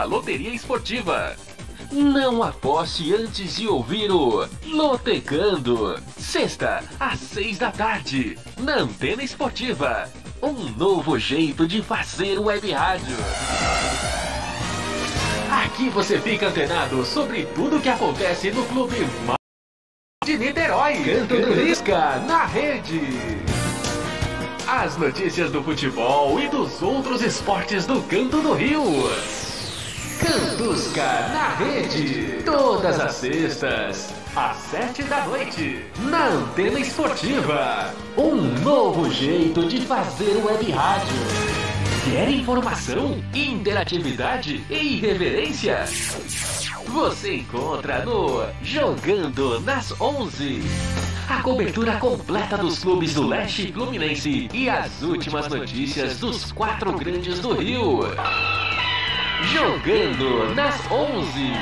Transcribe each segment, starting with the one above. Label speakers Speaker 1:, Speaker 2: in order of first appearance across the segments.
Speaker 1: da Loteria Esportiva. Não aposte antes de ouvir o Lotecando. Sexta, às seis da tarde, na Antena Esportiva. Um novo jeito de fazer web rádio. Aqui você fica antenado sobre tudo que acontece no clube de Niterói. Canto do Risca, na rede. As notícias do futebol e dos outros esportes do Canto do Rio. Cantusca na rede. Todas as sextas, às sete da noite, na Antena Esportiva. Um novo jeito de fazer web rádio. Quer informação, interatividade e irreverência? Você encontra no Jogando nas 11. A cobertura completa dos clubes do Leste Fluminense e as últimas notícias dos quatro grandes do Rio. Jogando nas 11.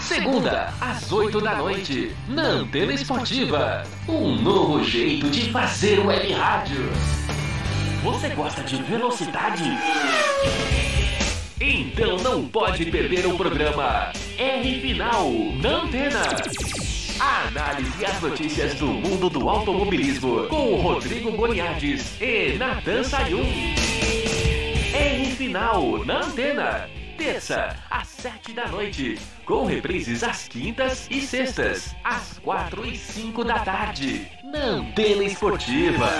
Speaker 1: Segunda, às 8 da noite, na Antena Esportiva. Um novo jeito de fazer web rádio. Você gosta de velocidade? Então não pode perder o programa R Final na Antena. A análise e as notícias do mundo do automobilismo com Rodrigo Boniades e Natan Sayun. R Final na Antena. Terça, às sete da noite, com reprises às quintas e sextas, às quatro e cinco da tarde, na Antena Esportiva.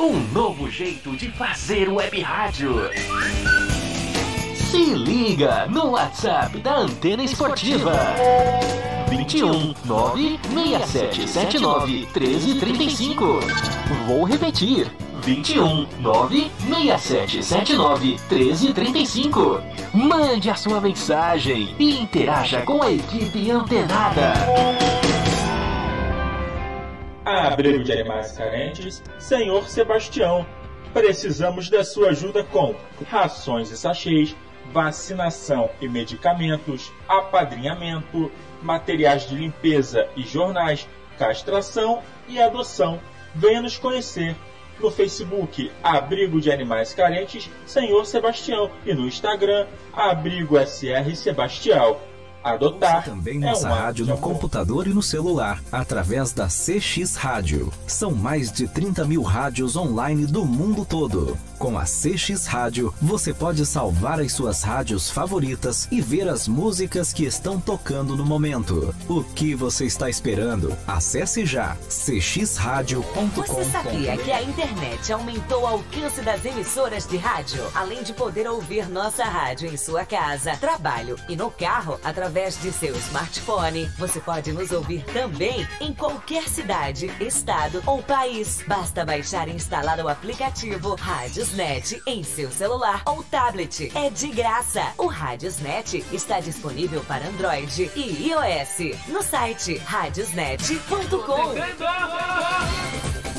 Speaker 1: Um novo jeito de fazer web rádio. Se liga no WhatsApp da Antena Esportiva. 21 96779 1335. Vou repetir. 21 96779 1335. Mande a sua mensagem e interaja com a equipe antenada.
Speaker 2: Abrigo de Animais Carentes, Senhor Sebastião. Precisamos da sua ajuda com rações e sachês, vacinação e medicamentos, apadrinhamento, materiais de limpeza e jornais, castração e adoção. Venha nos conhecer no Facebook Abrigo de Animais Carentes Senhor Sebastião e no Instagram Abrigo SR Sebastião. Adotar
Speaker 3: também nossa
Speaker 2: é
Speaker 3: rádio no computador e no celular, através da CX Rádio. São mais de 30 mil rádios online do mundo todo. Com a CX Rádio, você pode salvar as suas rádios favoritas e ver as músicas que estão tocando no momento. O que você está esperando? Acesse já cxradio.com.
Speaker 4: Você sabia que a internet aumentou o alcance das emissoras de rádio? Além de poder ouvir nossa rádio em sua casa, trabalho e no carro através de seu smartphone, você pode nos ouvir também em qualquer cidade, estado ou país. Basta baixar e instalar o aplicativo Radiosnet em seu celular ou tablet. É de graça. O Radiosnet está disponível para Android e iOS no site radiosnet.com.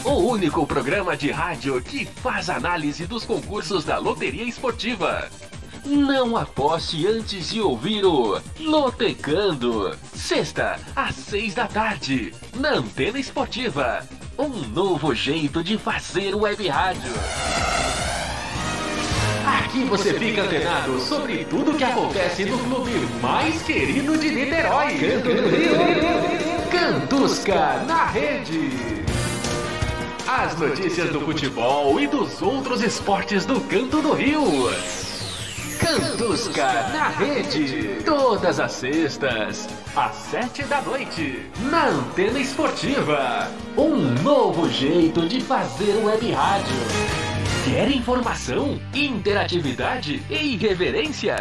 Speaker 1: O único programa de rádio que faz análise dos concursos da Loteria Esportiva. Não aposte antes de ouvir o Lotecando. Sexta, às seis da tarde, na Antena Esportiva. Um novo jeito de fazer web rádio. Aqui você fica antenado sobre tudo que acontece no clube mais querido de Niterói. Canto do Rio. Cantusca na rede. As notícias do futebol e dos outros esportes do Canto do Rio. Cantusca na rede. Todas as sextas, às sete da noite, na Antena Esportiva. Um novo jeito de fazer web rádio. Quer informação, interatividade e irreverência?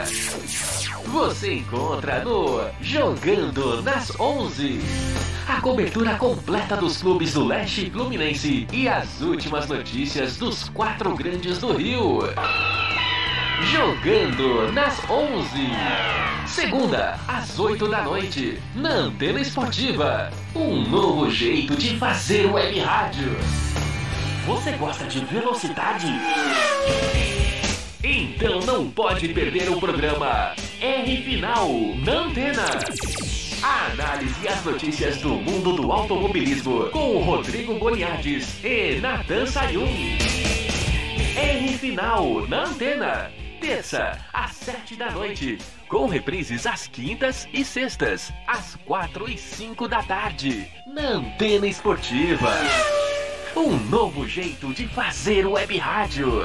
Speaker 1: Você encontra no Jogando nas 11. A cobertura completa dos clubes do Leste Fluminense e as últimas notícias dos quatro grandes do Rio. Jogando nas 11. Segunda, às 8 da noite, na Antena Esportiva. Um novo jeito de fazer web rádio. Você gosta de velocidade? Então não pode perder o programa R Final na Antena. A análise e as notícias do mundo do automobilismo com Rodrigo Boniades e Natan Sayun. R Final na Antena. Terça, às sete da noite, com reprises às quintas e sextas, às quatro e cinco da tarde, na Antena Esportiva. Um novo jeito de fazer web rádio.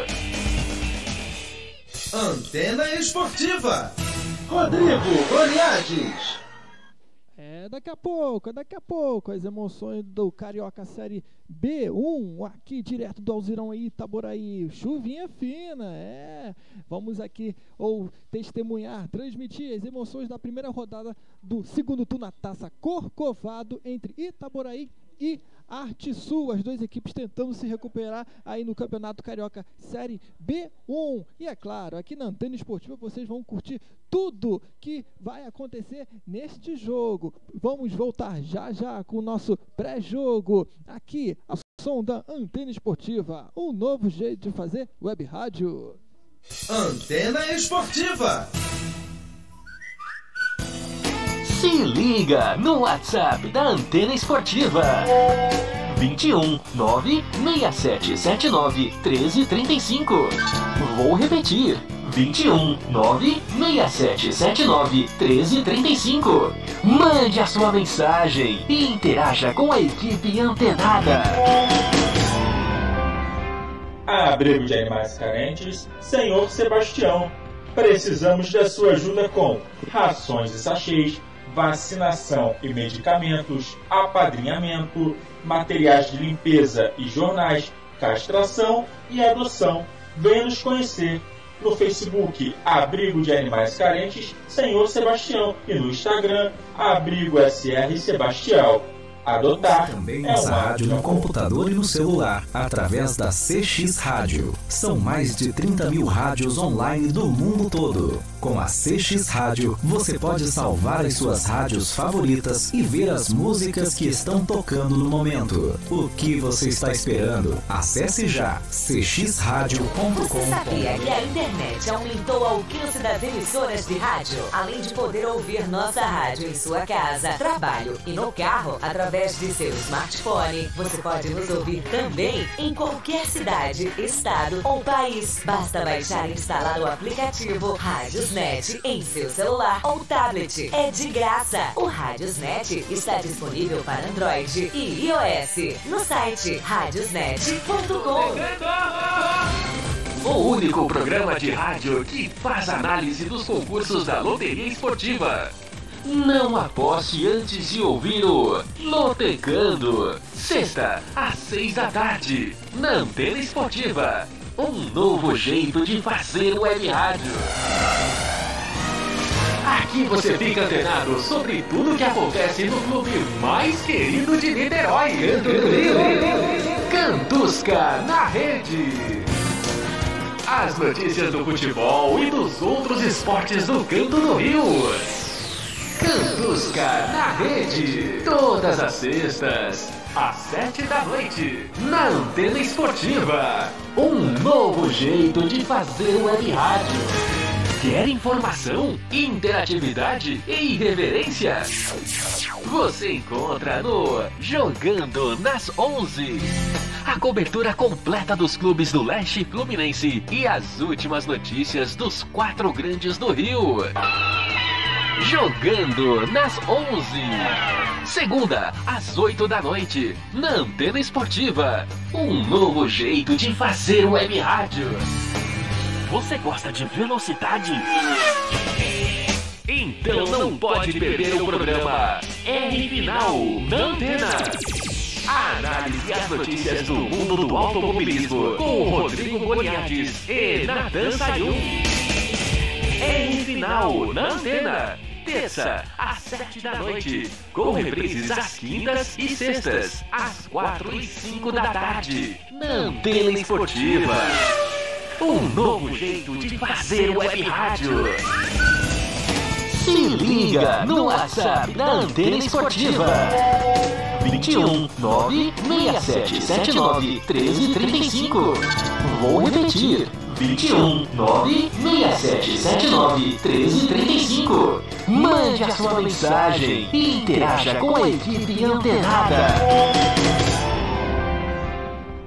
Speaker 5: Antena Esportiva. Rodrigo Goliades.
Speaker 6: É daqui a pouco, é daqui a pouco, as emoções do Carioca Série B1, aqui direto do Alzirão aí, Itaboraí, chuvinha fina, é, vamos aqui ou testemunhar, transmitir as emoções da primeira rodada do segundo turno na Taça Corcovado entre Itaboraí e Arte Sul, as duas equipes tentando se recuperar aí no Campeonato Carioca Série B1. E é claro, aqui na Antena Esportiva vocês vão curtir tudo que vai acontecer neste jogo. Vamos voltar já já com o nosso pré-jogo aqui, ao som da Antena Esportiva, um novo jeito de fazer web rádio.
Speaker 5: Antena Esportiva.
Speaker 1: Se liga no WhatsApp da Antena Esportiva. 21 96779 1335. Vou repetir. 21 96779 1335. Mande a sua mensagem e interaja com a equipe antenada.
Speaker 2: Abrigo de animais carentes, Senhor Sebastião. Precisamos da sua ajuda com rações e sachês vacinação e medicamentos, apadrinhamento, materiais de limpeza e jornais, castração e adoção. Venha nos conhecer no Facebook Abrigo de Animais Carentes Senhor Sebastião e no Instagram Abrigo SR Sebastião. Adotar
Speaker 3: Também
Speaker 2: é
Speaker 3: nossa
Speaker 2: uma
Speaker 3: rádio no computador e no celular, através da CX Rádio. São mais de 30 mil rádios online do mundo todo. Com a CX Rádio, você pode salvar as suas rádios favoritas e ver as músicas que estão tocando no momento. O que você está esperando? Acesse já
Speaker 4: Você sabia que a internet aumentou o alcance das emissoras de rádio? Além de poder ouvir nossa rádio em sua casa, trabalho e no carro, através de seu smartphone, você pode nos ouvir também em qualquer cidade, estado ou país. Basta baixar e instalar o aplicativo Radiosnet em seu celular ou tablet. É de graça. O Radiosnet está disponível para Android e iOS no site radiosnet.com.
Speaker 1: O único programa de rádio que faz análise dos concursos da Loteria Esportiva. Não aposte antes de ouvir o Lotecando. Sexta, às seis da tarde, na Antena Esportiva. Um novo jeito de fazer web rádio. Aqui você fica antenado sobre tudo que acontece no clube mais querido de Niterói. Cantusca na rede. As notícias do futebol e dos outros esportes do canto do Rio. Cantusca na rede. Todas as sextas, às sete da noite, na Antena Esportiva. Um novo jeito de fazer web rádio. Quer informação, interatividade e irreverência? Você encontra no Jogando nas 11. A cobertura completa dos clubes do Leste Fluminense e as últimas notícias dos quatro grandes do Rio. Jogando nas 11. Segunda, às 8 da noite, na Antena Esportiva. Um novo jeito de fazer web rádio. Você gosta de velocidade? Então não pode perder o programa R Final na Antena. Análise as notícias do mundo do automobilismo com Rodrigo Goniades e Natan Sayun. R Final na Antena. Terça, às sete da noite, com reprises às quintas e sextas, às quatro e cinco da tarde, na Antena Esportiva. Um novo jeito de fazer web rádio. Se liga no WhatsApp da Antena Esportiva. 21 96779 1335. Vou repetir. 21 96779 1335. Mande a sua mensagem e interaja com a equipe antenada.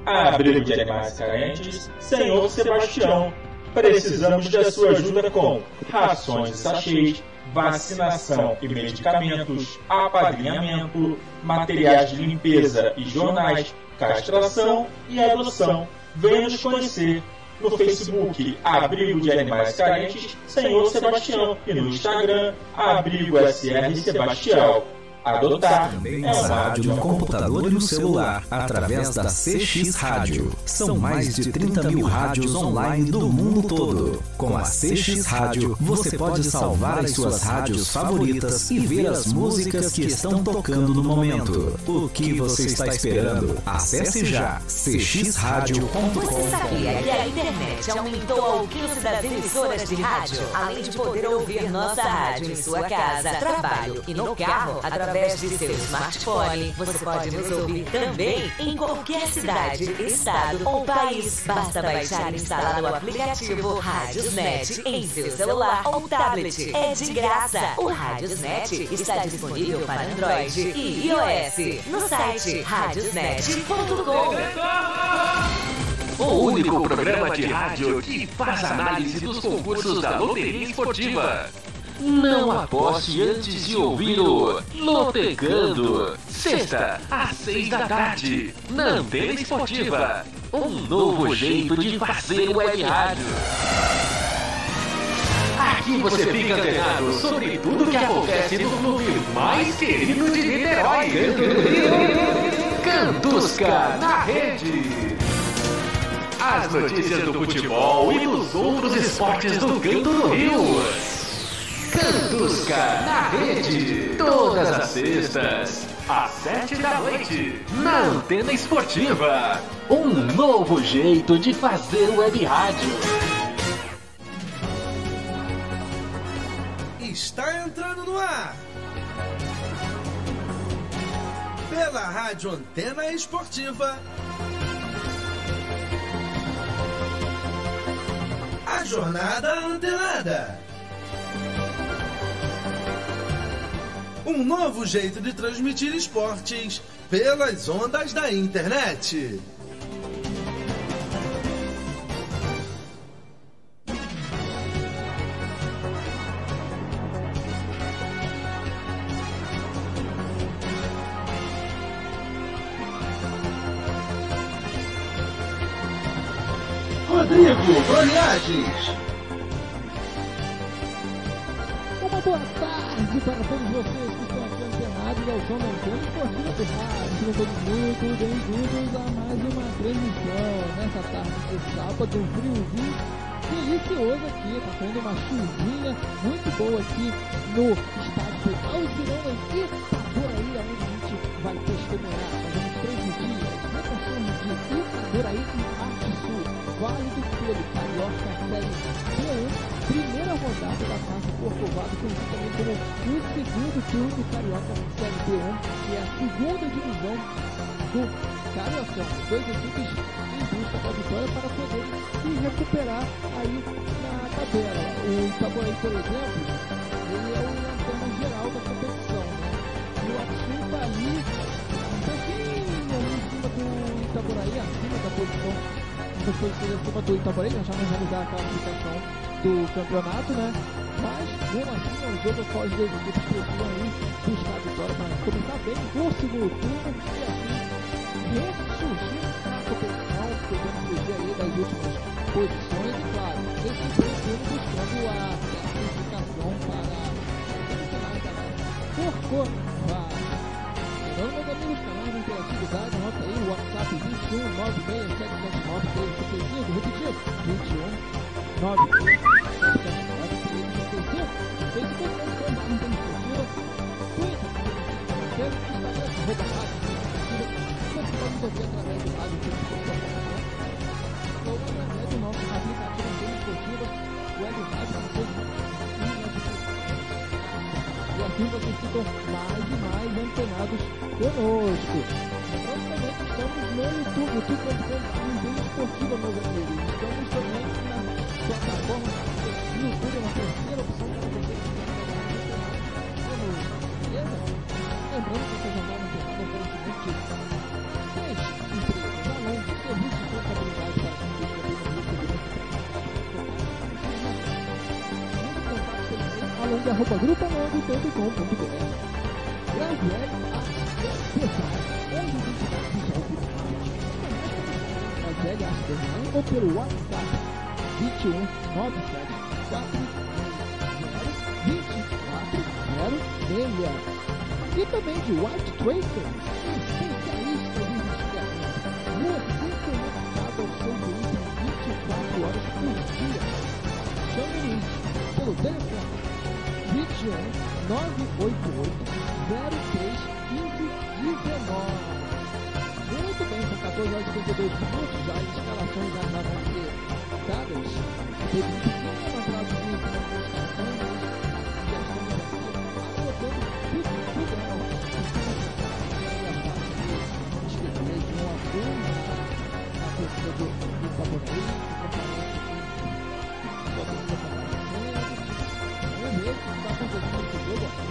Speaker 2: Abrigo de Animais Carentes, Senhor Sebastião. Precisamos da sua ajuda com rações e sachês, vacinação e medicamentos, apadrinhamento, materiais de limpeza e jornais, castração e adoção. Venha nos conhecer no Facebook Abrigo de Animais Carentes Senhor Sebastião e no Instagram Abrigo SR Sebastião. Adotar
Speaker 3: Também
Speaker 2: é uma
Speaker 3: rádio, no computador e no celular, através da CX Rádio. São mais de 30 mil rádios online do mundo todo. Com a CX Rádio, você pode salvar as suas rádios favoritas e ver as músicas que estão tocando no momento. O que você está esperando? Acesse já
Speaker 4: Você
Speaker 3: cxradio.com.
Speaker 4: sabia que a internet aumentou o alcance das emissoras de rádio? Além de poder ouvir nossa rádio em sua casa, trabalho e no carro, através de seu smartphone, você pode nos ouvir também em qualquer cidade, estado ou país. Basta baixar e instalar o aplicativo Radiosnet em seu celular ou tablet. É de graça. O Radiosnet está disponível para Android e iOS no site radiosnet.com.
Speaker 1: O único programa de rádio que faz análise dos concursos da Loteria Esportiva. Não aposte antes de ouvir o Lotecando. Sexta, às seis da tarde, na Antena Esportiva. Um novo jeito de fazer web rádio. Aqui você fica antenado sobre tudo que acontece no clube mais querido de Niterói. Cantusca na rede. As notícias do futebol e dos outros esportes do canto do Rio. Cantusca na rede. Todas as sextas, às sete da noite, na Antena Esportiva. Um novo jeito de fazer web rádio.
Speaker 5: Está entrando no ar. Pela Rádio Antena Esportiva. A Jornada Antenada. Um novo jeito de transmitir esportes pelas ondas da internet. Rodrigo Broniages.
Speaker 6: Tarde para todos vocês que estão aqui antenados ao som da Antena Esportiva do Rádio. Sejam todos bem-vindos a mais uma transmissão nessa tarde de sábado, um friozinho delicioso aqui. Tá caindo uma chuvinha muito boa aqui no estádio do Alzirão em Itaboraí, onde a gente vai testemunhar, fazemos transmitir as emoções de Itaboraí e Arte Sul, válido pelo Carioca Série B1, primeira rodada da Taça Corcovado, conhecido também como o segundo turno do Carioca Série B1, que é a segunda divisão do Cariocão. Duas equipes em busca da vitória para poder se recuperar aí na tabela. O Itaboraí, por exemplo, ele é o lanterna geral da competição, né? E o Atsul está ali um pouquinho em cima do Itaboraí, acima da posição das posições acima do Itaboraí, já não realizar a classificação do campeonato, né? Mas, mesmo assim, é um jogo qual as duas equipes precisam aí buscar a vitória para começar bem o segundo turno e assim ressurgir na competição, podendo fugir aí das últimas posições e, claro, esse primeiro buscando a classificação para da Corcovado. Lembrando, meus amigos, canais de interatividade, anota aí o WhatsApp 21 96779 1335, repetindo, 21 96779 1335, Facebook, arroba Antena Esportiva, Twitter, Antena Esportiva, Instagram, arroba Rádio Antena Esportiva, você pode nos ouvir através do Rádio Antena Esportiva, ou através do nosso aplicativo Antena Esportiva, Web Rádio, Facebook, e assim vocês ficam mais e mais antenados conosco. Lembrando também que estamos no YouTube, youtube.com.br esportiva, meus amigos. Estamos também plataforma no YouTube é uma terceira opção para você beleza? Lembrando que essa jornada para oferecimento de três empresas, além do serviço de contabilidade para quem Além de arroba grupoalong.com.br Grande é a pesada, onde o vídeo vai ficar o Grande ele acha que ou pelo WhatsApp 21 97 4 e também de White Tracer, especialista em rastreamento. Você conectado ao seu veículo 24 horas por dia. Chame Luiz pelo telefone 21 988 03 15 19. Muito bem, são 14 horas e 52 minutos, já as instalações já vão ser dadas. Teve um pequeno atrasozinho com as instalações, mas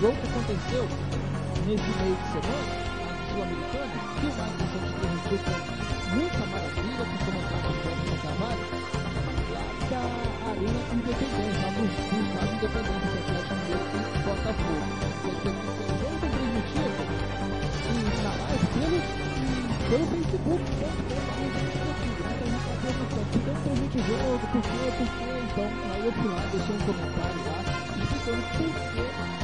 Speaker 6: jogo que aconteceu nesse meio de semana, na Sul-Americana, que o Marcos Santos transmitiu com muita maravilha, com comentário do Jefferson Carvalho, lá da Arena Independência, lá do Estado Independência, que é Atlético Mineiro e Botafogo. Que foi transmitido e, na live pelo, e, pelo Facebook? Então, a que transmite o jogo, por quê, por quê? Então, aí eu fui lá, deixei um comentário lá, explicando por que não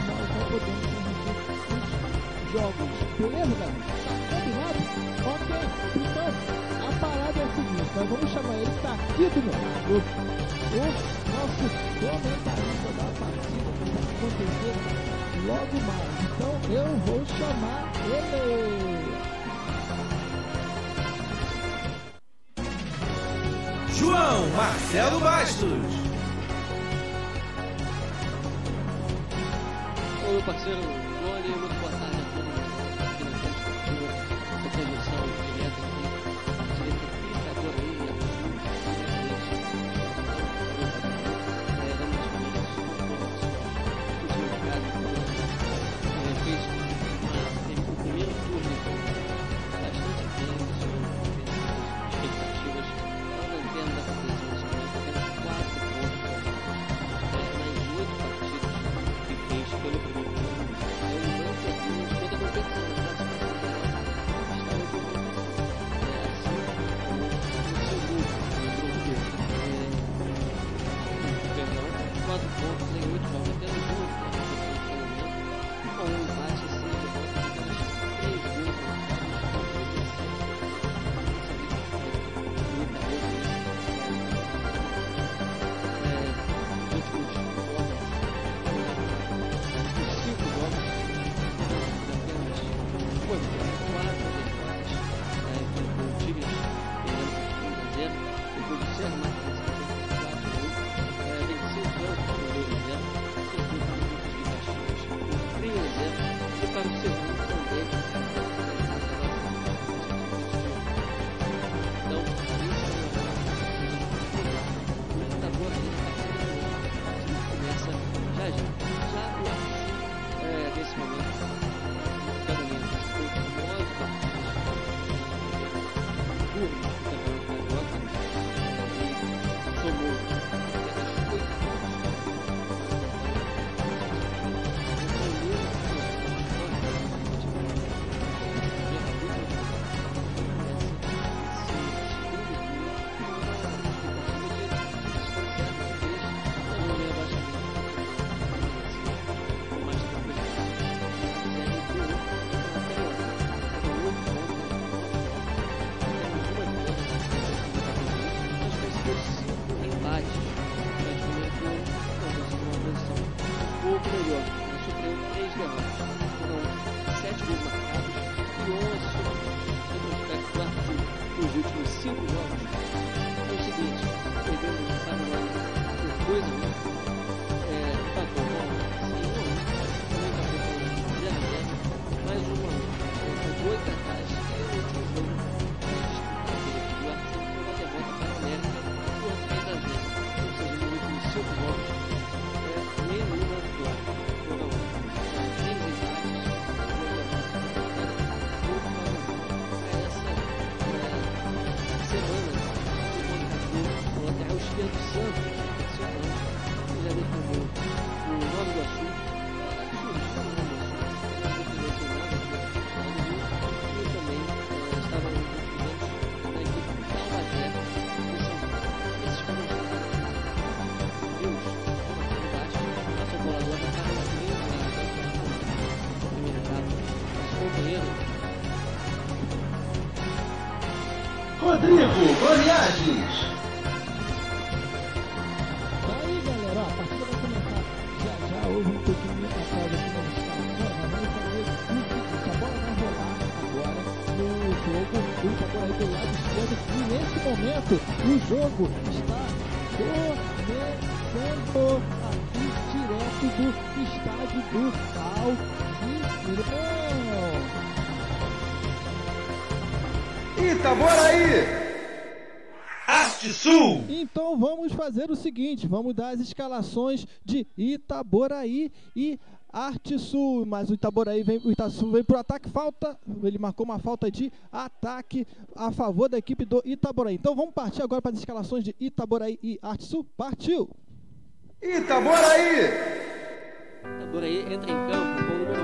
Speaker 6: podemos transmitir os jogos. Beleza, galera? Combinado? Ok. Então, a parada é a seguinte: nós vamos chamar ele tá aqui do meu lado. O nosso comentarista da partida que vai acontecer logo mais. Então, eu vou chamar ele.
Speaker 5: João Marcelo Bastos.
Speaker 7: Parceiro Johnny,
Speaker 6: começando aqui direto do estádio do Almirão.
Speaker 5: Itaboraí. Arte Sul.
Speaker 6: Então vamos fazer o seguinte, vamos dar as escalações de Itaboraí e Arte Sul, mas o Itaboraí vem, o Itasul vem pro ataque, falta, ele marcou uma falta de ataque a favor da equipe do Itaboraí. Então vamos partir agora para as escalações de Itaboraí e Arte Sul. Partiu!
Speaker 5: Itaboraí.
Speaker 7: Taboraí entra em campo com o número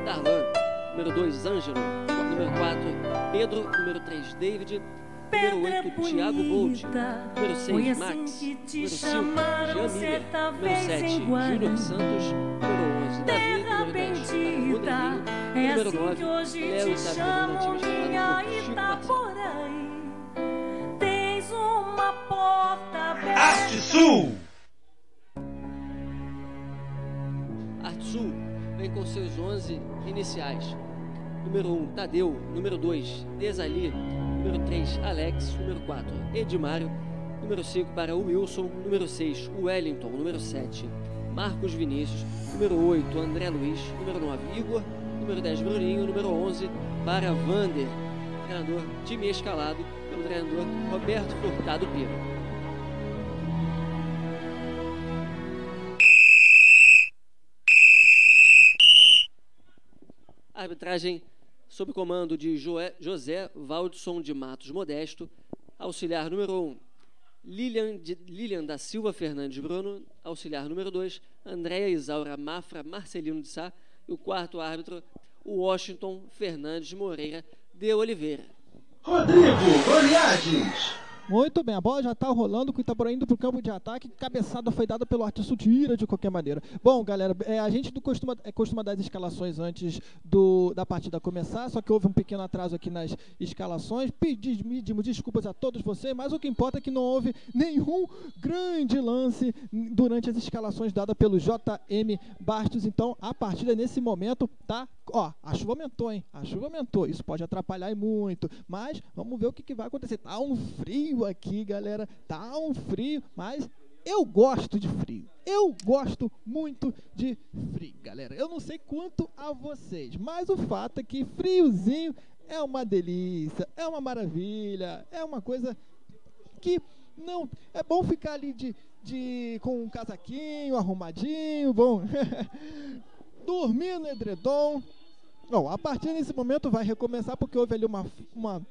Speaker 7: 1, Darlan, número 2, Ângelo, número 4, Pedro, número 3, David, número 8, Thiago Bolt, número 6, Max, número 5, Jean Miller, número 7, Júnior Santos, número 11, Davi, número 10, Rodriguinho, número 9, Léo Itabiano, time chamado por Chico Marcelo.
Speaker 8: Tens uma porta aberta.
Speaker 5: Arte Sul.
Speaker 7: Artsul vem com seus 11 iniciais. Número 1, Tadeu. Número 2, Desali. Número 3, Alex. Número 4, Edmário. Número 5 para Wilson. Número 6, Wellington. Número 7, Marcos Vinícius. Número 8, André Luiz. Número 9, Igor. Número 10, Bruninho. Número 11, para Vander. Treinador, time escalado pelo treinador Roberto Furtado Piro. Arbitragem sob comando de Joé- José Valdson de Matos Modesto. Auxiliar número 1, Lilian, de- Lilian da Silva Fernandes Bruno. Auxiliar número 2, Andréa Isaura Mafra Marcelino de Sá. E o quarto árbitro, Washington Fernandes Moreira de Oliveira.
Speaker 5: Rodrigo Goliages.
Speaker 6: Muito bem, a bola já está rolando com o Itaboraí indo para o campo de ataque. Cabeçada foi dada pelo Artiço Tira de qualquer maneira. Bom, galera, é, a gente não costuma, é, costuma dar as escalações antes do, da partida começar, só que houve um pequeno atraso aqui nas escalações. Pedimos desculpas a todos vocês, mas o que importa é que não houve nenhum grande lance durante as escalações dadas pelo JM Bastos. Então, a partida nesse momento tá. Ó, a chuva aumentou, hein? A chuva aumentou. Isso pode atrapalhar muito. Mas vamos ver o que, que vai acontecer. Tá um frio aqui, galera. Tá um frio, mas Eu gosto de frio. Eu gosto muito de frio, galera. Eu não sei quanto a vocês, mas o fato é que friozinho é uma delícia, é uma maravilha, é uma coisa que não é bom ficar ali de, de com um casaquinho arrumadinho, bom, dormir no edredom. Bom, a partir desse momento vai recomeçar porque houve ali uma, uma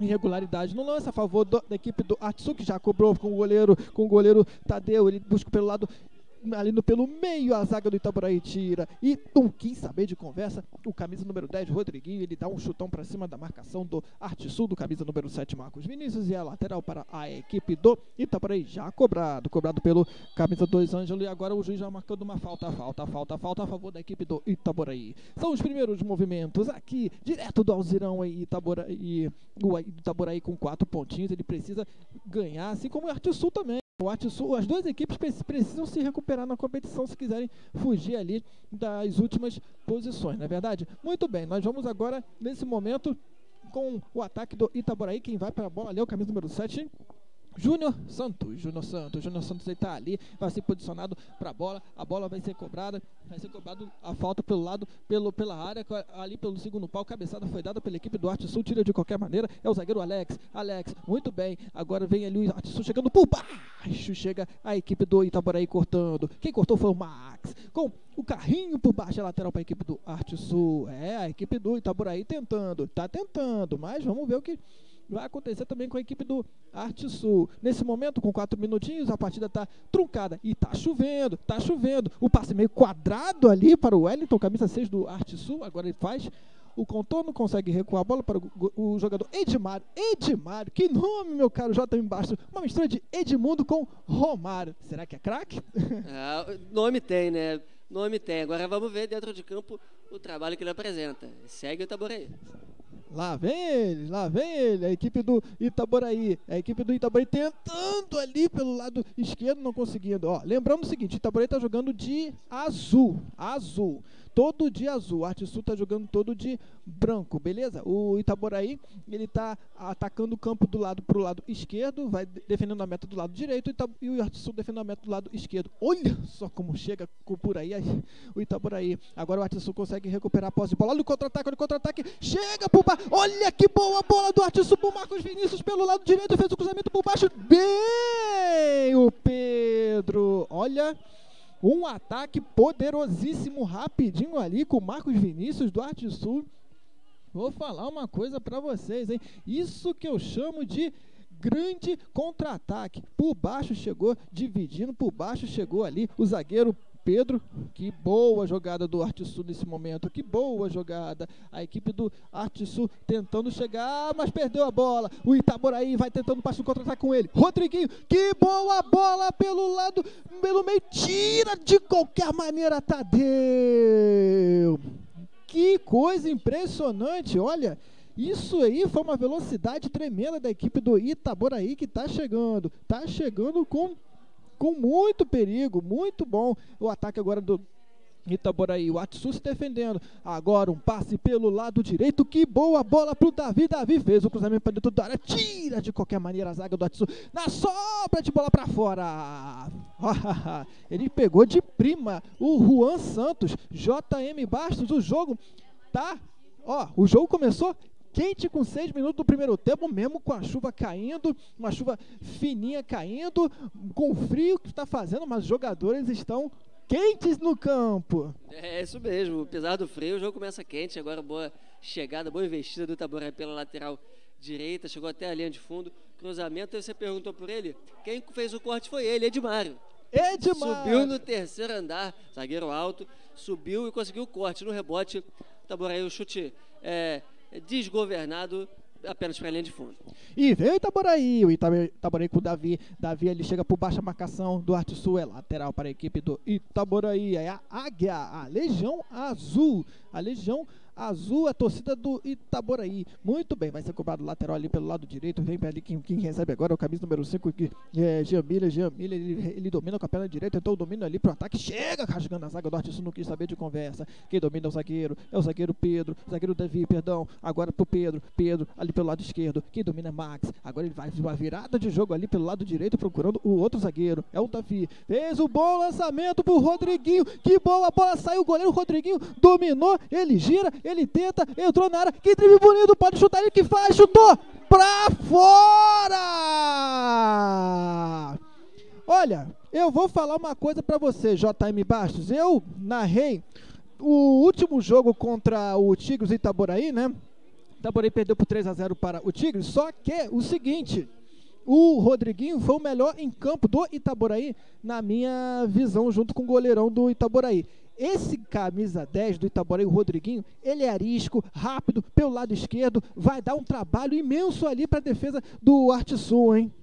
Speaker 6: irregularidade no lance a favor do- da equipe do Atsuki já cobrou com o goleiro com o goleiro Tadeu ele busca pelo lado ali no, pelo meio a zaga do Itaboraí tira. E não quis saber de conversa o camisa número 10 Rodriguinho ele dá um chutão para cima da marcação do Arte Sul do camisa número 7 Marcos Vinícius e a lateral para a equipe do Itaboraí já cobrado cobrado pelo camisa 2 Ângelo e agora o juiz já marcando uma falta falta falta falta a favor da equipe do Itaboraí. São os primeiros movimentos aqui direto do Alzirão aí Itaboraí o Itaboraí com quatro pontinhos ele precisa ganhar assim como o Arte Sul também as duas equipes pre- precisam se recuperar na competição se quiserem fugir ali das últimas posições, não é verdade? Muito bem, nós vamos agora, nesse momento, com o ataque do Itaboraí. Quem vai para a bola ali é o camisa número 7, Júnior Santos, Júnior Santos, Júnior Santos ele tá ali, vai ser posicionado para a bola, a bola vai ser cobrada, vai ser cobrado a falta pelo lado, pelo, pela área, ali pelo segundo pau, cabeçada foi dada pela equipe do Arte Sul, tira de qualquer maneira, é o zagueiro Alex, Alex, muito bem, agora vem ali o Arte Sul chegando por baixo, chega a equipe do Itaboraí cortando, quem cortou foi o Max, com o carrinho por baixo, é lateral para a equipe do Arte Sul, é, a equipe do Itaboraí tentando, tá tentando, mas vamos ver o que vai acontecer também com a equipe do Arte Sul. Nesse momento, com quatro minutinhos, a partida está truncada e tá chovendo, tá chovendo. O passe meio quadrado ali para o Wellington, camisa 6 do Arte Sul. Agora ele faz o contorno, consegue recuar a bola para o, jogador Edmário. Edmário, que nome, meu caro JM Bastos. Uma mistura de Edmundo com Romário. Será que é craque?
Speaker 7: Ah, nome tem, né? Nome tem. Agora vamos ver dentro de campo o trabalho que ele apresenta. Segue o Itaboraí.
Speaker 6: Lá vem ele, lá vem ele, a equipe do Itaboraí. A equipe do Itaboraí tentando ali pelo lado esquerdo, não conseguindo. Ó, lembrando o seguinte, Itaboraí tá jogando de azul, azul. Todo de azul. O Arte Sul tá jogando todo de branco, beleza? O Itaboraí, ele tá atacando o campo do lado pro lado esquerdo, vai de- defendendo a meta do lado direito e o Arte Sul defendendo a meta do lado esquerdo. Olha só como chega por aí o Itaboraí. Agora o Arte Sul consegue recuperar a posse de bola. Olha o contra-ataque, olha o contra-ataque. Chega pro baixo. Olha que boa bola do Arte Sul pro Marcos Vinícius pelo lado direito. Fez o cruzamento por baixo. Bem, o Pedro. Olha. Um ataque poderosíssimo, rapidinho ali com o Marcos Vinícius do Arte Sul. Vou falar uma coisa pra vocês, hein? Isso que eu chamo de grande contra-ataque. Por baixo chegou, dividindo, por baixo chegou ali o zagueiro Pedro. Que boa jogada do Arte Sul nesse momento. Que boa jogada. A equipe do Arte Sul tentando chegar, mas perdeu a bola. O Itaboraí vai tentando passar o contra-ataque com ele. Rodriguinho, que boa bola pelo lado, pelo meio. Tira de qualquer maneira, Tadeu. Que coisa impressionante, olha. Isso aí foi uma velocidade tremenda da equipe do Itaboraí que tá chegando. Tá chegando com, com muito perigo, muito bom. O ataque agora do Itaboraí, o Atsu se defendendo. Agora um passe pelo lado direito. Que boa bola pro Davi. Davi fez o cruzamento para dentro da área. Tira de qualquer maneira a zaga do Atsu. Na sobra de bola para fora. Ele pegou de prima o Juan Santos. JM Bastos. O jogo tá. Ó, o jogo começou quente com seis minutos do primeiro tempo, mesmo com a chuva caindo, uma chuva fininha caindo, com o frio que está fazendo, mas os jogadores estão quentes no campo.
Speaker 7: É isso mesmo. Apesar do frio, o jogo começa quente. Agora boa chegada, boa investida do Itaboraí pela lateral direita. Chegou até a linha de fundo. Cruzamento, aí você perguntou por ele. Quem fez o corte foi ele, Edmário.
Speaker 6: Edmar!
Speaker 7: Subiu no terceiro andar, zagueiro alto, subiu e conseguiu o corte no rebote. Itaboraí, o chute é, desgovernado, apenas para a linha de fundo.
Speaker 6: E veio o Itaboraí, o Ita- Itaboraí com o Davi. Davi ele chega por baixa marcação do Arte Sul, é lateral para a equipe do Itaboraí. É a Águia, a Legião Azul. A Legião azul, a torcida do Itaboraí. Muito bem, vai ser cobrado lateral ali pelo lado direito. Vem ali quem, quem recebe agora é o camisa número 5, que é. Jean Miller, ele, ele domina com a perna direita, então o domínio ali pro ataque. Chega rasgando a zaga do Artiço, não quis saber de conversa. Quem domina é o zagueiro, é o zagueiro Pedro, zagueiro Davi, perdão. Agora pro Pedro, Pedro ali pelo lado esquerdo. Quem domina é Max. Agora ele vai uma virada de jogo ali pelo lado direito, procurando o outro zagueiro. É o Davi. Fez o bom lançamento pro Rodriguinho. Que boa bola saiu, o goleiro Rodriguinho dominou. Ele gira, ele tenta, entrou na área. Que drible bonito, pode chutar ele que faz, chutou pra fora! Olha, eu vou falar uma coisa pra você, JM Bastos. Eu narrei o último jogo contra o Tigres e Itaboraí, né? Itaboraí perdeu por 3 a 0 para o Tigres, só que o seguinte, o Rodriguinho foi o melhor em campo do Itaboraí, na minha visão, junto com o goleirão do Itaboraí. Esse camisa 10 do Itaboraí, o Rodriguinho, ele é arisco, rápido, pelo lado esquerdo, vai dar um trabalho imenso ali para a defesa do Arte Sul, hein?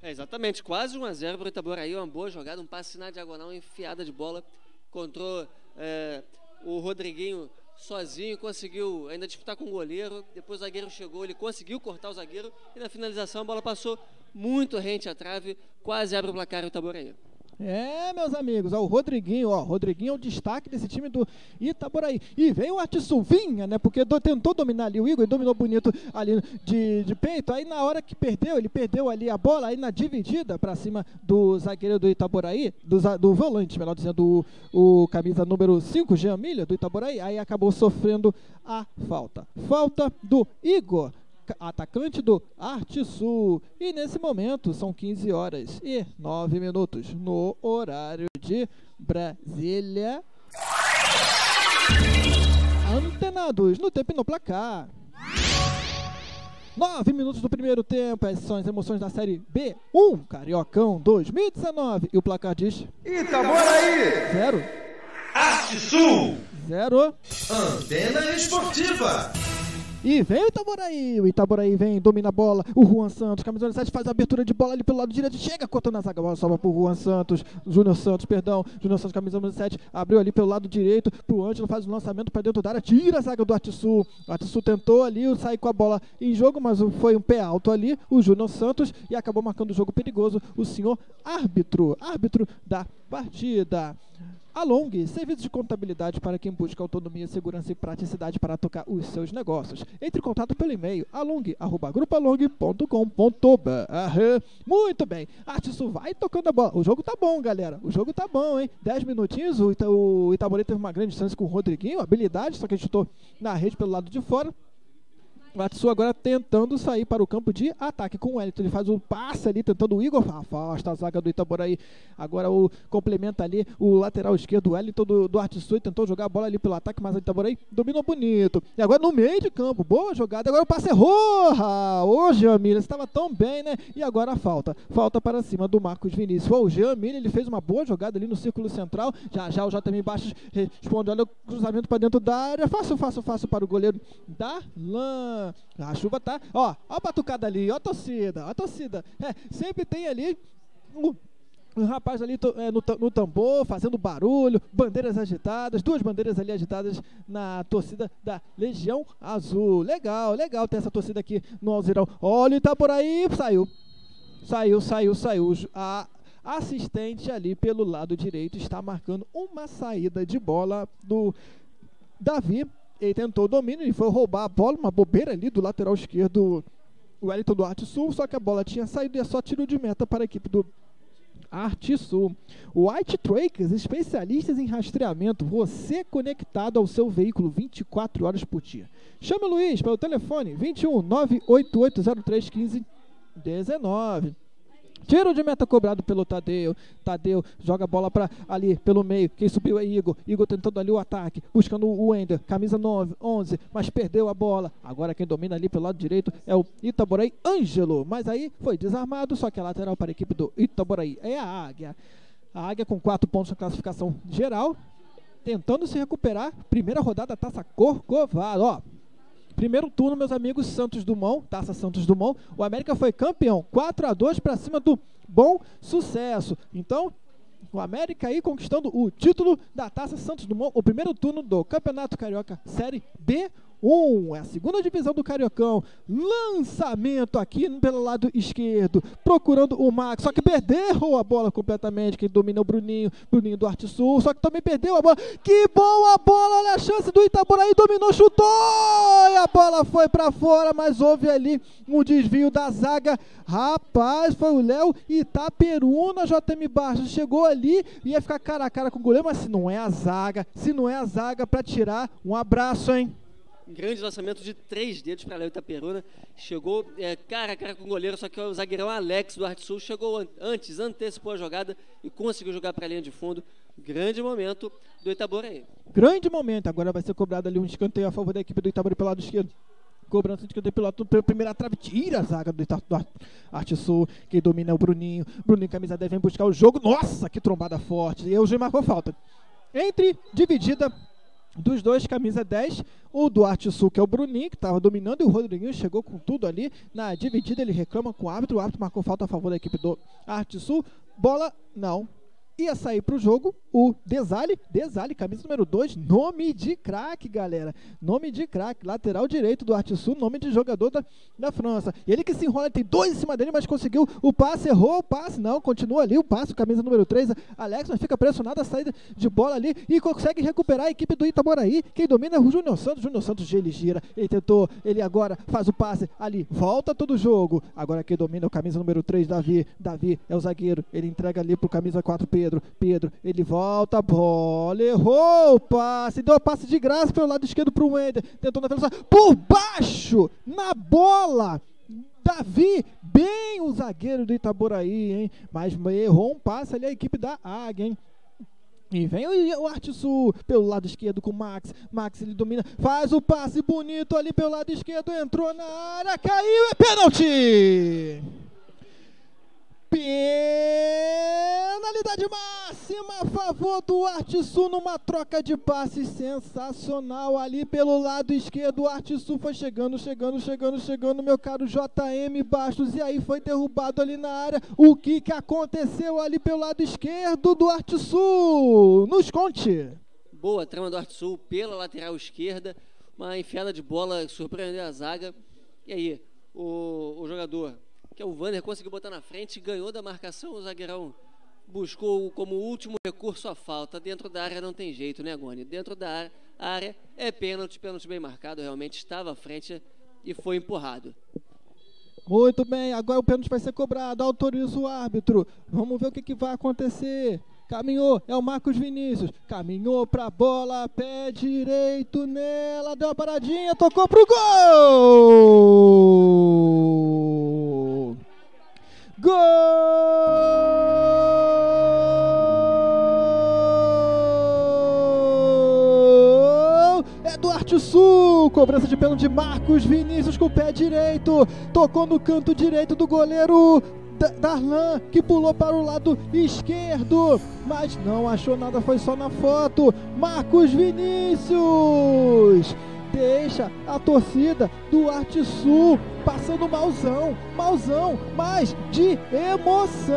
Speaker 7: É, exatamente, quase 1 a 0 para o Itaboraí, uma boa jogada, um passe na diagonal, uma enfiada de bola, encontrou é, o Rodriguinho sozinho, conseguiu ainda disputar com o goleiro, depois o zagueiro chegou, ele conseguiu cortar o zagueiro e na finalização a bola passou muito rente à trave, quase abre o placar o Itaboraí.
Speaker 6: É, meus amigos, ó, o Rodriguinho, ó, Rodriguinho é o destaque desse time do Itaboraí. E vem o Artisul, vinha, né, porque do, tentou dominar ali o Igor, dominou bonito ali de, de peito, aí na hora que perdeu, ele perdeu ali a bola, aí na dividida para cima do zagueiro do Itaboraí, do, do volante, melhor dizendo, o, o camisa número 5, Jean Milha, do Itaboraí, aí acabou sofrendo a falta. Falta do Igor atacante do Arte Sul. E nesse momento são 15 horas e 9 minutos no horário de Brasília. Antenados no tempo e no placar. 9 minutos do primeiro tempo, essas são as emoções da Série B1, Cariocão 2019. E o placar diz:
Speaker 5: Itaboraí!
Speaker 6: Zero.
Speaker 5: Arte Sul!
Speaker 6: Zero.
Speaker 5: Antena Esportiva!
Speaker 6: E vem o Itaboraí. O Itaboraí vem, domina a bola. O Juan Santos, camisa 7, faz a abertura de bola ali pelo lado direito. Chega cortando a zaga. Bola sobra pro Juan Santos. Júnior Santos, perdão. Júnior Santos, camisa 7, abriu ali pelo lado direito. Pro Ângelo, faz o lançamento para dentro da área. Tira a zaga do Artisul. O tentou ali sair com a bola em jogo, mas foi um pé alto ali. O Júnior Santos e acabou marcando o jogo perigoso. O senhor árbitro. Árbitro da partida. A Long, serviço de contabilidade para quem busca autonomia, segurança e praticidade para tocar os seus negócios. Entre em contato pelo e-mail along@grupalong.com.br. Muito bem. Artisul vai tocando a bola. O jogo tá bom, galera. O jogo tá bom, hein? 10 minutinhos, o, Ita teve uma grande chance com o Rodriguinho, habilidade, só que a gente chutou na rede pelo lado de fora. O Atsu agora tentando sair para o campo de ataque com o Wellington. Ele faz um passe ali, tentando o Igor. Afasta a zaga do Itaboraí. Agora o complementa ali o lateral esquerdo, o Wellington do, do. Tentou jogar a bola ali pelo ataque, mas o Itaboraí dominou bonito. E agora no meio de campo, boa jogada. Agora o passe errou. O Jean Miller estava tão bem, né? E agora a falta. Falta para cima do Marcos Vinícius. O Jean Miller ele fez uma boa jogada ali no círculo central. Já já o JM Baixos responde. Olha o cruzamento para dentro da área. Fácil, fácil, fácil para o goleiro A chuva tá. Ó, ó a batucada ali, ó a torcida, ó a torcida. É, sempre tem ali. Um, um rapaz ali é, no, no, tambor, fazendo barulho, bandeiras agitadas, duas bandeiras ali agitadas na torcida da Legião Azul. Legal, legal ter essa torcida aqui no Alzirão. Olha o Itaboraí, saiu. Saiu, saiu, saiu. A assistente ali pelo lado direito está marcando uma saída de bola do Davi ele tentou o domínio, ele foi roubar a bola, uma bobeira ali do lateral esquerdo, o Wellington do Arte Sul, só que a bola tinha saído e é só tiro de meta para a equipe do Arte Sul. White Trackers, especialistas em rastreamento, você conectado ao seu veículo 24 horas por dia. Chame o Luiz pelo telefone 21 98803 15 19. Tiro de meta cobrado pelo Tadeu. Tadeu joga a bola para ali pelo meio. Quem subiu é Igor. Igor tentando ali o ataque, buscando o Wender, camisa 9, 11, mas perdeu a bola. Agora quem domina ali pelo lado direito é o Itaboraí Ângelo. Mas aí foi desarmado, só que a lateral para a equipe do Itaboraí é a Águia. A Águia com 4 pontos na classificação geral, tentando se recuperar. Primeira rodada Taça Corcovado, ó. Primeiro turno, meus amigos, Santos Dumont, Taça Santos Dumont. O América foi campeão, 4 a 2 para cima do Bom Sucesso. Então, O América aí conquistando o título da Taça Santos Dumont, o primeiro turno do Campeonato Carioca Série B. 1, é a segunda divisão do Cariocão. Lançamento aqui pelo lado esquerdo, procurando o Max, só que perdeu a bola completamente. Quem domina é o Bruninho, Bruninho do Arte Sul, só que também perdeu a bola. Que boa bola, olha a chance do Itaboraí, dominou, chutou e a bola foi para fora, mas houve ali um desvio da zaga. Rapaz, foi o Léo Itaperuna, JM Barros chegou ali, ia ficar cara a cara com o goleiro, mas se não é a zaga, se não é a zaga para tirar, um abraço, hein?
Speaker 7: Grande lançamento de três dedos para Léo Itaperuna. Chegou é, cara a cara com o goleiro, só que o zagueirão Alex do Arte Sul chegou an antes, antecipou a jogada e conseguiu jogar para a linha de fundo. Grande momento do Itaboraí.
Speaker 6: Grande momento. Agora vai ser cobrado ali um escanteio a favor da equipe do Itaboraí pelo lado esquerdo. Cobrança de escanteio pelo lado, pela primeira trave, tira a zaga do, Ita do Arte Sul. Quem domina é o Bruninho. Bruninho, camisa 10, vem buscar o jogo. Nossa, que trombada forte. E o marcou falta. Entre, dividida dos dois, camisa 10, o Duarte Sul, que é o Bruninho, que estava dominando, e o Rodriguinho chegou com tudo ali. Na dividida, ele reclama com o árbitro. O árbitro marcou falta a favor da equipe do Arte Sul. Bola, não. Ia sair para o jogo o Desale, Desale, camisa número 2, nome de craque, galera. Nome de craque, lateral direito do Arte Sul, nome de jogador da, da França. Ele que se enrola, tem dois em cima dele, mas conseguiu o passe, errou o passe, não, continua ali o passe, camisa número 3. Alex, mas fica pressionado a saída de bola ali e consegue recuperar a equipe do Itaboraí. Quem domina é o Júnior Santos, Júnior Santos, ele gira, ele tentou, ele agora faz o passe ali, volta todo o jogo. Agora quem domina é o camisa número 3, Davi. Davi é o zagueiro, ele entrega ali pro camisa 4, Pedro. Pedro, ele volta a bola, errou o passe, deu o passe de graça pelo lado esquerdo pro Wender, tentou na velocidade, por baixo, na bola. Davi, bem o zagueiro do Itaboraí, hein? Mas errou um passe ali a equipe da Águia, hein? E vem o, o Arte Sul pelo lado esquerdo com o Max. Max ele domina, faz o passe bonito ali pelo lado esquerdo, entrou na área, caiu, é pênalti! Penalidade máxima a favor do Arte Sul numa troca de passes sensacional ali pelo lado esquerdo. O Arte Sul foi chegando, chegando, chegando, chegando, meu caro JM Bastos. E aí foi derrubado ali na área. O que, que aconteceu ali pelo lado esquerdo do Arte Sul? Nos conte.
Speaker 7: Boa trama do Arte Sul pela lateral esquerda. Uma enfiada de bola surpreendeu a zaga. E aí, o, o jogador que é o Vander, conseguiu botar na frente, ganhou da marcação, o zagueirão buscou como último recurso a falta. Dentro da área não tem jeito, né, Goni? Dentro da área é pênalti, pênalti bem marcado, realmente estava à frente e foi empurrado.
Speaker 6: Muito bem, agora o pênalti vai ser cobrado, autoriza o árbitro. Vamos ver o que, que vai acontecer. Caminhou, é o Marcos Vinícius. Caminhou pra bola, pé direito nela, deu uma paradinha, tocou pro gol! Gol! É do Arte Sul, cobrança de pênalti de Marcos Vinícius com o pé direito, tocou no canto direito do goleiro Darlan que pulou para o lado esquerdo, mas não achou nada, foi só na foto. Marcos Vinícius deixa a torcida do Arte Sul passando malzão, malzão, mas de emoção.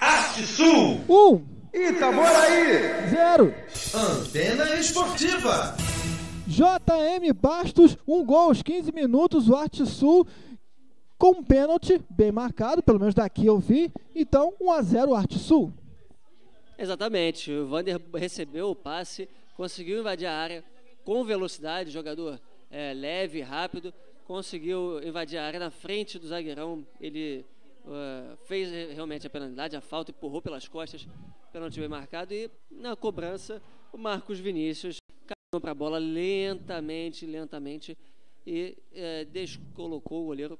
Speaker 5: Arte Sul,
Speaker 6: um
Speaker 5: Itaboraí,
Speaker 6: zero.
Speaker 5: Antena Esportiva.
Speaker 6: JM Bastos, um gol aos 15 minutos, o Arte Sul com um pênalti bem marcado, pelo menos daqui eu vi. Então, 1 a 0 Arte Sul.
Speaker 7: Exatamente, o Vander recebeu o passe, conseguiu invadir a área com velocidade, jogador é, leve, rápido, conseguiu invadir a área na frente do zagueirão. Ele uh, fez realmente a penalidade, a falta, empurrou pelas costas, pênalti bem marcado. E na cobrança, o Marcos Vinícius caminhou para a bola lentamente, lentamente e é, descolocou o goleiro,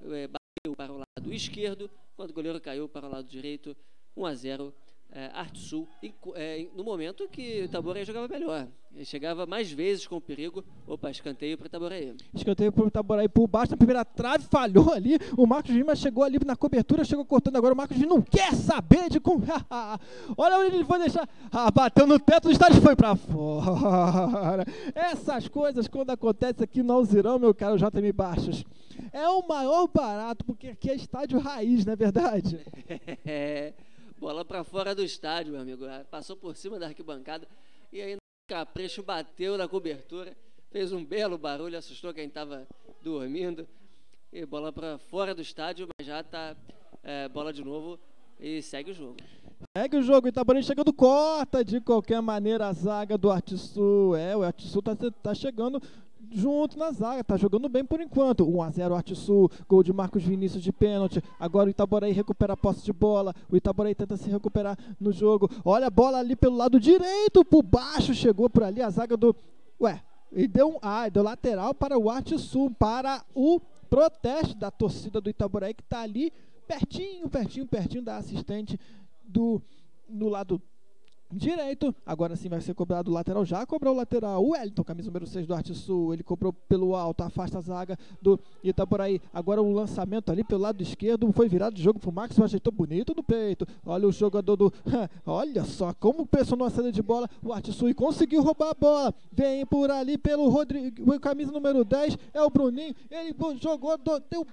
Speaker 7: é, bateu para o lado esquerdo, enquanto o goleiro caiu para o lado direito. 1 a 0 é, Arte Sul em é, em- no momento que o Itaboraí jogava melhor. Ele chegava mais vezes com perigo. Opa, escanteio para Itaboraí.
Speaker 6: Escanteio pro Itaboraí por baixo, na primeira trave, falhou ali. O Marcos Lima chegou ali na cobertura, chegou cortando agora. O Marcos Lima não quer saber de com. Olha onde ele foi deixar. Ah, bateu no teto do estádio e foi pra fora. Essas coisas, quando acontecem aqui no Alzirão, meu caro JM Baixos, é o maior barato, porque aqui é estádio raiz, não é verdade?
Speaker 7: Bola para fora do estádio, meu amigo. Passou por cima da arquibancada e aí Capricho bateu na cobertura, fez um belo barulho, assustou quem estava dormindo. E bola para fora do estádio, mas já tá é, bola de novo e segue o jogo.
Speaker 6: Segue o jogo, Itaboraí chegando, corta de qualquer maneira a zaga do Artisul. É, o Artisul tá, tá chegando junto na zaga, tá jogando bem por enquanto. 1x0 Artisul, gol de Marcos Vinícius de pênalti. Agora o Itaboraí recupera a posse de bola. O Itaboraí tenta se recuperar no jogo. Olha a bola ali pelo lado direito, por baixo, chegou por ali a zaga do. Ué, e deu um. Ah, deu lateral para o Artisul, para o protesto da torcida do Itaboraí que tá ali pertinho, pertinho, pertinho da assistente do no lado direito. Agora sim vai ser cobrado o lateral. Já cobrou o lateral. O Wellington, camisa número 6 do Arte Sul. Ele cobrou pelo alto, afasta a zaga do Itaboraí. Agora o lançamento ali pelo lado esquerdo. Foi virado de jogo pro Max. Ajeitou bonito no peito. Olha o jogador do. Olha só como pressionou a saída de bola. O Arte Sul conseguiu roubar a bola. Vem por ali pelo Rodrigo. Camisa número 10 é o Bruninho. Ele jogou, deu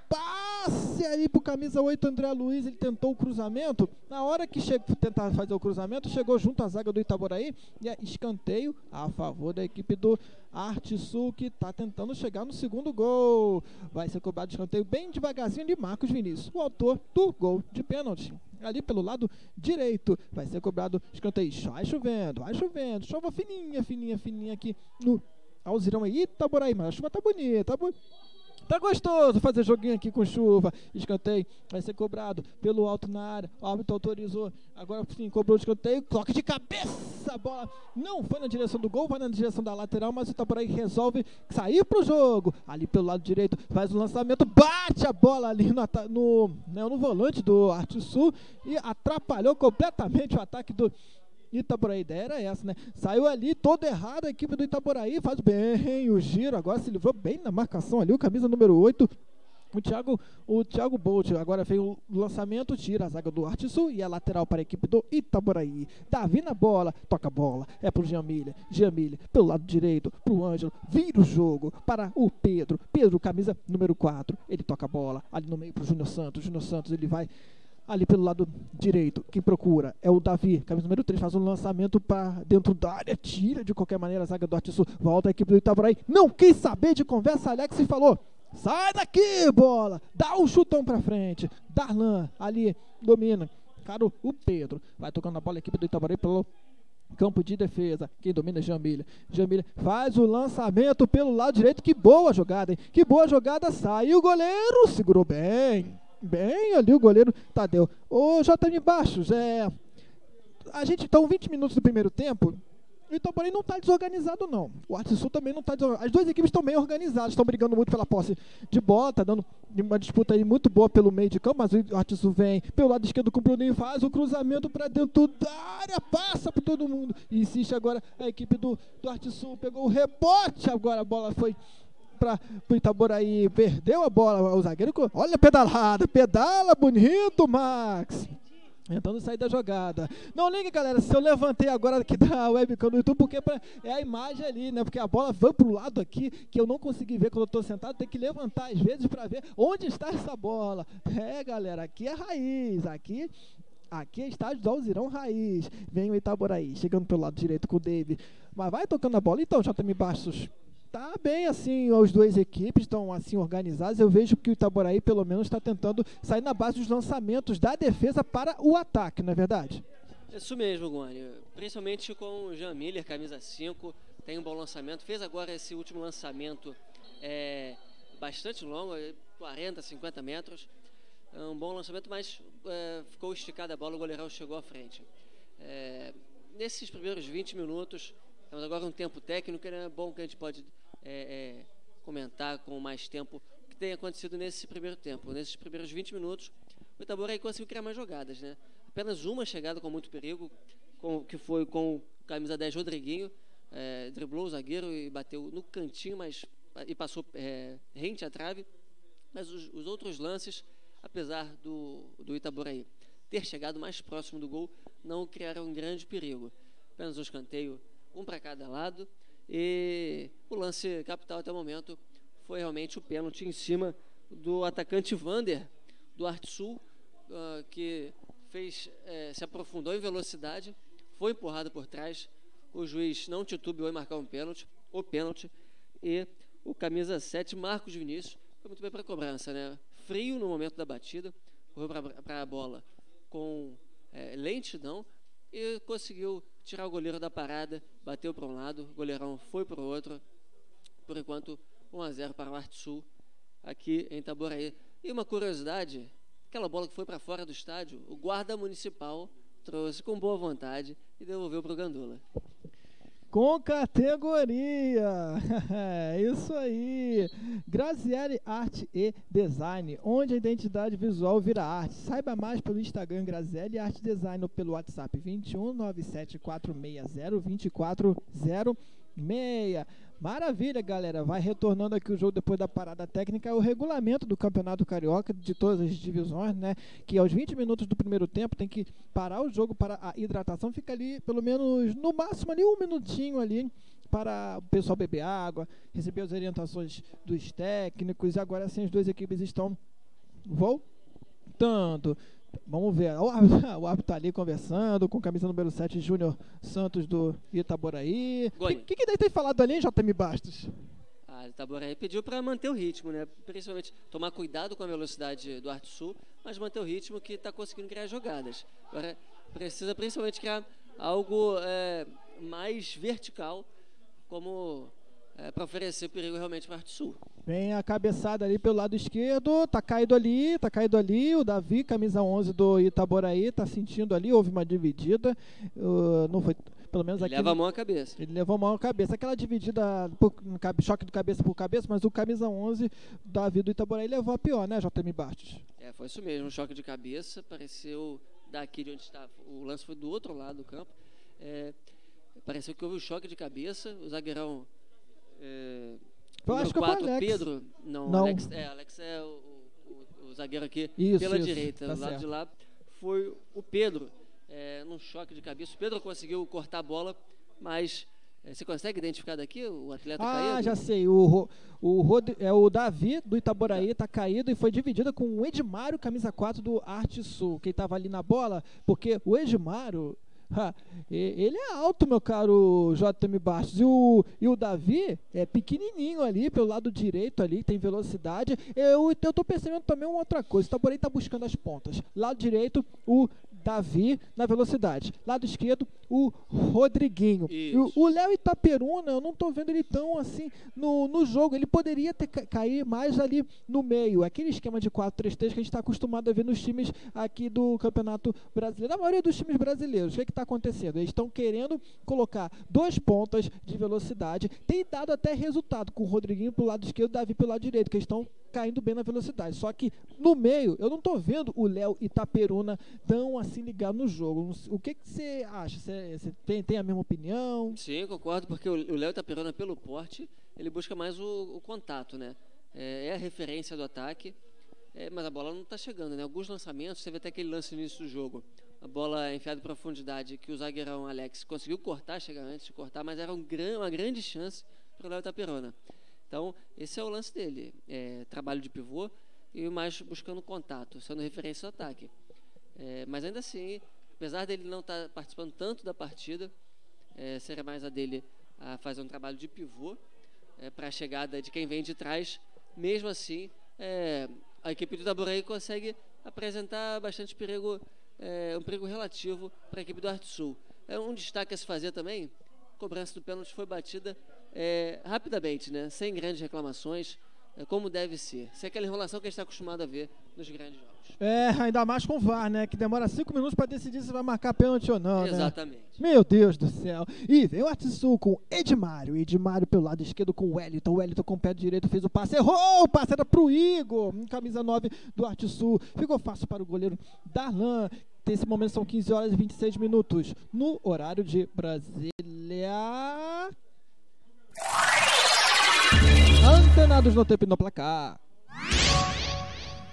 Speaker 6: passe ali pro camisa 8, André Luiz. Ele tentou o cruzamento. Na hora que chegou tentar fazer o cruzamento, chegou junto à zaga do Itaboraí. E é escanteio a favor da equipe do Arte Sul, que está tentando chegar no segundo gol. Vai ser cobrado escanteio bem devagarzinho de Marcos Vinícius, o autor do gol de pênalti. Ali pelo lado direito vai ser cobrado escanteio. Vai chovendo, vai chovendo. Chuva fininha, fininha, fininha aqui no Alzirão aí. Itaboraí, mas a chuva tá bonita, tá bonita. Tá gostoso fazer joguinho aqui com chuva. Escanteio vai ser cobrado pelo alto na área. O árbitro autorizou. Agora sim, cobrou o escanteio. Toque de cabeça. A bola não foi na direção do gol, vai na direção da lateral. Mas o Itaboraí resolve sair pro jogo. Ali pelo lado direito, faz o lançamento. Bate a bola ali no, no, né, no volante do Arte Sul. E atrapalhou completamente o ataque do Itaboraí, ideia era essa, né? Saiu ali todo errado, a equipe do Itaboraí faz bem o giro, agora se livrou bem na marcação ali, o camisa número 8. O Thiago, o Thiago Bolt agora fez o lançamento, tira a zaga do Arte Sul e a lateral para a equipe do Itaboraí. Davi na bola, toca a bola, é pro Giamilha, Giamilha pelo lado direito, pro Ângelo, vira o jogo para o Pedro. Pedro, camisa número 4, ele toca a bola ali no meio pro Júnior Santos. Júnior Santos, ele vai ali pelo lado direito. Quem procura é o Davi, camisa número 3, faz um lançamento para dentro da área, tira de qualquer maneira a zaga do Arte Sul, volta a equipe do Itaboraí. Não quis saber de conversa, Alex e falou: sai daqui, bola, dá um chutão para frente. Darlan ali domina. Cara, o Pedro vai tocando a bola a equipe do Itaboraí pelo campo de defesa. Quem domina é Jamilha. Jamilha faz o lançamento pelo lado direito. Que boa jogada, hein? Que boa jogada. Sai o goleiro, segurou bem. Bem ali o goleiro Tadeu. Ô, JM Baixos, é. A gente então 20 minutos do primeiro tempo. O Itaboraí não está desorganizado, não. O Arte Sul também não está desorganizado. As duas equipes estão bem organizadas, estão brigando muito pela posse de bola, tá dando uma disputa aí muito boa pelo meio de campo, mas o Arte Sul vem pelo lado esquerdo com o Bruninho, faz o cruzamento para dentro da área, passa por todo mundo. E insiste agora a equipe do, do Arte Sul, pegou o rebote, agora a bola foi para o Itaboraí, perdeu a bola, o zagueiro, olha a pedalada, pedala bonito, Max. Tentando sair da jogada. Não ligue, galera, se eu levantei agora aqui da webcam do YouTube, porque pra- é a imagem ali, né? Porque a bola foi pro lado aqui, que eu não consegui ver quando eu tô sentado, tem que levantar às vezes para ver onde está essa bola. É, galera, aqui é raiz, aqui Aqui é estádio do Alzirão Raiz. Vem o Itaboraí, chegando pelo lado direito com o David. Mas vai tocando a bola. Então, JM Bastos, tá bem assim, as duas equipes estão assim organizadas. Eu vejo que o Itaboraí, pelo menos, está tentando sair na base dos lançamentos da defesa para o ataque, não é verdade?
Speaker 7: Isso mesmo, Goni. Principalmente com o Jean Miller, camisa 5. Tem um bom lançamento. Fez agora esse último lançamento é, bastante longo, é, 40, 50 metros. É um bom lançamento, mas é, ficou esticada a bola, o goleirão chegou à frente. É, nesses primeiros 20 minutos, temos agora um tempo técnico, é bom que a gente pode é, é, comentar com mais tempo o que tem acontecido nesse primeiro tempo. Nesses primeiros 20 minutos, o Itaboraí conseguiu criar mais jogadas, né? apenas uma chegada com muito perigo, com, que foi com o camisa 10 Rodriguinho, é, driblou o zagueiro e bateu no cantinho, mas e passou é, rente à trave. Mas os, os outros lances, apesar do, do Itaboraí ter chegado mais próximo do gol, não criaram um grande perigo. Apenas um escanteio, um para cada lado. E o lance capital até o momento foi realmente o pênalti em cima do atacante Vander, do Arte Sul, uh, que fez, eh, se aprofundou em velocidade, foi empurrado por trás. O juiz não titubeou em marcar um pênalti, o pênalti. E o camisa 7, Marcos Vinícius, foi muito bem para a cobrança, né? Frio no momento da batida, correu para a bola com eh, lentidão e conseguiu tirar o goleiro da parada, bateu para um lado, o goleirão foi para o outro. Por enquanto, 1 a 0 para o Arte Sul, aqui em Itaboraí. E uma curiosidade, aquela bola que foi para fora do estádio, o guarda municipal trouxe com boa vontade e devolveu para o Gandula.
Speaker 6: Com categoria! É isso aí! Graziele Arte e Design, onde a identidade visual vira arte. Saiba mais pelo Instagram Graziele Arte Design ou pelo WhatsApp 21 97460 2406. Maravilha, galera. Vai retornando aqui o jogo depois da parada técnica. É o regulamento do Campeonato Carioca de todas as divisões, né? Que aos 20 minutos do primeiro tempo tem que parar o jogo para a hidratação. Fica ali pelo menos no máximo ali um minutinho ali para o pessoal beber água, receber as orientações dos técnicos. E agora sim as duas equipes estão voltando. Vamos ver. O árbitro, tá ali conversando com camisa número 7, Júnior Santos do Itaboraí. O que, que, que daí tem falado ali, JM Bastos?
Speaker 7: Ah, Itaboraí pediu para manter o ritmo, né? Principalmente tomar cuidado com a velocidade do Arte Sul, mas manter o ritmo que está conseguindo criar jogadas. Agora precisa principalmente criar algo é, mais vertical, como é, para oferecer perigo realmente para o Arte Sul.
Speaker 6: Vem a cabeçada ali pelo lado esquerdo, tá caído ali, tá caído ali. O Davi, camisa 11 do Itaboraí, tá sentindo ali, houve uma dividida. Uh, não foi, pelo menos
Speaker 7: ele
Speaker 6: aqui.
Speaker 7: leva a mão à cabeça.
Speaker 6: Ele levou a mão à cabeça. Aquela dividida, por, choque de cabeça por cabeça, mas o camisa 11, Davi do Itaboraí, levou a pior, né, JM Bastos?
Speaker 7: É, foi isso mesmo, um choque de cabeça. Pareceu daqui de onde está. O lance foi do outro lado do campo. É, pareceu que houve um choque de cabeça. O zagueirão. É,
Speaker 6: eu acho que 4, Alex.
Speaker 7: Pedro. Não,
Speaker 6: Não.
Speaker 7: Alex, é, Alex é o, o, o zagueiro aqui
Speaker 6: Isso,
Speaker 7: pela
Speaker 6: isso,
Speaker 7: direita.
Speaker 6: tá
Speaker 7: do lado
Speaker 6: certo.
Speaker 7: de lá foi o Pedro, é, num choque de cabeça. O Pedro conseguiu cortar a bola, mas é, você consegue identificar daqui o atleta
Speaker 6: Ah,
Speaker 7: caído?
Speaker 6: já sei. O, o, Rod- é o Davi do Itaboraí tá caído e foi dividida com o Edmário, camisa 4 do Arte Sul, que estava ali na bola, porque o Edmário. ele é alto, meu caro JM Bastos. E o, e o Davi é pequenininho ali, pelo lado direito ali, tem velocidade. Eu, eu tô percebendo também uma outra coisa. O Itaboraí tá buscando as pontas. Lado direito, o Davi na velocidade. Lado esquerdo, o Rodriguinho. O-
Speaker 7: Isso.
Speaker 6: o Léo Itaperuna, eu não tô vendo ele tão assim no, no jogo. Ele poderia ter ca cair mais ali no meio. Aquele esquema de 4-3-3 que a gente está acostumado a ver nos times aqui do Campeonato Brasileiro. A maioria dos times brasileiros. O que está acontecendo? Eles estão querendo colocar dois pontas de velocidade. Tem dado até resultado com o Rodriguinho pro lado esquerdo e o Davi pelo lado direito, que eles estão caindo bem na velocidade. Só que no meio, eu não tô vendo o Léo Itaperuna tão assim ligado no jogo. O que que você acha? Você tem, tem a mesma opinião?
Speaker 7: Sim, concordo, porque o Léo Itaperuna, pelo porte, ele busca mais o, o contato, né? É, é a referência do ataque, é, mas a bola não está chegando, né? Alguns lançamentos, vê até aquele lance no início do jogo, a bola enfiada em profundidade, que o zagueirão Alex conseguiu cortar, chegar antes de cortar, mas era um gran, uma grande chance para o Léo Itaperuna. Então, esse é o lance dele, é, trabalho de pivô e mais buscando contato, sendo referência ao ataque. É, mas ainda assim, apesar dele não estar participando tanto da partida, é, seria mais a dele a fazer um trabalho de pivô para a chegada de quem vem de trás. Mesmo assim, é, a equipe do Itaboraí consegue apresentar bastante perigo, é, um perigo relativo para a equipe do Arte Sul. É um destaque a se fazer também. A cobrança do pênalti foi batida é, rapidamente, né? sem grandes reclamações, é, como deve ser. Sem aquela enrolação que a gente está acostumado a ver nos grandes jogos.
Speaker 6: É, ainda mais com o VAR, né? Que demora cinco minutos para decidir se vai marcar pênalti ou não, né?
Speaker 7: Exatamente.
Speaker 6: Meu Deus do céu. E vem o Arte Sul com Edmário. Edmário pelo lado esquerdo com o Wellington. O Wellington com o pé direito fez o passe. Errou! O passe era pro Igor. Camisa 9 do Arte Sul. Ficou fácil para o goleiro Darlan. Nesse momento são 15 horas e 26 minutos. No horário de Brasília. Antenados no tempo e no placar.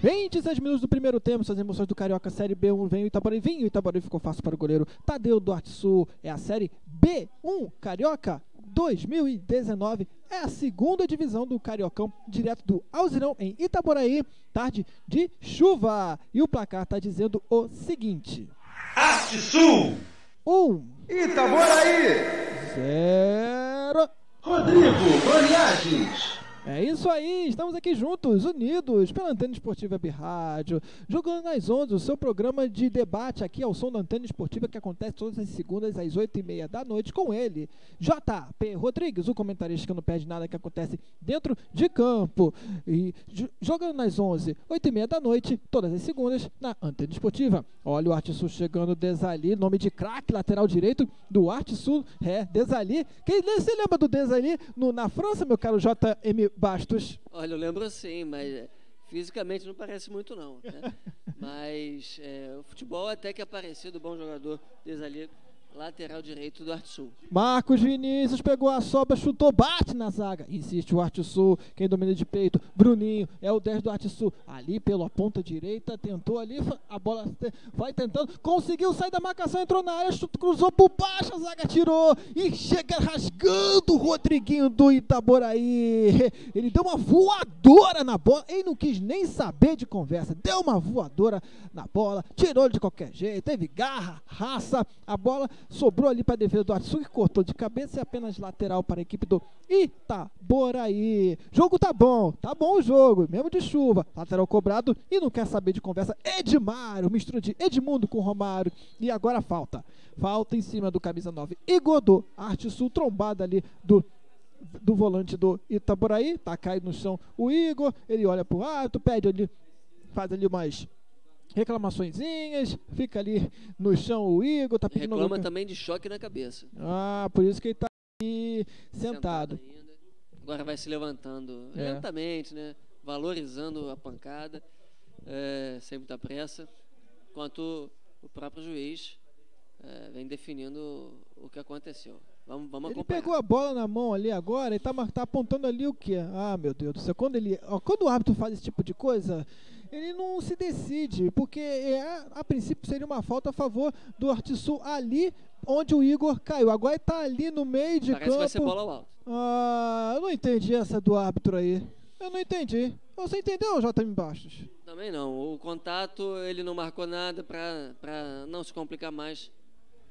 Speaker 6: 26 minutos do primeiro tempo, suas emoções do Carioca Série B1 vem o Itaboraí, vinho, o Itaboraí ficou fácil para o goleiro Tadeu Duarte Sul, é a Série B1 Carioca 2019, é a segunda divisão do Cariocão, direto do Alzirão em Itaboraí, tarde de chuva, e o placar está dizendo o seguinte...
Speaker 5: Arte Sul!
Speaker 6: 1,
Speaker 5: Itaboraí!
Speaker 6: 0...
Speaker 5: Rodrigo Broniages!
Speaker 6: É isso aí, estamos aqui juntos, unidos, pela Antena Esportiva Web Rádio, jogando nas ondas, o seu programa de debate aqui ao som da Antena Esportiva que acontece todas as segundas às oito e meia da noite com ele, JP Rodrigues, o comentarista que não perde nada que acontece dentro de campo. E jo- jogando nas onze, oito e meia da noite, todas as segundas, na Antena Esportiva. Olha o Arte Sul chegando, Desali, nome de craque, lateral direito do Arte Sul, é, Desali. Quem se lembra do Desali no- na França, meu caro JM Bastos?
Speaker 7: Olha, eu lembro sim, mas é, fisicamente não parece muito não. né? mas é, o futebol até que é parecido, bom jogador desde ali, lateral direito do Arte Sul.
Speaker 6: Marcos Vinícius pegou a sobra, chutou, bate na zaga. Insiste o Arte Sul, quem domina de peito, Bruninho, é o 10 do Arte Sul. Ali pela ponta direita, tentou ali, a bola vai tentando, conseguiu sair da marcação, entrou na área, chutou, cruzou por baixo, a zaga tirou e chega rasgando o Rodriguinho do Itaboraí. Ele deu uma voadora na bola, ele não quis nem saber de conversa, deu uma voadora na bola, tirou de qualquer jeito, teve garra, raça, a bola sobrou ali para a defesa do Atsu que cortou de cabeça e apenas lateral para a equipe do Itaboraí. Jogo tá bom, tá bom o jogo, mesmo de chuva, lateral cobrado e não quer saber de conversa. Edmário, mistura de Edmundo com Romário e agora falta. Falta em cima do camisa 9 e Godô, Arte Sul trombada ali do do volante do Itaboraí, tá caído no chão o Igor, ele olha pro árbitro, pede ali, faz ali umas reclamaçõezinhas, fica ali no chão o Igor, tá pedindo
Speaker 7: Reclama
Speaker 6: alguma-
Speaker 7: também de choque na cabeça.
Speaker 6: Ah, por isso que ele tá aí sentado.
Speaker 7: ainda. Agora vai se levantando
Speaker 6: É.
Speaker 7: lentamente, né? Valorizando a pancada, é, sem muita pressa, enquanto o próprio juiz é, vem definindo o que aconteceu. Vamos, vamos
Speaker 6: Ele
Speaker 7: acompanhar.
Speaker 6: pegou a bola na mão ali agora e tá, tá apontando ali o quê? Ah, meu Deus do céu. Quando, ele, ó, quando o árbitro faz esse tipo de coisa, ele não se decide, porque é, a princípio seria uma falta a favor do Artisul ali onde o Igor caiu. Agora ele tá ali no meio de
Speaker 7: Parece
Speaker 6: campo.
Speaker 7: vai ser bola ao alto.
Speaker 6: Ah, eu não entendi essa do árbitro aí. Eu não entendi. Você entendeu, JM Bastos?
Speaker 7: Também não. O contato, ele não marcou nada para não se complicar mais.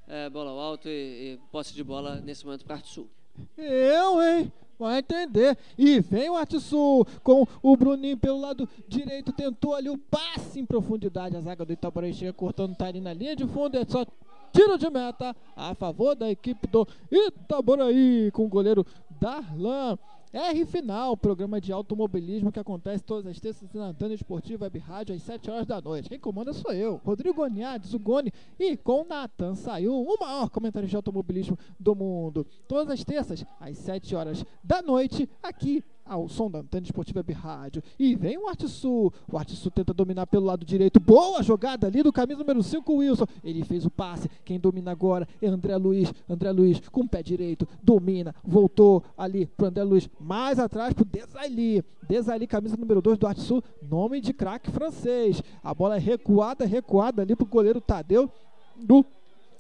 Speaker 7: É, bola ao alto e, e posse de bola nesse momento para Arte Sul.
Speaker 6: Eu, hein? Vai entender. E vem o Artisul com o Bruninho pelo lado direito. Tentou ali o passe em profundidade. A zaga do Itaboraí chega cortando, tá ali na linha de fundo. É só tiro de meta a favor da equipe do Itaboraí com o goleiro Darlan. R Final, programa de automobilismo que acontece todas as terças na Antena Esportiva Web Rádio às 7 horas da noite. Quem comanda sou eu, Rodrigo Oniades, o Goni, e com Nathan Sayun, o maior comentarista de automobilismo do mundo. Todas as terças às 7 horas da noite, aqui ao som da Antena Esportiva Web Rádio. E vem o Arte Sul. O Arte Sul tenta dominar pelo lado direito. Boa jogada ali do camisa número 5, Wilson. Ele fez o passe. Quem domina agora é André Luiz. André Luiz com o pé direito. Domina. Voltou ali pro André Luiz. Mais atrás pro Desali. Desali, camisa número 2 do Arte Sul. Nome de craque francês. A bola é recuada, recuada ali pro goleiro Tadeu do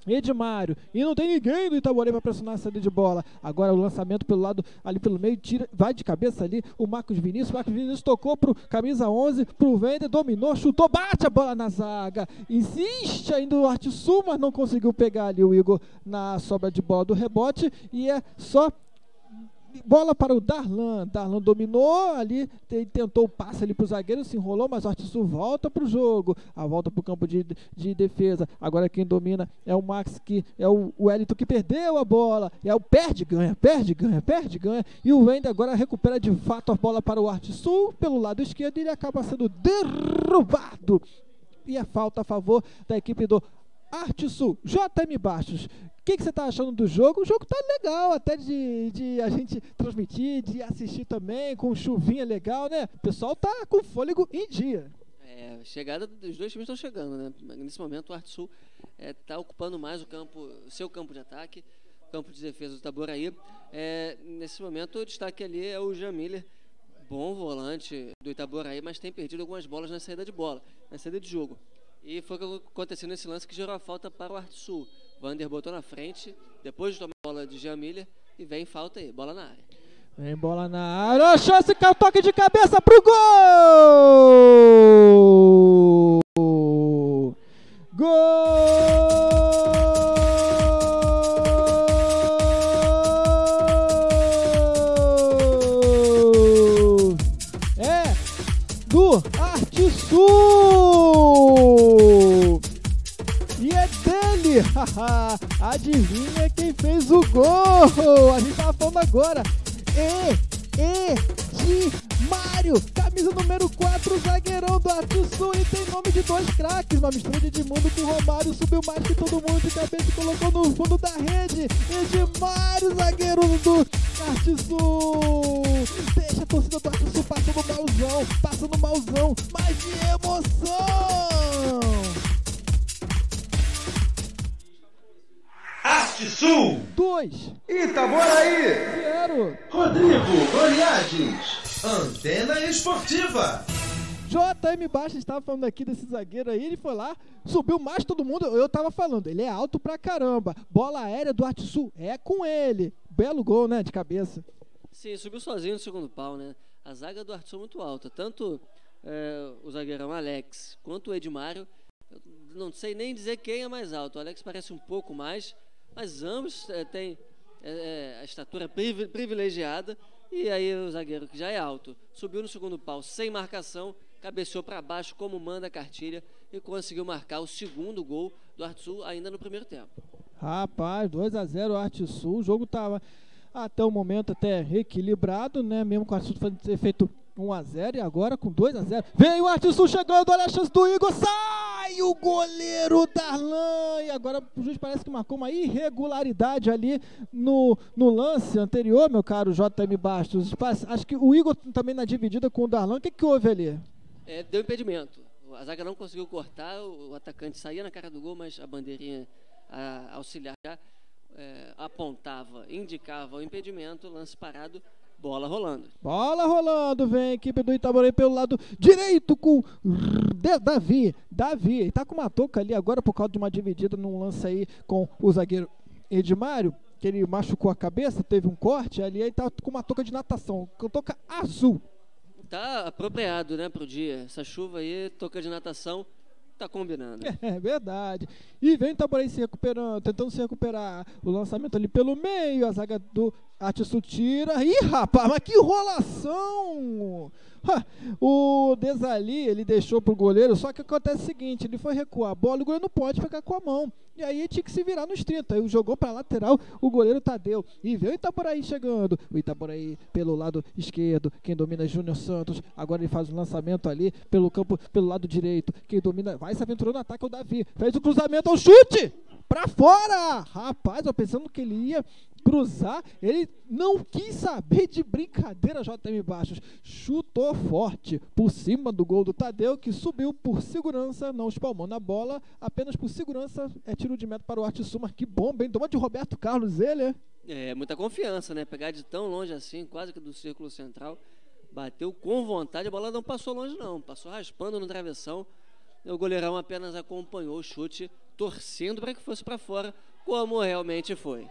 Speaker 6: Edmário. E não tem ninguém do Itaborei para pressionar a saída de bola. Agora o lançamento pelo lado, ali pelo meio, tira, vai de cabeça ali o Marcos Vinícius. Marcos Vinícius tocou pro camisa 11, pro Vender, dominou, chutou, bate a bola na zaga. Insiste ainda o Arte Sul, mas não conseguiu pegar ali o Igor na sobra de bola do rebote. E é só bola para o Darlan. Darlan dominou ali, te- tentou o passe ali para o zagueiro, se enrolou, mas o Artisul volta para o jogo. A volta para o campo de, de defesa. Agora quem domina é o Max, que é o Wellington que perdeu a bola. É o perde, ganha, perde, ganha, perde, ganha. E o Wender agora recupera de fato a bola para o Artisul pelo lado esquerdo e ele acaba sendo derrubado. E é falta a favor da equipe do Arte Sul. JM Bastos, o que, você está achando do jogo? O jogo tá legal, até de, de a gente transmitir, de assistir também, com chuvinha legal, né? O pessoal tá com fôlego em dia.
Speaker 7: É, É, chegada dos dois times estão chegando, né? Nesse momento o Arte Sul está ocupando mais o campo, seu campo de ataque, campo de defesa do Itaboraí. É, nesse momento o destaque ali é o Jean Miller, bom volante do Itaboraí, mas tem perdido algumas bolas na saída de bola, na saída de jogo. E foi o que aconteceu nesse lance que gerou a falta para o Arte Sul. Vander botou na frente, depois de tomar a bola de Jean Miller, e vem falta aí, bola na área.
Speaker 6: Vem bola na área, a chance toque de cabeça pro gol! Gol! Adivinha quem fez o gol? A gente tava falando agora. E, e, de Mário, camisa número 4, zagueirão do Arte Sul. E tem nome de dois craques, uma mistura de Edmundo com Romário. Subiu mais que todo mundo de cabeça e colocou no fundo da rede. Edmário, Estava falando aqui desse zagueiro aí, ele foi lá, subiu mais todo mundo. Eu tava falando, ele é alto pra caramba. Bola aérea do Arte Sul é com ele. Belo gol, né, de cabeça.
Speaker 7: Sim, subiu sozinho no segundo pau, né? A zaga do Arte Sul é muito alta. Tanto é, o zagueirão Alex quanto o Edmário. Não sei nem dizer quem é mais alto. O Alex parece um pouco mais, mas ambos é, têm é, é, a estatura privi- privilegiada. E aí o zagueiro, que já é alto, subiu no segundo pau sem marcação, cabeceou para baixo como manda a cartilha e conseguiu marcar o segundo gol do Arte Sul ainda no primeiro tempo.
Speaker 6: Rapaz, 2 a 0 Arte Sul. O jogo tava até o momento até equilibrado, né? Mesmo com o Arte Sul ter feito 1 a 0 e agora com 2 a 0. Vem o Arte Sul chegando, olha a chance do Igor. Sai o goleiro Darlan. E agora o juiz parece que marcou uma irregularidade ali no, no lance anterior, meu caro JM Bastos. Acho que o Igor também na dividida com o Darlan. O que, que houve ali?
Speaker 7: É, deu impedimento. A zaga não conseguiu cortar, o, atacante saía na cara do gol, mas a bandeirinha a, auxiliar já é, apontava, indicava o impedimento, lance parado, bola rolando.
Speaker 6: Bola rolando, vem a equipe do Itaboraí pelo lado direito com Davi. Davi, ele tá com uma touca ali agora por causa de uma dividida num lance aí com o zagueiro Edmário, que ele machucou a cabeça, teve um corte ali, aí tá com uma touca de natação, com touca azul.
Speaker 7: Tá apropriado, né, pro dia. Essa chuva aí, toca de natação, tá combinando.
Speaker 6: É verdade. E vem o Itaboraí se recuperando, tentando se recuperar. O lançamento ali pelo meio, a zaga do Atiçu tira. Ih, rapaz, mas que enrolação! O Desali, ele deixou pro goleiro, só que acontece o seguinte, ele foi recuar a bola o goleiro não pode pegar com a mão. E aí tinha que se virar nos 30. Aí jogou pra lateral o goleiro Tadeu. E veio o Itaboraí chegando. O Itaboraí pelo lado esquerdo, quem domina é Júnior Santos. Agora ele faz o lançamento ali pelo campo, pelo lado direito. Quem domina, vai se aventurando no ataque é o Davi. Fez o cruzamento ao chute! Pra fora! Rapaz, eu pensando que ele ia cruzar, ele não quis saber de brincadeira, JM Baixos. Chutou forte por cima do gol do Tadeu, que subiu por segurança, não espalmou na bola, apenas por segurança. É tiro de meta para o Arte Sul, mas que bomba, hein? Toma de Roberto Carlos ele? É,
Speaker 7: muita confiança, né? Pegar de tão longe assim, quase que do círculo central. Bateu com vontade, a bola não passou longe não, passou raspando no travessão. O goleirão apenas acompanhou o chute, torcendo para que fosse para fora, como realmente foi.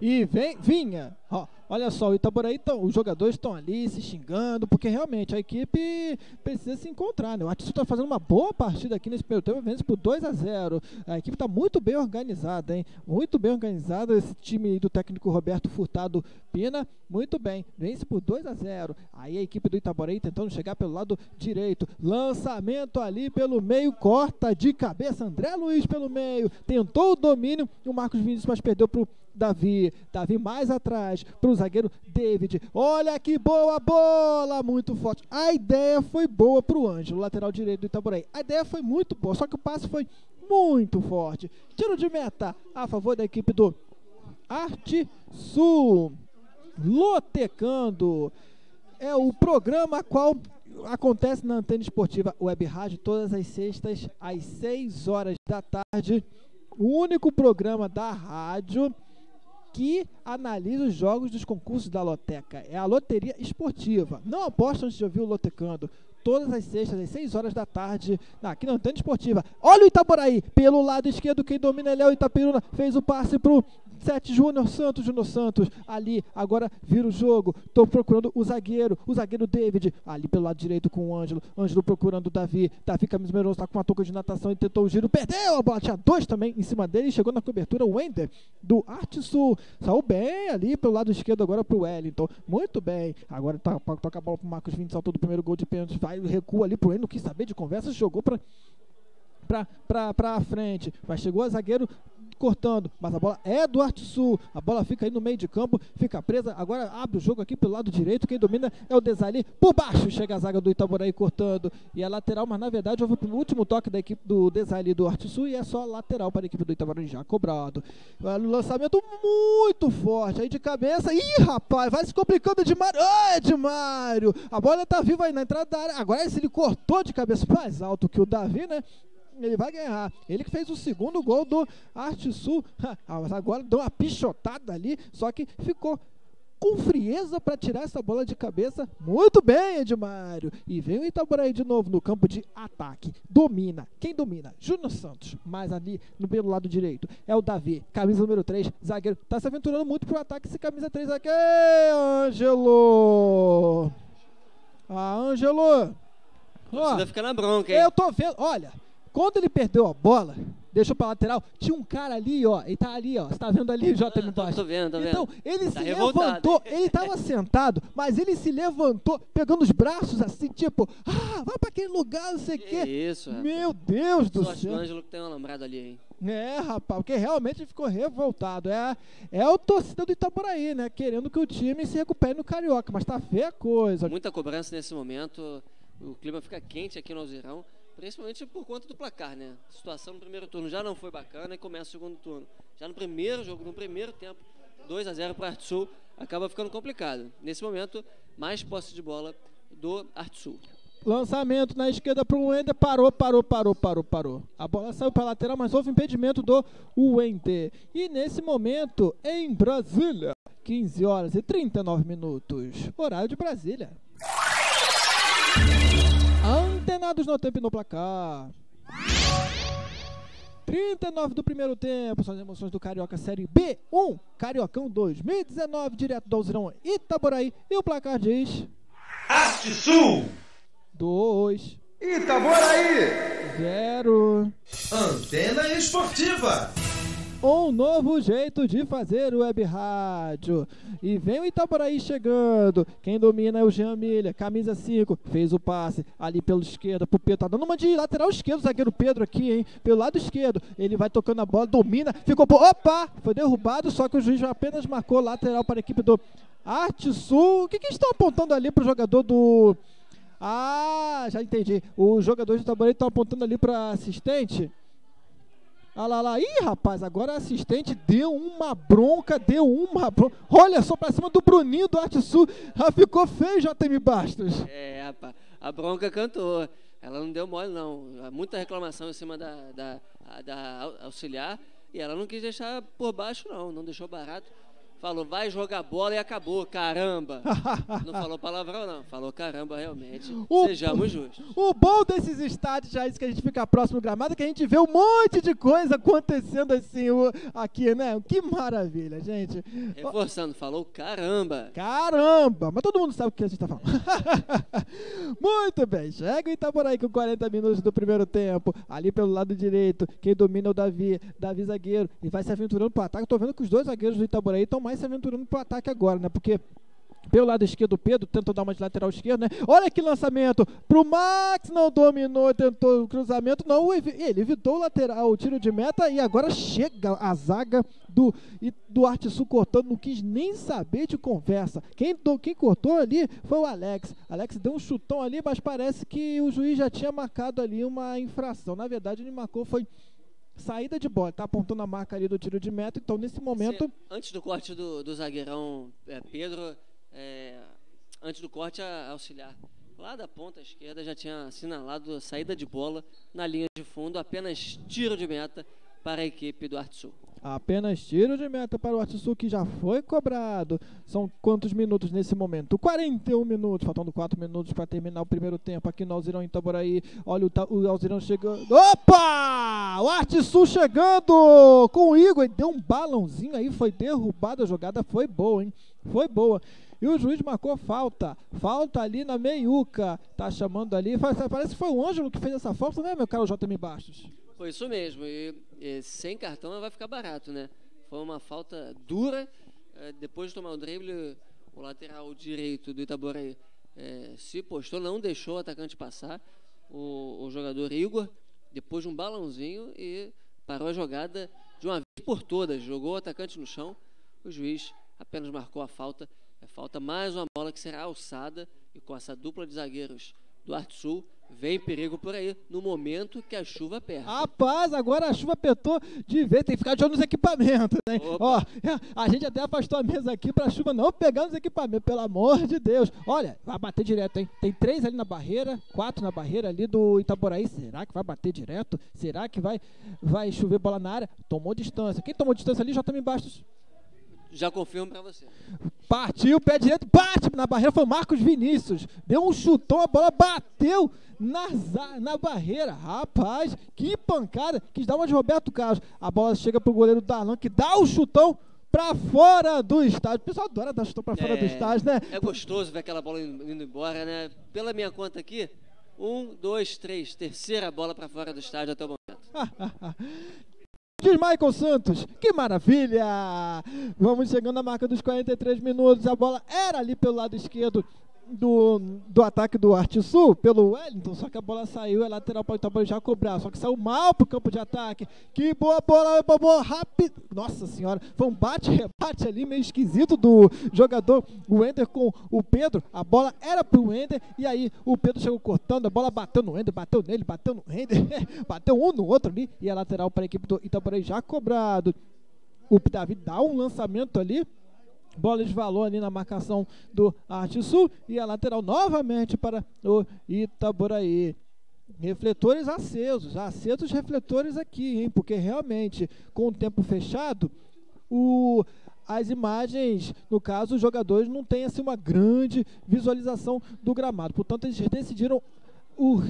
Speaker 6: E vem, vinha. Ó, olha só, o Itaboraí, tão, os jogadores estão ali se xingando, porque realmente a equipe precisa se encontrar. Né? O Atiçu está fazendo uma boa partida aqui nesse primeiro tempo, vence por 2 a 0 A equipe está muito bem organizada, hein? Muito bem organizada. Esse time do técnico Roberto Furtado Pina, muito bem. Vence por 2 a 0 Aí a equipe do Itaboraí tentando chegar pelo lado direito. Lançamento ali pelo meio, corta de cabeça. André Luiz pelo meio. Tentou o domínio. O Marcos Vinícius, mas perdeu pro Davi, Davi mais atrás para o zagueiro David. Olha que boa bola, muito forte. A ideia foi boa para o Ângelo, lateral direito do Itaboraí. A ideia foi muito boa, só que o passe foi muito forte. Tiro de meta a favor da equipe do Arte Sul. Lotecando é o programa qual acontece na antena esportiva Web Rádio todas as sextas às 6 horas da tarde. O único programa da rádio que analisa os jogos dos concursos da Loteca. É a Loteria Esportiva. Não aposta antes de ouvir o Lotecando. Todas as sextas, às 6 horas da tarde, aqui na Antena Esportiva. Olha o Itaboraí, pelo lado esquerdo, quem domina ele é o Itapiruna. Fez o passe pro Sete Júnior Santos, Júnior Santos. Ali, agora vira o jogo. Tô procurando o zagueiro, o zagueiro David. Ali pelo lado direito com o Ângelo. Ângelo procurando o Davi. Davi, camisa número 11, tá com uma touca de natação e tentou o giro. Perdeu a bola, tinha dois também em cima dele. Chegou na cobertura o Wender do Arte Sul. Saiu bem ali pelo lado esquerdo agora pro Wellington. Muito bem. Agora tá, toca a bola pro Marcos 20, saltou do primeiro gol de pênalti. Vai, recua ali pro Wellington, quis saber de conversa, jogou pra pra frente. Mas chegou a zagueiro cortando, mas a bola é do Arte Sul. A bola fica aí no meio de campo, fica presa. Agora abre o jogo aqui pelo lado direito. Quem domina é o Desali. Por baixo chega a zaga do Itaboraí cortando. E é lateral, mas na verdade houve o último toque da equipe do Desali do Arte Sul e é só lateral para a equipe do Itaboraí já cobrado. O lançamento muito forte aí de cabeça. Ih, rapaz, vai se complicando demais. Ah, Edmário! A bola tá viva aí na entrada da área. Agora se ele cortou de cabeça mais alto que o Davi, né? Ele vai ganhar. Ele que fez o segundo gol do Arte Sul. Agora deu uma pichotada ali, só que ficou com frieza para tirar essa bola de cabeça. Muito bem, Edmário. E vem o Itaboraí de novo no campo de ataque. Domina. Quem domina? Júnior Santos. Mais ali no pelo lado direito é o Davi. Camisa número 3, zagueiro. Tá se aventurando muito pro ataque esse camisa 3 aqui. Ângelo. Ah, Ângelo.
Speaker 7: Ó, fica na bronca, hein?
Speaker 6: Eu tô vendo. Olha, quando ele perdeu a bola, deixou pra lateral, tinha um cara ali, ó. Ele tá ali, ó. Você tá vendo ali, Jota
Speaker 7: ah, tô, tô vendo, tô vendo.
Speaker 6: Então, ele
Speaker 7: tá
Speaker 6: se
Speaker 7: revoltado.
Speaker 6: levantou, ele tava sentado, mas ele se levantou, pegando os braços assim, tipo, ah, vai pra aquele lugar, não sei o quê.
Speaker 7: Isso, rapaz.
Speaker 6: Meu Deus do
Speaker 7: Sorte
Speaker 6: céu.
Speaker 7: Ângelo que tem um alambrado ali, hein?
Speaker 6: É, rapaz, porque realmente ficou revoltado. É, é o torcida do Itaboraí, né? Querendo que o time se recupere no Carioca, mas tá feia a coisa.
Speaker 7: Muita cobrança nesse momento. O clima fica quente aqui no Alzirão. Principalmente por conta do placar, né? A situação no primeiro turno já não foi bacana e começa o segundo turno. Já no primeiro jogo, no primeiro tempo, 2 a 0 para Arte Sul, acaba ficando complicado. Nesse momento, mais posse de bola do Arte Sul.
Speaker 6: Lançamento na esquerda para o Wender, parou, parou, parou, parou, parou. A bola saiu para a lateral, mas houve impedimento do Wender. E nesse momento, em Brasília, 15 horas e 39 minutos, horário de Brasília. Antenados no tempo e no placar. 39 do primeiro tempo, são as emoções do Carioca Série B1, Cariocão 2019, direto do Alzirão Itaboraí. E o placar diz:
Speaker 5: Arte Sul,
Speaker 6: 2,
Speaker 5: Itaboraí,
Speaker 6: 0.
Speaker 5: Antena Esportiva.
Speaker 6: Um novo jeito de fazer web rádio. E vem o Itaboraí chegando. Quem domina é o Jean Milha, camisa 5. Fez o passe ali pela esquerda pro Pedro. Tá dando uma de lateral esquerdo, zagueiro Pedro aqui, hein? Pelo lado esquerdo. Ele vai tocando a bola, domina. Ficou. Por... Opa! Foi derrubado, só que o juiz apenas marcou lateral para a equipe do Arte Sul. O que, que estão apontando ali pro jogador do. Ah, já entendi. Os jogadores do Itaboraí estão apontando ali para assistente. Olha lá, lá. Ih, rapaz, agora a assistente deu uma bronca, deu uma bronca. Olha só pra cima do Bruninho do Arte Sul. Já ficou feio, JM Bastos.
Speaker 7: É, rapaz, a bronca cantou. Ela não deu mole, não. Muita reclamação em cima da, da, da auxiliar. E ela não quis deixar por baixo, não. Não deixou barato. Falou, vai jogar bola e acabou, caramba. não falou palavrão, não. Falou caramba, realmente.
Speaker 6: O-
Speaker 7: Sejamos justos.
Speaker 6: O bom desses estádios, já é isso que a gente fica próximo do gramado, é que a gente vê um monte de coisa acontecendo assim aqui, né? Que maravilha, gente.
Speaker 7: Reforçando, falou caramba.
Speaker 6: Caramba! Mas todo mundo sabe o que a gente tá falando. Muito bem, chega o Itaboraí com 40 minutos do primeiro tempo. Ali pelo lado direito, quem domina é o Davi. Davi zagueiro. E vai se aventurando pro ataque. Eu tô vendo que os dois zagueiros do Itaboraí estão mais se aventurando pro ataque agora, né? Porque. Pelo lado esquerdo, o Pedro tentou dar uma de lateral esquerdo, né? Olha que lançamento pro Max, não dominou, tentou o cruzamento, não, ele evitou o lateral, o tiro de meta e agora chega a zaga do, e- do Arte Sul cortando, não quis nem saber de conversa. Quem, quem cortou ali foi o Alex. Alex deu um chutão ali, mas parece que o juiz já tinha marcado ali uma infração. Na verdade, ele marcou foi saída de bola, tá apontando a marca ali do tiro de meta, então nesse momento.
Speaker 7: Cê- antes do corte do, do zagueirão é, Pedro, é, antes do corte a auxiliar lá da ponta esquerda já tinha assinalado a saída de bola na linha de fundo, apenas tiro de meta para a equipe do Arte Sul.
Speaker 6: Apenas tiro de meta para o que já foi cobrado. São quantos minutos nesse momento? 41 minutos, faltando 4 minutos para terminar o primeiro tempo aqui no Alzirão em Itaboraí. Olha o, o Alzirão chegando. Opa! O Artisul chegando com o Igor. Deu um balãozinho aí, foi derrubado. A jogada foi boa, hein? Foi boa. E o juiz marcou falta. Falta ali na meiuca. Tá chamando ali. Parece que foi o Ângelo que fez essa falta, né, meu caro JM Bastos?
Speaker 7: Foi isso mesmo. E, e sem cartão vai ficar barato, né? Foi uma falta dura. eh, depois de tomar o drible, o lateral direito do Itaboraí eh, se postou, não deixou o atacante passar. O, o jogador Igor, depois de um balãozinho, e parou a jogada de uma vez por todas. Jogou o atacante no chão. O juiz apenas marcou a falta. É falta mais uma bola que será alçada. E com essa dupla de zagueiros do Arte Sul, vem perigo por aí no momento que a chuva aperta.
Speaker 6: Rapaz, agora a chuva apertou de vez, tem que ficar de olho nos equipamentos, né? Ó, a gente até afastou a mesa aqui pra chuva não pegar nos equipamentos, pelo amor de Deus. Olha, vai bater direto, hein? Tem três ali na barreira, quatro na barreira ali do Itaboraí. Será que vai bater direto? Será que vai, vai chover bola na área? Tomou distância. Quem tomou distância ali já também Bastos.
Speaker 7: Já confirmo pra você.
Speaker 6: Partiu, pé direito, bate na barreira, foi o Marcos Vinícius. Deu um chutão, a bola bateu na, na barreira. Rapaz, que pancada. Quis dar uma de Roberto Carlos. A bola chega pro goleiro Darlan, que dá o chutão pra fora do estádio. O pessoal adora dar chutão pra fora do estádio, né?
Speaker 7: É gostoso ver aquela bola indo, indo embora, né? Pela minha conta aqui, um, dois, três, terceira bola pra fora do estádio até o momento.
Speaker 6: Diz Michael Santos, que maravilha! Vamos chegando à marca dos 43 minutos. A bola era ali pelo lado esquerdo do, do ataque do Arte Sul, pelo Wellington, só que a bola saiu, é lateral para o Itabora já cobrar, só que saiu mal pro campo de ataque. Que boa bola, boa, boa, rápido. Nossa senhora, foi um bate-rebate ali meio esquisito do jogador Wender com o Pedro. A bola era pro Wender e aí o Pedro chegou cortando, a bola bateu no Wender, bateu nele, bateu no Wender, bateu um no outro ali e é lateral para a equipe do Itaborei já cobrado. O Davi dá um lançamento ali, bola de valor ali na marcação do Arte Sul e a lateral novamente para o Itaboraí. Refletores acesos, acesos refletores aqui, hein? Porque realmente, com o tempo fechado, o, as imagens, no caso, os jogadores não têm assim uma grande visualização do gramado. Portanto, eles decidiram o-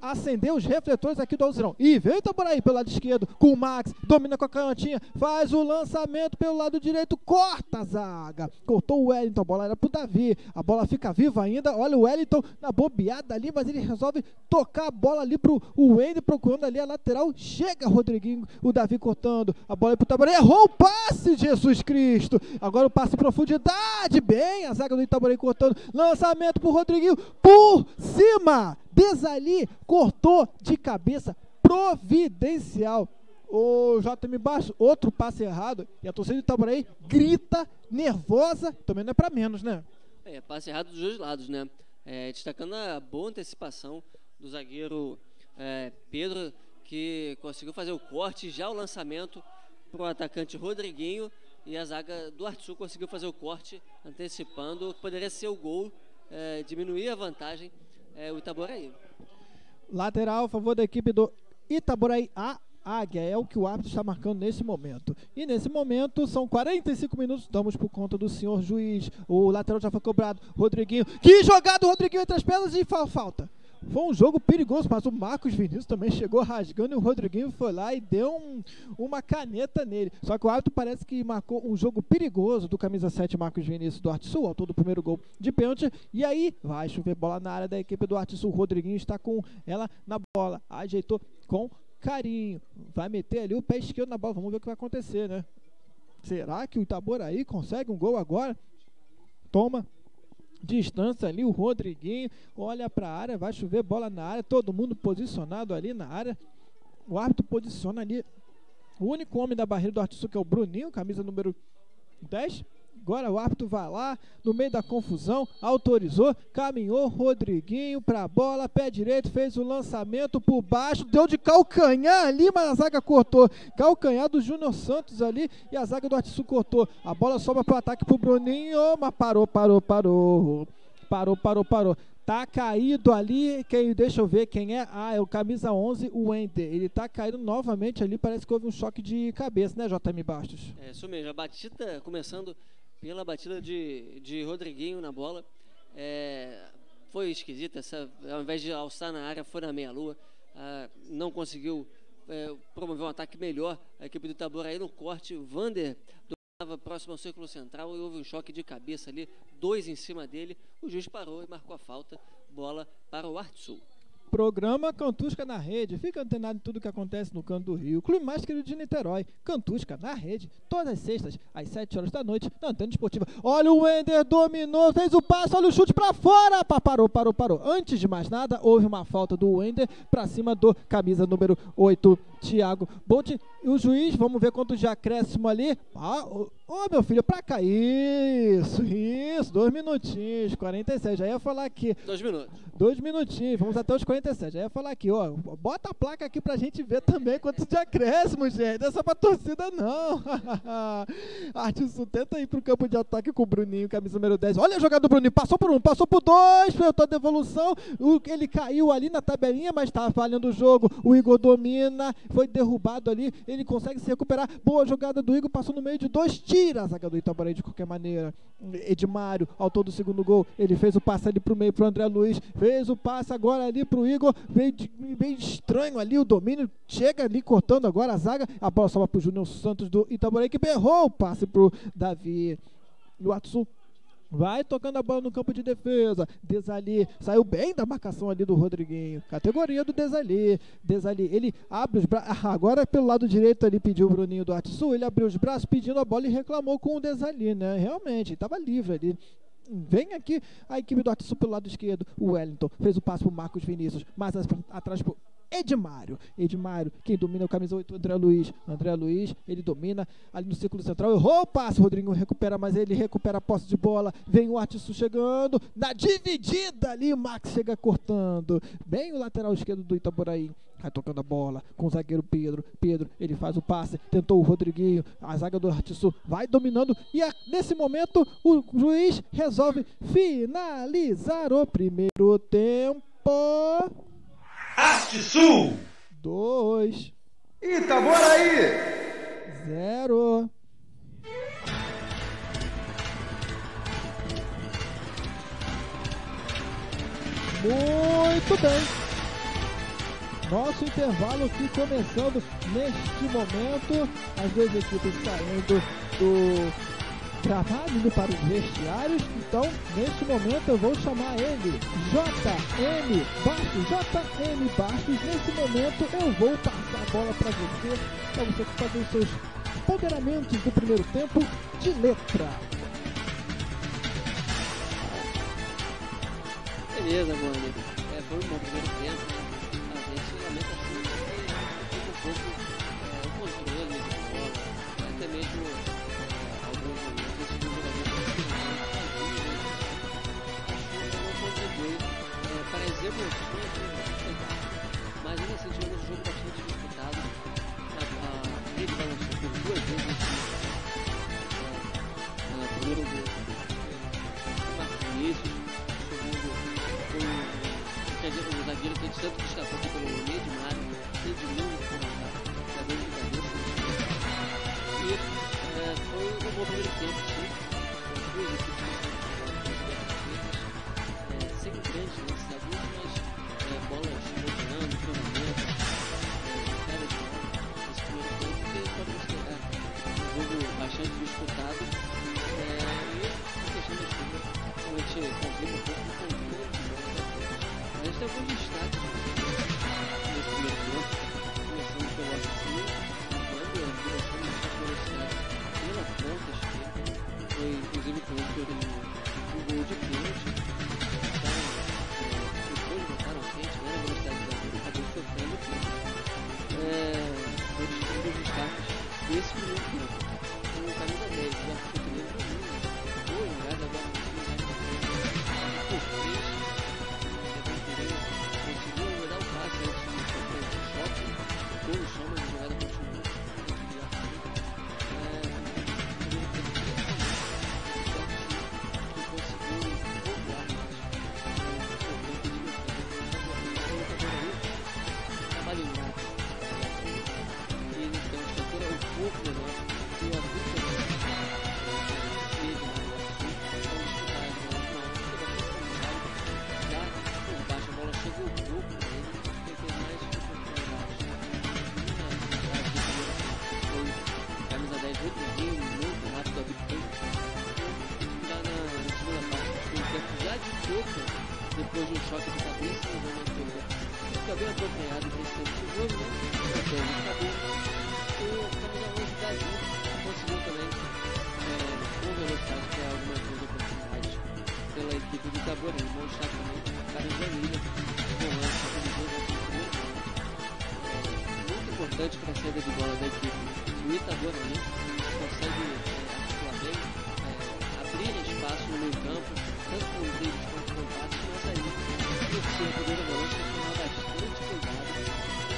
Speaker 6: acender os refletores aqui do Alzirão. E veio Itaboraí pelo lado esquerdo, com o Max, domina com a canhotinha, faz o lançamento pelo lado direito, corta a zaga. Cortou o Wellington, a bola era pro Davi. A bola fica viva ainda. Olha o Wellington na bobeada ali, mas ele resolve tocar a bola ali pro o Wender procurando ali a lateral. Chega Rodriguinho, o Davi cortando. A bola é pro Itaboraí. Errou o passe, Jesus Cristo. Agora o passe em profundidade. Bem, a zaga do Itaboraí cortando. Lançamento pro Rodriguinho por cima. Desali cortou de cabeça providencial. O JM Baixo, outro passe errado. E a torcida do Itaboraí grita, nervosa. Também não é pra menos, né?
Speaker 7: É, passe errado dos dois lados, né? É, destacando a boa antecipação do zagueiro é, Pedro, que conseguiu fazer o corte, já o lançamento para o atacante Rodriguinho. E a zaga do Arthur conseguiu fazer o corte, antecipando poderia ser o gol, é, diminuir a vantagem, é, o Itaboraí.
Speaker 6: Lateral a favor da equipe do Itaboraí. A Águia é o que o árbitro está marcando nesse momento. E nesse momento são 45 minutos. Damos por conta do senhor juiz. O lateral já foi cobrado. Rodriguinho. Que jogada Rodriguinho entre as pernas e fa- falta. Foi um jogo perigoso, mas o Marcos Vinícius também chegou rasgando e o Rodriguinho foi lá e deu um- uma caneta nele. Só que o árbitro parece que marcou um jogo perigoso do camisa 7 Marcos Vinícius do Arte Sul, autor do primeiro gol de pênalti. E aí vai chover bola na área da equipe do Arte Sul. O Rodriguinho está com ela na bola, ajeitou com carinho. Vai meter ali o pé esquerdo na bola. Vamos ver o que vai acontecer, né? Será que o Itaboraí consegue um gol agora? Toma distância ali, o Rodriguinho olha para a área, vai chover bola na área, todo mundo posicionado ali na área. O árbitro posiciona ali o único homem da barreira do Artiçu, que é o Bruninho, camisa número 10. Agora o árbitro vai lá, no meio da confusão, autorizou, caminhou, Rodriguinho pra bola, pé direito, fez o lançamento por baixo, deu de calcanhar ali, mas a zaga cortou. Calcanhar do Júnior Santos ali e a zaga do Artiçu cortou. A bola sobra pro ataque pro Bruninho, mas parou, parou, parou. Parou, parou, parou. Tá caído ali, quem, deixa eu ver quem é. Ah, é o camisa 11, o Wender. Ele tá caído novamente ali, parece que houve um choque de cabeça, né, JM Bastos?
Speaker 7: É isso mesmo, a batida começando pela batida de, de Rodriguinho na bola. É, foi esquisita, ao invés de alçar na área, foi na meia-lua. Ah, não conseguiu é, promover um ataque melhor. A equipe do Itaboraí no corte, Vander dominava próximo ao círculo central e houve um choque de cabeça ali, dois em cima dele. O juiz parou e marcou a falta. Bola para o Artsul.
Speaker 6: Programa Cantusca na Rede. Fica antenado em tudo que acontece no canto do Rio. Clube mais querido de Niterói. Cantusca na Rede. Todas as sextas, às 7 horas da noite, na Antena Esportiva. Olha o Wender, dominou, fez o passe, olha o chute pra fora. Pá, parou, parou, parou. Antes de mais nada, houve uma falta do Wender pra cima do camisa número 8, Bolt. E o juiz, vamos ver quanto de acréscimo ali. Ah, ô, ô, meu filho, pra cá. Isso, isso. Dois minutinhos, 47. Já ia falar aqui.
Speaker 7: Dois minutos.
Speaker 6: Dois minutinhos, vamos até os 47. Já ia falar aqui, ó. Bota a placa aqui pra gente ver também quanto de acréscimo, gente. Não é só pra torcida, não. Artisson, tenta ir pro campo de ataque com o Bruninho, camisa número 10. Olha a jogada do Bruninho. Passou por um, passou por dois. Foi a devolução. O, ele caiu ali na tabelinha, mas tava falhando o jogo. O Igor domina. Foi derrubado ali. Ele consegue se recuperar. Boa jogada do Igor. Passou no meio de dois. Tira a zaga do Itaboraí de qualquer maneira. Edmário, autor do segundo gol. Ele fez o passe ali pro meio pro André Luiz. Fez o passe agora ali pro Igor. De- veio estranho ali o domínio. Chega ali cortando agora a zaga. A bola sobra pro Júnior Santos do Itaboraí que berrou o passe pro Davi. O Atsu Vai tocando a bola no campo de defesa. Desali saiu bem da marcação ali do Rodriguinho. Categoria do Desali. Desali, ele abre os braços. agora pelo lado direito ali pediu o Bruninho do Atsu. Ele abriu os braços pedindo a bola e reclamou com o Desali, né? Realmente, estava livre ali. Vem aqui a equipe do Atsu pelo lado esquerdo. O Wellington fez o passe pro Marcos Vinícius. Mais as- atrás pro Edmário. Edmário, quem domina é o camisa 8, André Luiz. André Luiz, ele domina ali no círculo central. Errou o passe. Rodrigo recupera, mas ele recupera a posse de bola. Vem o Atsu chegando. Na dividida ali, o Max chega cortando. Bem o lateral esquerdo do Itaboraí. Vai tocando a bola com o zagueiro Pedro. Pedro, ele faz o passe. Tentou o Rodriguinho. A zaga do Artiçu vai dominando. E a- nesse momento, o juiz resolve finalizar o primeiro tempo.
Speaker 5: Arte Sul.
Speaker 6: Dois,
Speaker 5: Itaboraí.
Speaker 6: zero. Muito bem. Nosso intervalo aqui começando neste momento. As duas equipes saindo do indo para os vestiários. Então, neste momento eu vou chamar ele, JM Bastos. JM Bastos, nesse momento eu vou passar a bola para você, para você fazer os seus ponderamentos do primeiro tempo de letra.
Speaker 7: Beleza, Wander. É, foi um bom primeiro tempo. A gente muito que um pouco é, o controle de bola, até mesmo do. Mas ainda assim tivemos um jogo bastante disputado. A, a rede balançou por duas vezes nesse é, é, primeiro gol. é, Marcos Vinícius, segundo o, dizer, o zagueiro que a gente tanto destacou aqui pelo meio de Mário, que foi um zagueiro de cabeça. E é, foi um bom primeiro tempo,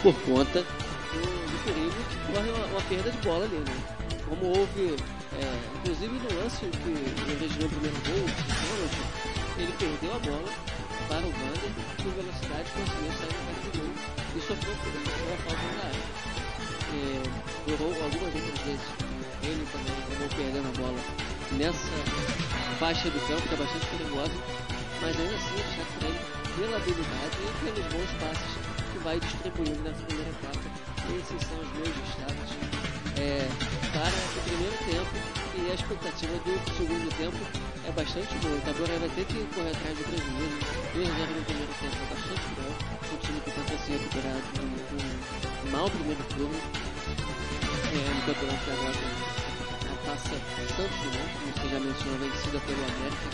Speaker 7: por conta do, do perigo que corre uma, uma perda de bola ali, né? Como houve, é, inclusive no lance que originou o primeiro gol, o ele perdeu a bola para o Wander, com velocidade conseguiu sair no cara do gol e sofreu, sofreu a falta na área. É, errou algumas outras vezes, ele também acabou perdendo a bola nessa faixa do campo, que é bastante perigosa, mas ainda assim é destaque para ele pela habilidade e pelos bons passes que vai distribuindo nessa primeira etapa. Esses são os meus destaques é, para o primeiro tempo e a expectativa do segundo tempo é bastante boa. O Tabora vai ter que correr atrás do prejuízo. 2 a 0 no primeiro tempo é bastante bom. O time que tenta se recuperar de um, um mau primeiro turno é, no campeonato agora taça Santos Dumont, como você já mencionou, vencida pelo América,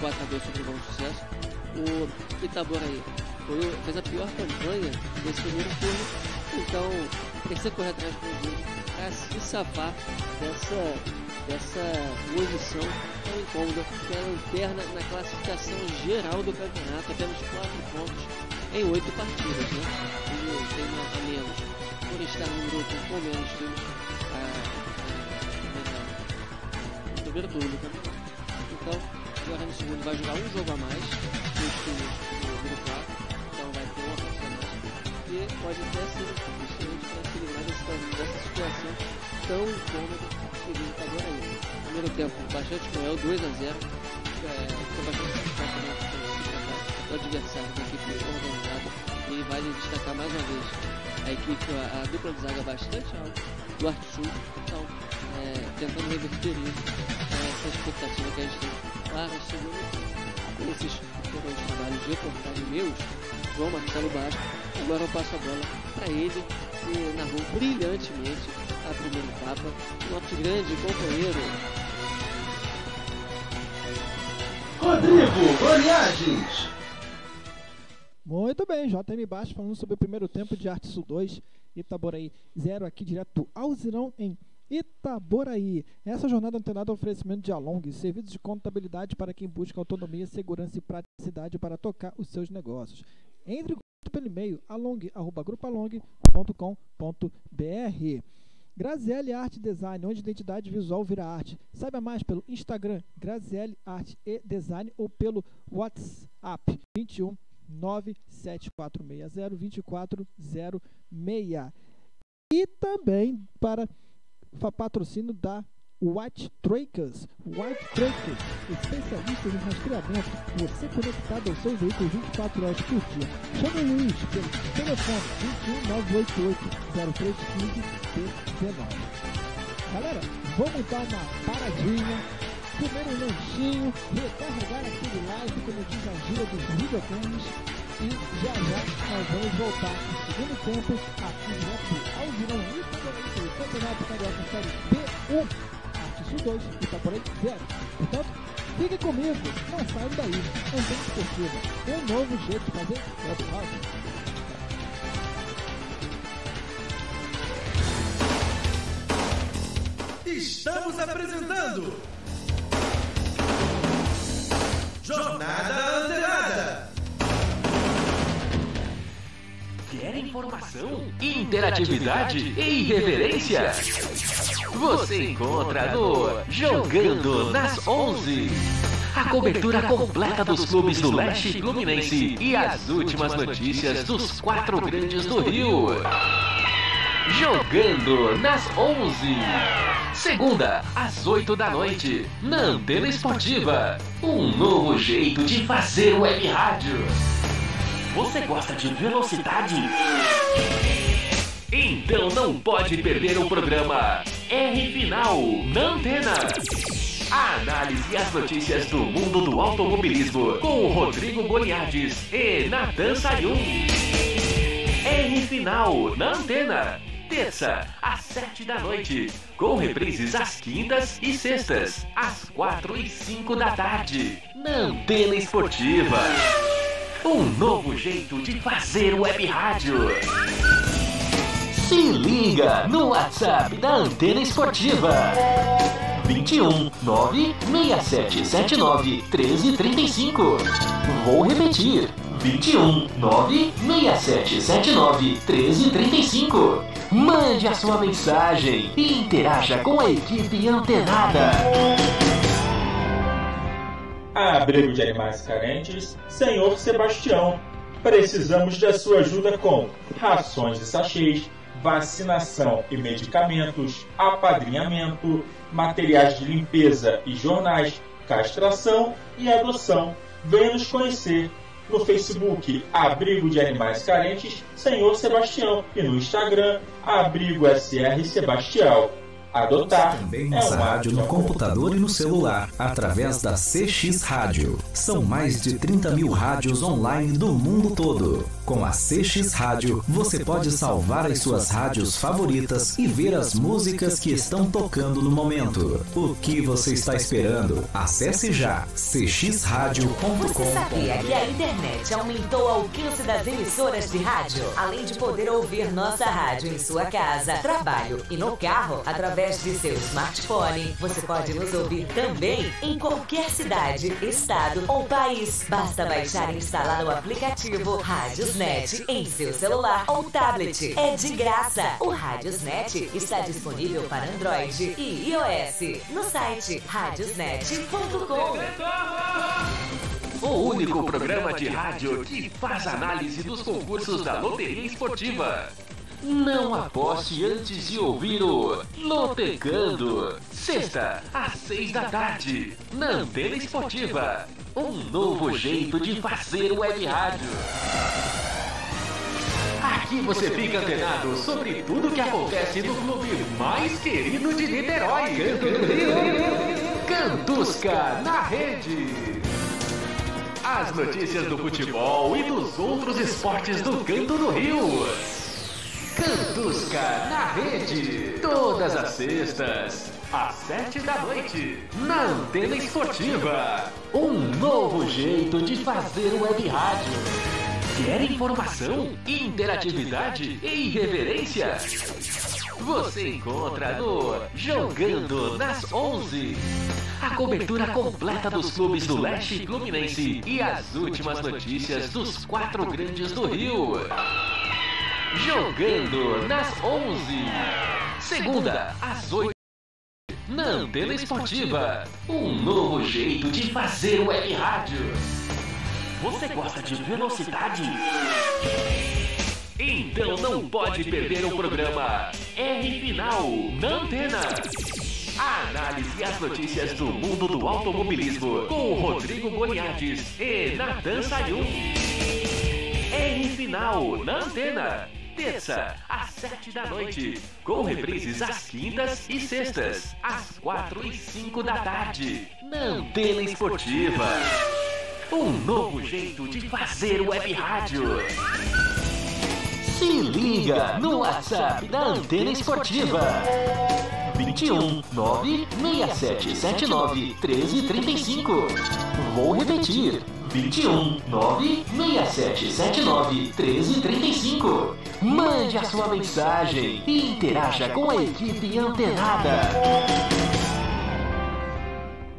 Speaker 7: 4 a 2 sobre o Bom Sucesso. O Itaboraí foi, fez a pior campanha desse primeiro turno, então precisa correr atrás do prejuízo para se safar dessa, dessa posição tão incômoda que é lanterna na classificação geral do campeonato, apenas 4 pontos em 8 partidas, né? E tem uma a menos por estar num grupo com menos times a, a, no primeiro turno do campeonato. Então, agora no segundo vai jogar um jogo a mais times pode até ser o suficiente para se livrar dessa, dessa situação tão incômoda que vive agora aí. Primeiro tempo bastante cruel, 2 a 0 é, foi bastante complicado também o adversário da equipe organizada e vale destacar mais uma vez a equipe, a, a dupla de zaga bastante alta do Arte Sul, então é, tentando reverter isso, é, essa expectativa que a gente tem para o segundo tempo. Esses foram os trabalhos de reportagem meus, João Marcelo Basco, agora eu passo a bola para ele, que narrou brilhantemente a primeira etapa, nosso grande companheiro
Speaker 5: Rodrigo Goliages.
Speaker 6: Muito bem, JM Baixo falando sobre o primeiro tempo de Arte Sul 2, Itaboraí 0, aqui direto do Alzirão em Itaboraí. Essa jornada antenada ao oferecimento de Along, serviços de contabilidade para quem busca autonomia, segurança e praticidade para tocar os seus negócios. Entre pelo e-mail along@grupalong.com.br. Graziele Arte Design, onde identidade visual vira arte. Saiba mais pelo Instagram Graziele Arte e Design ou pelo WhatsApp 21 97460 2406. E também para patrocínio da White Trackers. White Trackers, especialistas em rastreamento, você conectado ao seu veículo 24 horas por dia. Chame o Luiz pelo telefone 21 988 0315 19. Galera, vamos dar uma paradinha, comer um lanchinho, recarregar aquele live, como diz a gira dos videogames, e já já nós vamos voltar no segundo tempo aqui direto ao Girão pelo Campeonato Carioca Série B1. Arte 2, Itaporém 0. Portanto, fique comigo, não saiam daí. Antena Esportiva, um novo jeito de fazer web rádio.
Speaker 5: Estamos apresentando Jornada Antenada.
Speaker 1: Quer informação, interatividade e irreverência? Você encontra no Jogando nas 11. A cobertura completa dos clubes do Leste Fluminense e as últimas notícias dos quatro grandes do Rio. Jogando nas 11. Segunda, às 8 da noite, na Antena Esportiva. Um novo jeito de fazer web rádio. Você gosta de velocidade? Então não pode perder o programa R Final na Antena. A análise e as notícias do mundo do automobilismo com Rodrigo Goliardes e Natan Sayun. R Final na Antena. Terça, às sete da noite. Com reprises às quintas e sextas, às quatro e cinco da tarde. Na Antena Esportiva. Um novo jeito de fazer web rádio. Se liga no WhatsApp da Antena Esportiva. 21 96779 1335. Vou repetir. 21 96779 1335. Mande a sua mensagem e interaja com a equipe antenada.
Speaker 2: Abrigo de animais carentes, Senhor Sebastião. Precisamos da sua ajuda com rações e sachês, vacinação e medicamentos, apadrinhamento, materiais de limpeza e jornais, castração e adoção. Venha nos conhecer no Facebook Abrigo de Animais Carentes Senhor Sebastião e no Instagram Abrigo SR Sebastião. Adotar
Speaker 3: Também
Speaker 2: é
Speaker 3: nossa
Speaker 2: um
Speaker 3: rádio no computador e no celular, através da CX Rádio. São mais de 30 mil rádios online do mundo todo. Com a CX Rádio, você pode salvar as suas rádios favoritas e ver as músicas que estão tocando no momento. O que você está esperando? Acesse já cxradio.com.
Speaker 4: Você sabia que a internet aumentou o alcance das emissoras de rádio? Além de poder ouvir nossa rádio em sua casa, trabalho e no carro, através de seu smartphone, você pode nos ouvir também em qualquer cidade, estado ou país. Basta baixar e instalar o aplicativo Rádiosnet em seu celular ou tablet. É de graça. O Rádiosnet está disponível para Android e iOS no site radiosnet.com.
Speaker 1: O único programa de rádio que faz análise dos concursos da Loteria Esportiva. Não aposte antes de ouvir o Lotecando. Sexta, às seis da tarde, na Antena Esportiva. Um novo jeito de fazer web rádio. Aqui você fica antenado sobre tudo que acontece no clube mais querido de Niterói. Cantusca na rede. As notícias do futebol e dos outros esportes do canto do Rio. Cantusca na rede. Todas as sextas, às sete da noite, na Antena Esportiva. Um novo jeito de fazer web rádio. Quer informação, interatividade e irreverência? Você encontra no Jogando nas 11. A cobertura completa dos clubes do Leste Fluminense e as últimas notícias dos quatro grandes do Rio. Jogando nas 11. Segunda, às 8. Na Antena Esportiva. Um novo jeito de fazer web rádio. Você gosta de velocidade? Então não pode perder o programa R Final na Antena. Análise as notícias do mundo do automobilismo com Rodrigo Goliardes e Natan Sayun. R Final na Antena. Terça, às sete da noite. Com reprises às quintas e sextas, às quatro e cinco da tarde. Na Antena Esportiva. Um novo jeito de fazer web rádio. Se liga no WhatsApp da Antena Esportiva. 21 96779 1335. Vou repetir. 21 96779 1335. Mande a sua mensagem e interaja com a equipe antenada.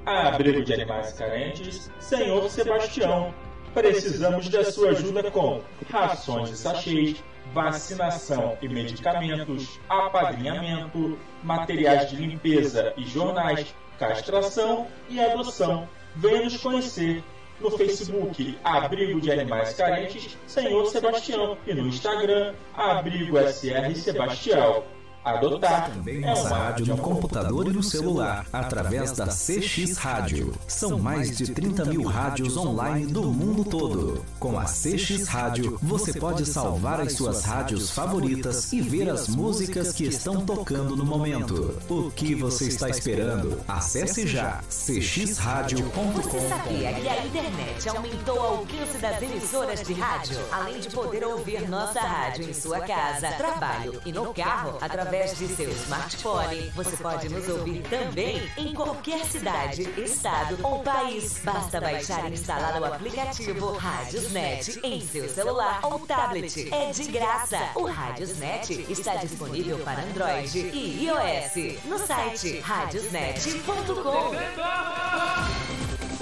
Speaker 2: Abrigo de Animais Carentes, Senhor Sebastião. Precisamos da sua ajuda com rações e sachês, vacinação e medicamentos, apadrinhamento, materiais de limpeza e jornais, castração e adoção. Venha nos conhecer no Facebook Abrigo de Animais Carentes Senhor Sebastião e no Instagram Abrigo SR Sebastião. Adotar
Speaker 3: Também
Speaker 2: é
Speaker 3: nossa
Speaker 2: uma
Speaker 3: rádio no computador e no celular, através da CX Rádio. São mais de 30 mil rádios online do mundo todo. Com a CX Rádio, você pode salvar as suas rádios favoritas e ver as músicas que estão tocando no momento. O que você está esperando? Acesse já
Speaker 4: Você sabia
Speaker 3: cxradio.com.
Speaker 4: que a internet aumentou o alcance das emissoras de rádio? Além de poder ouvir nossa rádio em sua casa, trabalho e no carro, através de seu smartphone, você pode nos ouvir também em qualquer cidade, estado ou país. Basta baixar e instalar o aplicativo Radiosnet em seu celular ou tablet. É de graça. O Radiosnet está disponível para Android e iOS no site radiosnet.com.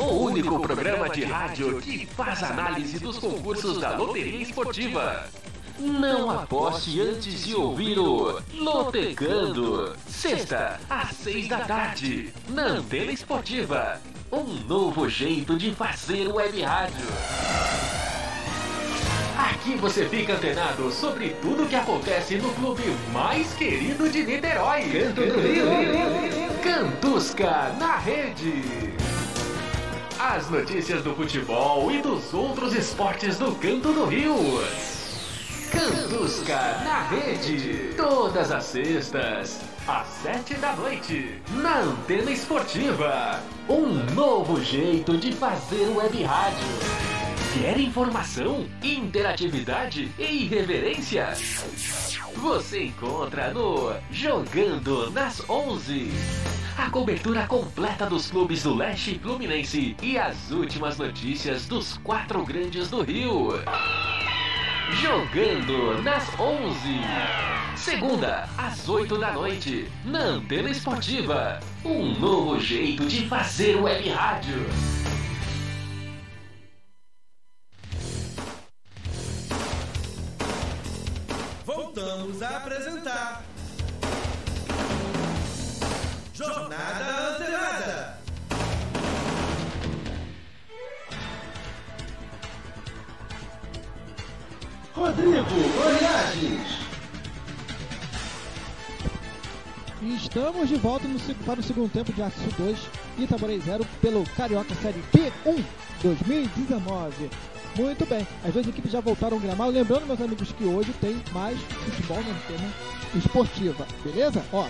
Speaker 1: O único programa de rádio que faz análise dos concursos da Loteria Esportiva. Não aposte antes de ouvir o Lotecando. Sexta, às seis da tarde, na Antena Esportiva. Um novo jeito de fazer web rádio. Aqui você fica antenado sobre tudo que acontece no clube mais querido de Niterói. Canto do Rio. Cantusca na rede. As notícias do futebol e dos outros esportes do Canto do Rio. Cantusca na rede. Todas as sextas, às sete da noite, na Antena Esportiva. Um novo jeito de fazer web rádio. Quer informação, interatividade e irreverência? Você encontra no Jogando nas 11. A cobertura completa dos clubes do Leste Fluminense e as últimas notícias dos quatro grandes do Rio. Jogando nas 11. Segunda, às 8 da noite, na Antena Esportiva. Um novo jeito de fazer web rádio.
Speaker 5: Voltamos a apresentar. Jornada Rodrigo Goliades.
Speaker 6: E estamos de volta no para o segundo tempo de Aço 2, Itaborei 0, pelo Carioca Série B1 2019. Muito bem, as duas equipes já voltaram ao gramado. Lembrando, meus amigos, que hoje tem mais futebol na antena esportiva, beleza? Ó,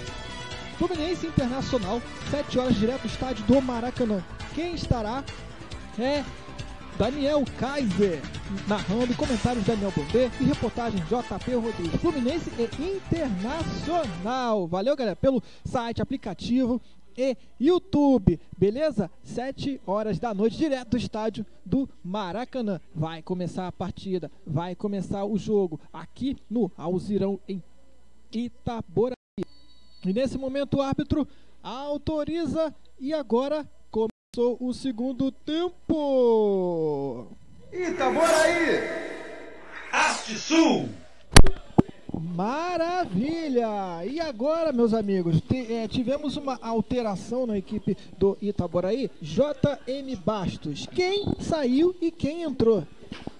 Speaker 6: Fluminense Internacional, 7 horas direto do estádio do Maracanã. Quem estará é Daniel Kaiser narrando, comentários Daniel Bondê e reportagem JP Rodrigues. Fluminense e Internacional. Valeu, galera, pelo site, aplicativo e YouTube, beleza? 7 horas da noite, direto do estádio do Maracanã. Vai começar a partida, vai começar o jogo aqui no Alzirão em Itaboraí. E nesse momento o árbitro autoriza e agora começou o segundo tempo.
Speaker 5: Itaboraí. Haste Sul.
Speaker 6: Maravilha! E agora, meus amigos, eh, tivemos uma alteração na equipe do Itaboraí. JM Bastos. Quem saiu e quem entrou?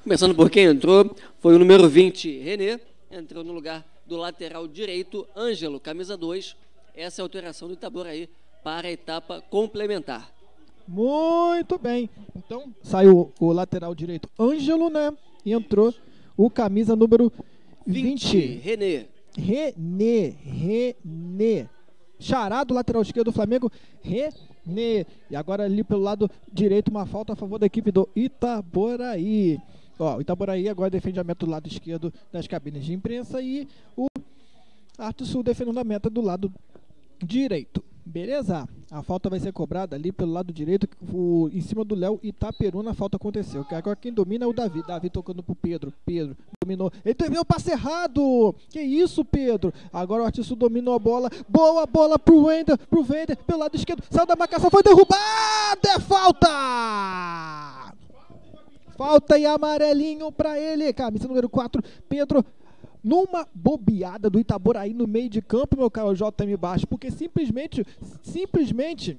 Speaker 7: Começando por quem entrou, foi o número 20, René, entrou no lugar do lateral direito, Ângelo, camisa 2. Essa é a alteração do Itaboraí para a etapa complementar.
Speaker 6: Muito bem. Então, saiu o lateral direito Ângelo, né? E entrou o camisa número 20.
Speaker 7: 20, René.
Speaker 6: Renê, Renê. Chará do lateral esquerdo do Flamengo, Renê. E agora ali pelo lado direito, uma falta a favor da equipe do Itaboraí. Ó, o Itaboraí agora defende a meta do lado esquerdo das cabines de imprensa e o Arte Sul defendendo a meta do lado direito. Beleza? A falta vai ser cobrada ali pelo lado direito, o, em cima do Léo Itaperuna a falta aconteceu. Agora quem domina é o Davi. Davi tocando pro Pedro. Pedro dominou. Ele teve o passe errado. Que isso, Pedro? Agora o Artiço dominou a bola. Boa bola pro Wender. Pro Wender pelo lado esquerdo. Saiu da marcação, foi derrubado. É falta! Falta e amarelinho pra ele. Camisa número 4, Pedro. Numa bobeada do Itaboraí no meio de campo, meu caro JM Baixo, porque simplesmente, simplesmente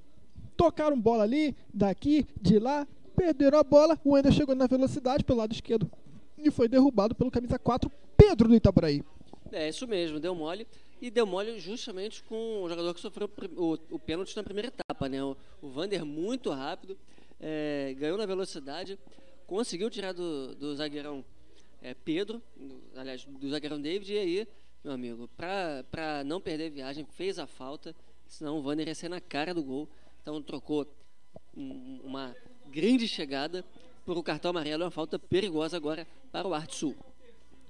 Speaker 6: tocaram bola ali, daqui, de lá, perderam a bola. O Wender chegou na velocidade pelo lado esquerdo e foi derrubado pelo camisa 4, Pedro do Itaboraí.
Speaker 7: É isso mesmo, deu mole. e deu mole justamente com o jogador que sofreu o, o pênalti na primeira etapa, né? O, o Vander muito rápido, é, ganhou na velocidade, conseguiu tirar do, do zagueirão é, Pedro, aliás, do zagueirão David, e aí, meu amigo, pra não perder a viagem, fez a falta, senão o Vander ia ser na cara do gol, então trocou um- uma grande chegada por o cartão amarelo, uma falta perigosa agora para o Arte Sul.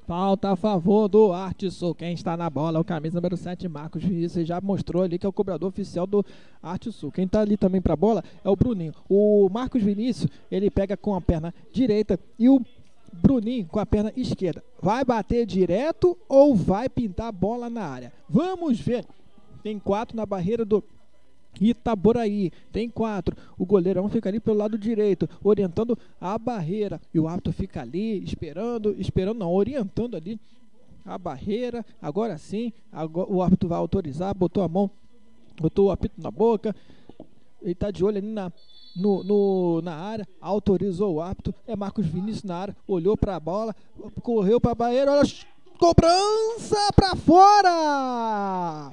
Speaker 6: Falta a favor do Arte Sul. Quem está na bola é o camisa número 7, Marcos Vinícius. Já mostrou ali que é o cobrador oficial do Arte Sul. Quem está ali também para a bola é o Bruninho. O Marcos Vinícius, ele pega com a perna direita e o Bruninho com a perna esquerda. Vai bater direto ou vai pintar a bola na área? Vamos ver. Tem quatro na barreira do Itaboraí, tem quatro. O goleirão fica ali pelo lado direito, orientando a barreira. E o árbitro fica ali, esperando, esperando, não, orientando ali a barreira. Agora sim, agora o árbitro vai autorizar, botou a mão, botou o apito na boca. Ele tá de olho ali na, no, no- na área, autorizou o árbitro. É Marcos Vinícius na área, olhou para a bola, correu para a barreira, olha, cobrança para fora!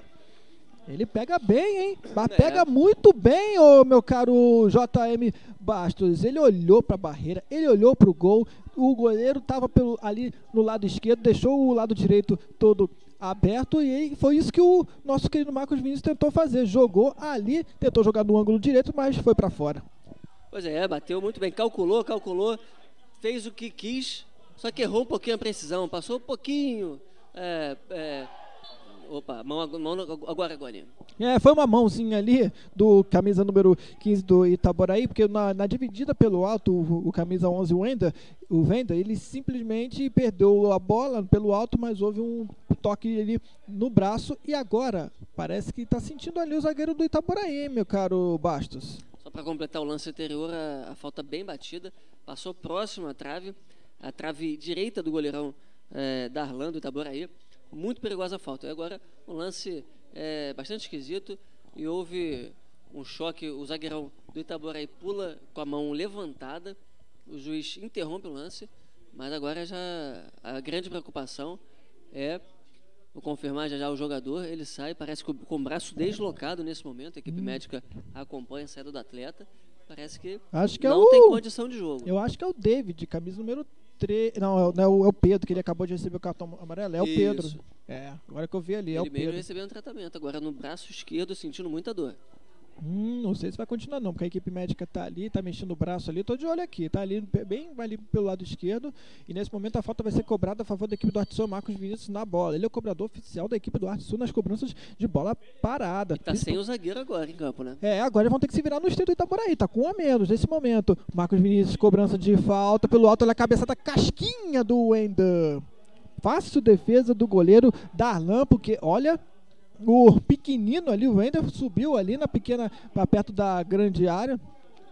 Speaker 6: Ele pega bem, hein? Mas
Speaker 7: É.
Speaker 6: pega muito bem, ô meu caro JM Bastos. Ele olhou para a barreira, ele olhou para o gol. O goleiro estava ali no lado esquerdo, deixou o lado direito todo aberto e foi isso que o nosso querido Marcos Vinícius tentou fazer. Jogou ali, tentou jogar no ângulo direito, mas foi para fora.
Speaker 7: Pois é, bateu muito bem, calculou, calculou, fez o que quis, só que errou um pouquinho a precisão, passou um pouquinho. É, é, opa, mão, mão agora, agora.
Speaker 6: É, foi uma mãozinha ali do camisa número 15 do Itaboraí, porque na, na dividida pelo alto, o, o camisa 11, o Wenda, o Venda, ele simplesmente perdeu a bola pelo alto, mas houve um toque ali no braço e agora parece que está sentindo ali o zagueiro do Itaboraí, meu caro Bastos.
Speaker 7: Só para completar o lance anterior, a, a falta bem batida, passou próximo à trave, a trave direita do goleirão é, Darlan do Itaboraí. Muito perigosa a falta. E agora um lance é, bastante esquisito e houve um choque. O zagueirão do Itaboraí pula com a mão levantada, o juiz interrompe o lance, mas agora já a grande preocupação é Vou confirmar já já o jogador, ele sai, parece que com o braço deslocado nesse momento, a
Speaker 6: Hum.
Speaker 7: equipe médica acompanha a saída do atleta. Parece que
Speaker 6: Acho que é
Speaker 7: não
Speaker 6: o-
Speaker 7: tem condição de jogo.
Speaker 6: Eu acho que é o David, camisa número 3. Não, é, o- não, é o- é o Pedro, que ele acabou de receber o cartão amarelo. É o Pedro.
Speaker 7: Isso.
Speaker 6: É, agora que eu vi ali, é
Speaker 7: ele
Speaker 6: o
Speaker 7: mesmo
Speaker 6: Pedro.
Speaker 7: recebendo tratamento, agora no braço esquerdo sentindo muita dor.
Speaker 6: Hum, não sei se vai continuar não, porque a equipe médica tá ali, tá mexendo o braço ali, tô de olho aqui, tá ali be- bem ali pelo lado esquerdo, e nesse momento a falta vai ser cobrada a favor da equipe do Arte Sul, Marcos Vinícius na bola. Ele é o cobrador oficial da equipe do Arte Sul nas cobranças de bola parada.
Speaker 7: Tá sem o zagueiro agora em campo, né?
Speaker 6: É, agora eles vão ter que se virar no estilo do Itaboraí, tá com um a menos nesse momento. Marcos Vinícius, cobrança de falta pelo alto, olha a cabeçada casquinha do Wender. Fácil defesa do goleiro Darlan, porque olha, o pequenino ali, o Wender subiu ali na pequena, para perto da grande área,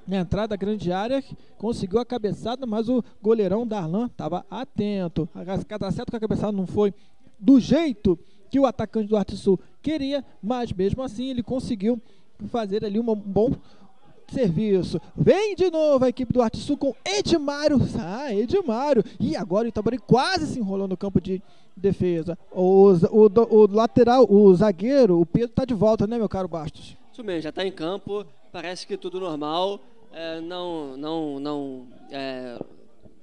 Speaker 6: na entrada da grande área, conseguiu a cabeçada, mas o goleirão Darlan estava atento. A- Tá certo que a cabeçada não foi do jeito que o atacante do Arte Sul queria, mas mesmo assim ele conseguiu fazer ali um bom serviço. Vem de novo a equipe do Arte Sul com Edmário. Ah, Edmário. E agora o Itabori quase se enrolou no campo de defesa. O, o, o lateral, o zagueiro, o Pedro tá de volta, né, meu caro Bastos?
Speaker 7: Isso mesmo, já está em campo, parece que tudo normal, é, não, não, não é,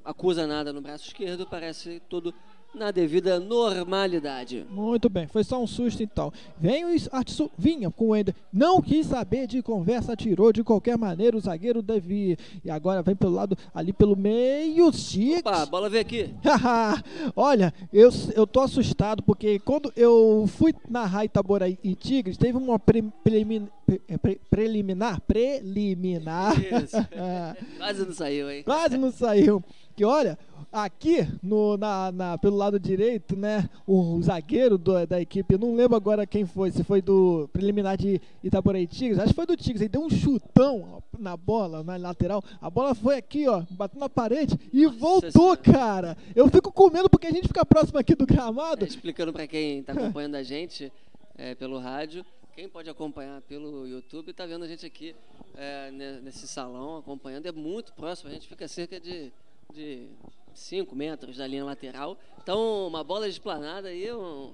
Speaker 7: acusa nada no braço esquerdo, parece tudo na devida normalidade.
Speaker 6: Muito bem, foi só um susto então. Vem o Arte Sul, vinha com o Ender. Não quis saber de conversa, tirou de qualquer maneira o zagueiro Davi. E agora vem pelo lado, ali pelo meio, Chique.
Speaker 7: Opa, a bola veio aqui.
Speaker 6: Olha, eu, eu tô assustado porque quando eu fui narrar Itaboraí e Tigres, teve uma pre- prelimin- pre- pre- preliminar, preliminar.
Speaker 7: Quase não saiu, hein?
Speaker 6: quase não saiu. Que olha, aqui no, na, na- pelo lado direito, né, o, zagueiro do- da equipe, não lembro agora quem foi, se foi do preliminar de Itaboraí Tigres, acho que foi do Tigres, ele deu um chutão na bola, na lateral, a bola foi aqui, ó, bateu na parede e voltou, cara. Eu fico com medo porque a gente fica próximo aqui do gramado.
Speaker 7: É, explicando para quem está acompanhando a gente é, pelo rádio, quem pode acompanhar pelo YouTube está vendo a gente aqui é, ne- nesse salão acompanhando. É muito próximo, a gente fica cerca de, de 5 metros da linha lateral. Então, uma bola de esplanada aí, um,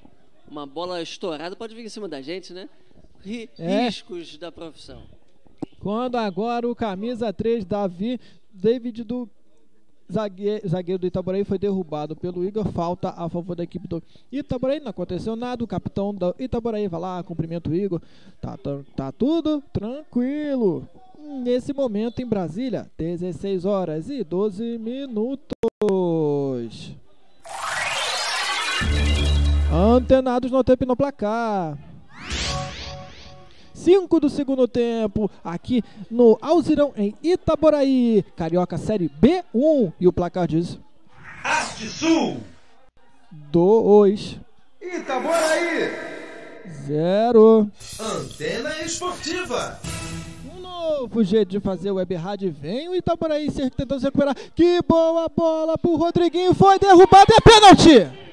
Speaker 7: uma bola estourada pode vir em cima da gente, né? Ri-
Speaker 6: É.
Speaker 7: Riscos da profissão.
Speaker 6: Quando agora o camisa 3, Davi, David do zague- zagueiro do Itaboraí foi derrubado pelo Igor. Falta a favor da equipe do Itaboraí. Não aconteceu nada. O capitão do Itaboraí vai lá, cumprimenta o Igor. Tá, tá, tá tudo tranquilo. Nesse momento em Brasília, 16 horas e 12 minutos. Antenados no tempo e no placar. 5 do segundo tempo, aqui no Alzirão, em Itaboraí. Carioca Série B1. E o placar diz
Speaker 5: Haste Sul.
Speaker 6: 2,
Speaker 5: Itaboraí.
Speaker 6: 0.
Speaker 5: Antena Esportiva.
Speaker 6: Novo jeito de fazer web rádio. Vem o Itaboraí tentando se recuperar. Que boa bola pro Rodriguinho. Foi derrubado. É pênalti.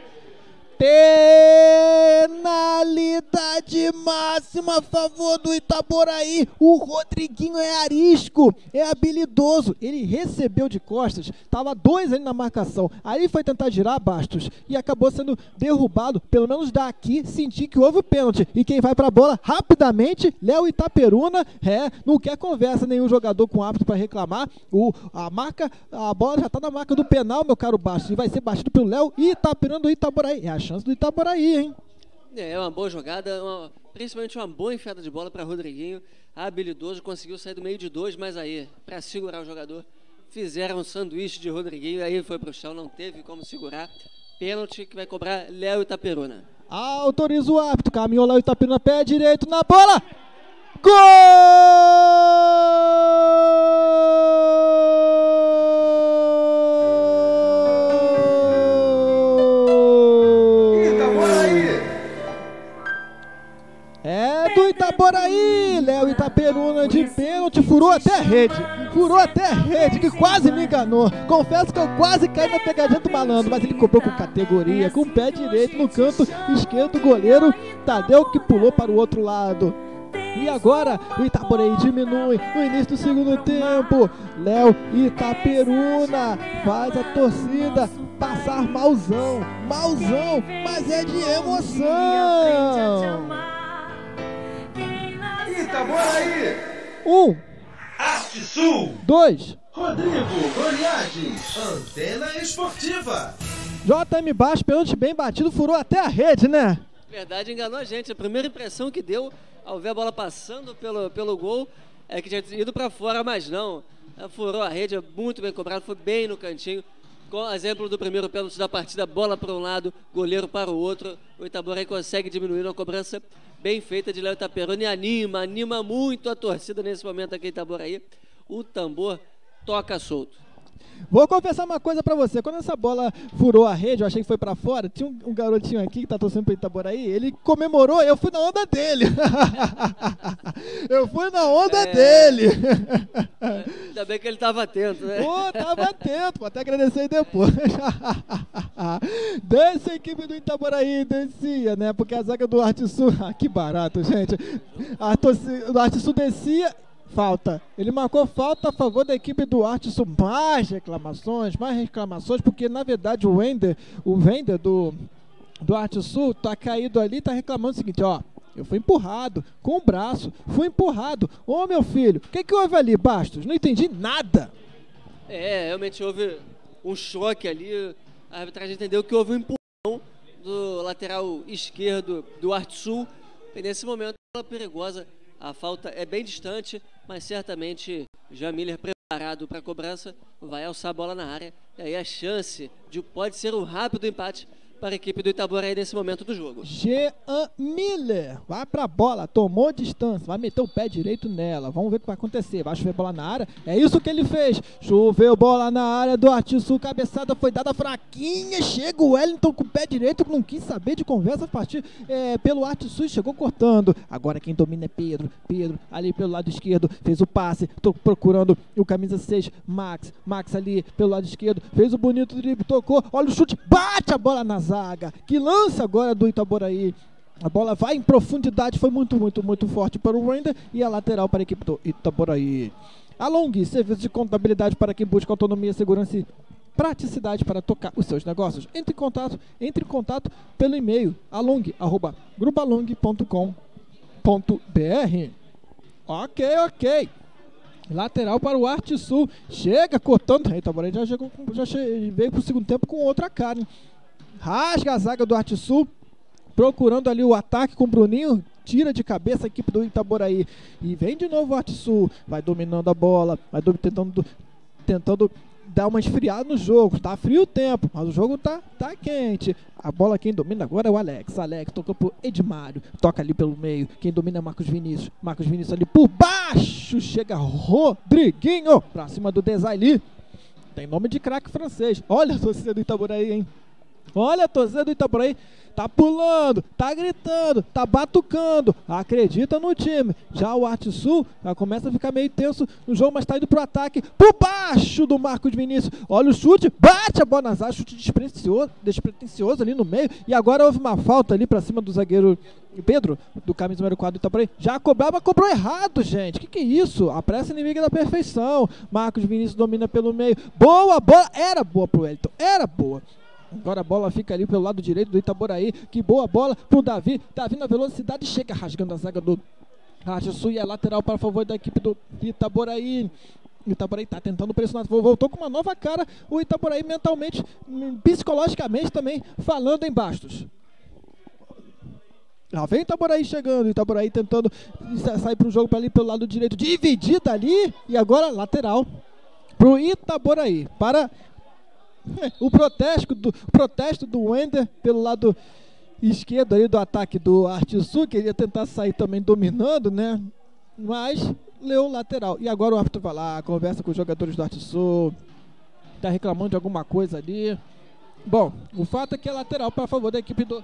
Speaker 6: Penalidade máxima a favor do Itaboraí. O Rodriguinho é arisco, é habilidoso. Ele recebeu de costas, tava dois ali na marcação. Aí foi tentar girar Bastos e acabou sendo derrubado. Pelo menos daqui senti que houve o pênalti. E quem vai pra bola rapidamente, Léo Itaperuna. É, não quer conversa nenhum jogador com árbitro para reclamar. O, a marca, a bola já tá na marca do penal, meu caro Bastos. E vai ser batido pelo Léo Itaperuna do Itaboraí. É a chance do Itaboraí, hein?
Speaker 7: É uma boa jogada, uma- principalmente uma boa enfiada de bola para Rodriguinho, habilidoso, conseguiu sair do meio de dois, mas aí, para segurar o jogador, fizeram um sanduíche de Rodriguinho, aí foi pro chão, não teve como segurar. Pênalti que vai cobrar Léo Itaperuna.
Speaker 6: Autoriza o árbitro. Caminhou lá o Itapiruna, pé direito na bola. Gol! Furou até a rede, furou até a rede, que quase me enganou. Confesso que eu quase caí na pegadinha do malandro, mas ele cobrou com categoria, com o pé direito no canto esquerdo, goleiro Tadeu que pulou para o outro lado. E agora o Itaboraí diminui no início do segundo tempo. Léo Itaperuna faz a torcida passar malzão, malzão, mas é de emoção.
Speaker 5: Itaboraí.
Speaker 6: Um,
Speaker 5: Haste Sul.
Speaker 6: dois.
Speaker 5: Rodrigo Goliades. Antena Esportiva.
Speaker 6: JM Baixo, pênalti bem batido, furou até a rede, né?
Speaker 7: Verdade, enganou a gente. A primeira impressão que deu ao ver a bola passando pelo, pelo gol é que tinha ido para fora, mas não. Ela Furou a rede, é muito bem cobrado, foi bem no cantinho. Com exemplo do primeiro pênalti da partida, bola para um lado, goleiro para o outro. O Itaboraí consegue diminuir uma cobrança bem feita de Léo Itaperoni e anima, anima muito a torcida nesse momento aqui em Itaboraí. O tambor toca solto.
Speaker 6: Vou confessar uma coisa pra você. Quando essa bola furou a rede, eu achei que foi pra fora. Tinha um, um garotinho aqui que tá torcendo pro Itaboraí. Ele comemorou, eu fui na onda dele. eu fui na onda
Speaker 7: É.
Speaker 6: dele.
Speaker 7: Ainda bem que ele estava atento, né?
Speaker 6: Pô, tava atento, vou até agradecer depois. Desce a equipe do Itaboraí, descia, né? Porque a zaga do Arte Sul. Ah, que barato, gente. A torcida do Arte Sul descia. Falta. Ele marcou falta a favor da equipe do Arte. Mais reclamações, mais reclamações, porque na verdade o Wender, o Wender do, do Arte Sul tá caído ali, tá reclamando o seguinte, ó. Eu fui empurrado com o braço, fui empurrado. Ô meu filho, o que, que houve ali, Bastos? Não entendi nada.
Speaker 7: É, realmente houve um choque ali. A arbitragem entendeu que houve um empurrão do lateral esquerdo do Arte Sul. E nesse momento, ela é perigosa. A falta é bem distante, mas certamente Jamiller preparado para a cobrança vai alçar a bola na área. E aí a chance de pode ser um rápido empate para a equipe do Itaboraí nesse momento do jogo.
Speaker 6: Jean Miller vai pra bola, tomou distância, vai meter o pé direito nela. Vamos ver o que vai acontecer. Vai chover bola na área. É isso que ele fez. Choveu bola na área do Artisul. Cabeçada foi dada fraquinha. Chega o Wellington com o pé direito. Não quis saber de conversa a partir é, pelo Artisul. Chegou cortando. Agora quem domina é Pedro. Pedro ali pelo lado esquerdo fez o passe. Tô procurando o camisa 6, Max. Max ali pelo lado esquerdo fez o bonito drible. Tocou. Olha o chute. Bate a bola na zaga. Que lance agora do Itaboraí. A bola vai em profundidade, foi muito, muito, muito forte para o Render e a lateral para a equipe do Itaboraí. A Long, serviço de contabilidade para quem busca autonomia, segurança e praticidade para tocar os seus negócios. Entre em contato, entre em contato pelo e-mail along@grupalong.com.br. Ok, ok. Lateral para o Arte Sul. Chega cortando. Eita, agora já, chegou, já veio para o segundo tempo com outra cara. hein? Rasga a zaga do Arte Sul. Procurando ali o ataque com o Bruninho. Tira de cabeça a equipe do Itaboraí. E vem de novo o Arte Sul. Vai dominando a bola. Vai do- tentando, tentando dar uma esfriada no jogo. Tá frio o tempo, mas o jogo tá, tá quente. A bola quem domina agora é o Alex. Alex tocou pro Edmário. Toca ali pelo meio. Quem domina é Marcos Vinícius. Marcos Vinícius ali por baixo. Chega Rodriguinho pra cima do Desailly. Tem nome de craque francês. Olha a torcida do Itaboraí, hein? Olha a torcida do Itaboraí. Tá pulando, tá gritando, tá batucando. Acredita no time. Já o Arte Sul já começa a ficar meio tenso no jogo, mas tá indo pro ataque. Por baixo do Marcos Vinícius. Olha o chute, bate a bola nas áreas, chute despretensioso, despretensioso ali no meio. E agora houve uma falta ali pra cima do zagueiro Pedro, do camisa número 4 do Itaboraí. Já cobrava, cobrou errado, gente. Que que é isso? A pressa inimiga da perfeição. Marcos Vinícius domina pelo meio. Boa bola. Era boa pro Wellington. Era boa. Agora a bola fica ali pelo lado direito do Itaboraí. Que boa bola pro Davi. Davi na velocidade chega rasgando a zaga do Sul e é lateral para favor da equipe do Itaboraí. O Itaboraí tá tentando pressionar, voltou com uma nova cara. O Itaboraí mentalmente, hum, psicologicamente também, falando em bastos. Lá vem o Itaboraí chegando, o Itaboraí tentando sa- sair para o jogo para ali pelo lado direito, dividida ali, e agora lateral pro Itaboraí. Para o protesto do, protesto do Wender pelo lado esquerdo ali do ataque do Arte Sul, queria tentar sair também dominando, né? Mas leu o lateral. E agora o árbitro vai lá, conversa com os jogadores do Arte Sul, tá reclamando de alguma coisa ali. Bom, o fato é que é lateral para favor da equipe do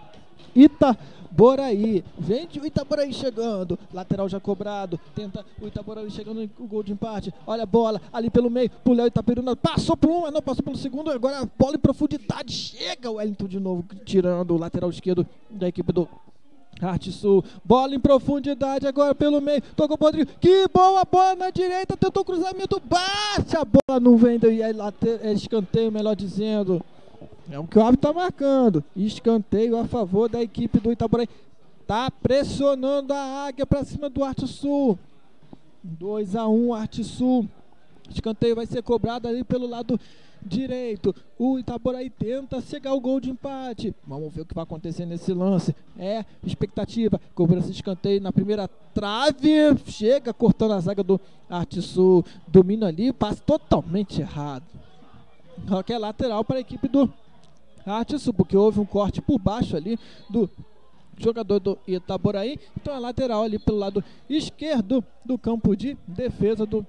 Speaker 6: Itaboraí. Vem de- o Itaboraí chegando. Lateral já cobrado. Tenta o Itaboraí chegando o gol de empate. Olha a bola ali pelo meio. Pro Léo Itaperuna. Passou por um, mas não passou pelo segundo. Agora a bola em profundidade. Chega o Wellington de novo. Tirando o lateral esquerdo da equipe do Arte Sul, bola em profundidade agora pelo meio, tocou pro Rodrigo, que boa bola na direita, tentou cruzamento, bate a bola, não vem, e é escanteio, melhor dizendo. É o que o árbitro tá marcando, escanteio a favor da equipe do Itaboraí. Tá pressionando a águia pra cima do Arte Sul. 2 a 1 Arte Sul. Escanteio vai ser cobrado ali pelo lado direito. O Itaboraí tenta chegar ao gol de empate. Vamos ver o que vai acontecer nesse lance. É expectativa. Cobrança de escanteio na primeira trave. Chega cortando a zaga do Arte Sul. Domina ali. Passe totalmente errado. Que é lateral para a equipe do Arte Sul. Porque houve um corte por baixo ali do jogador do Itaboraí. Então é lateral ali pelo lado esquerdo do campo de defesa do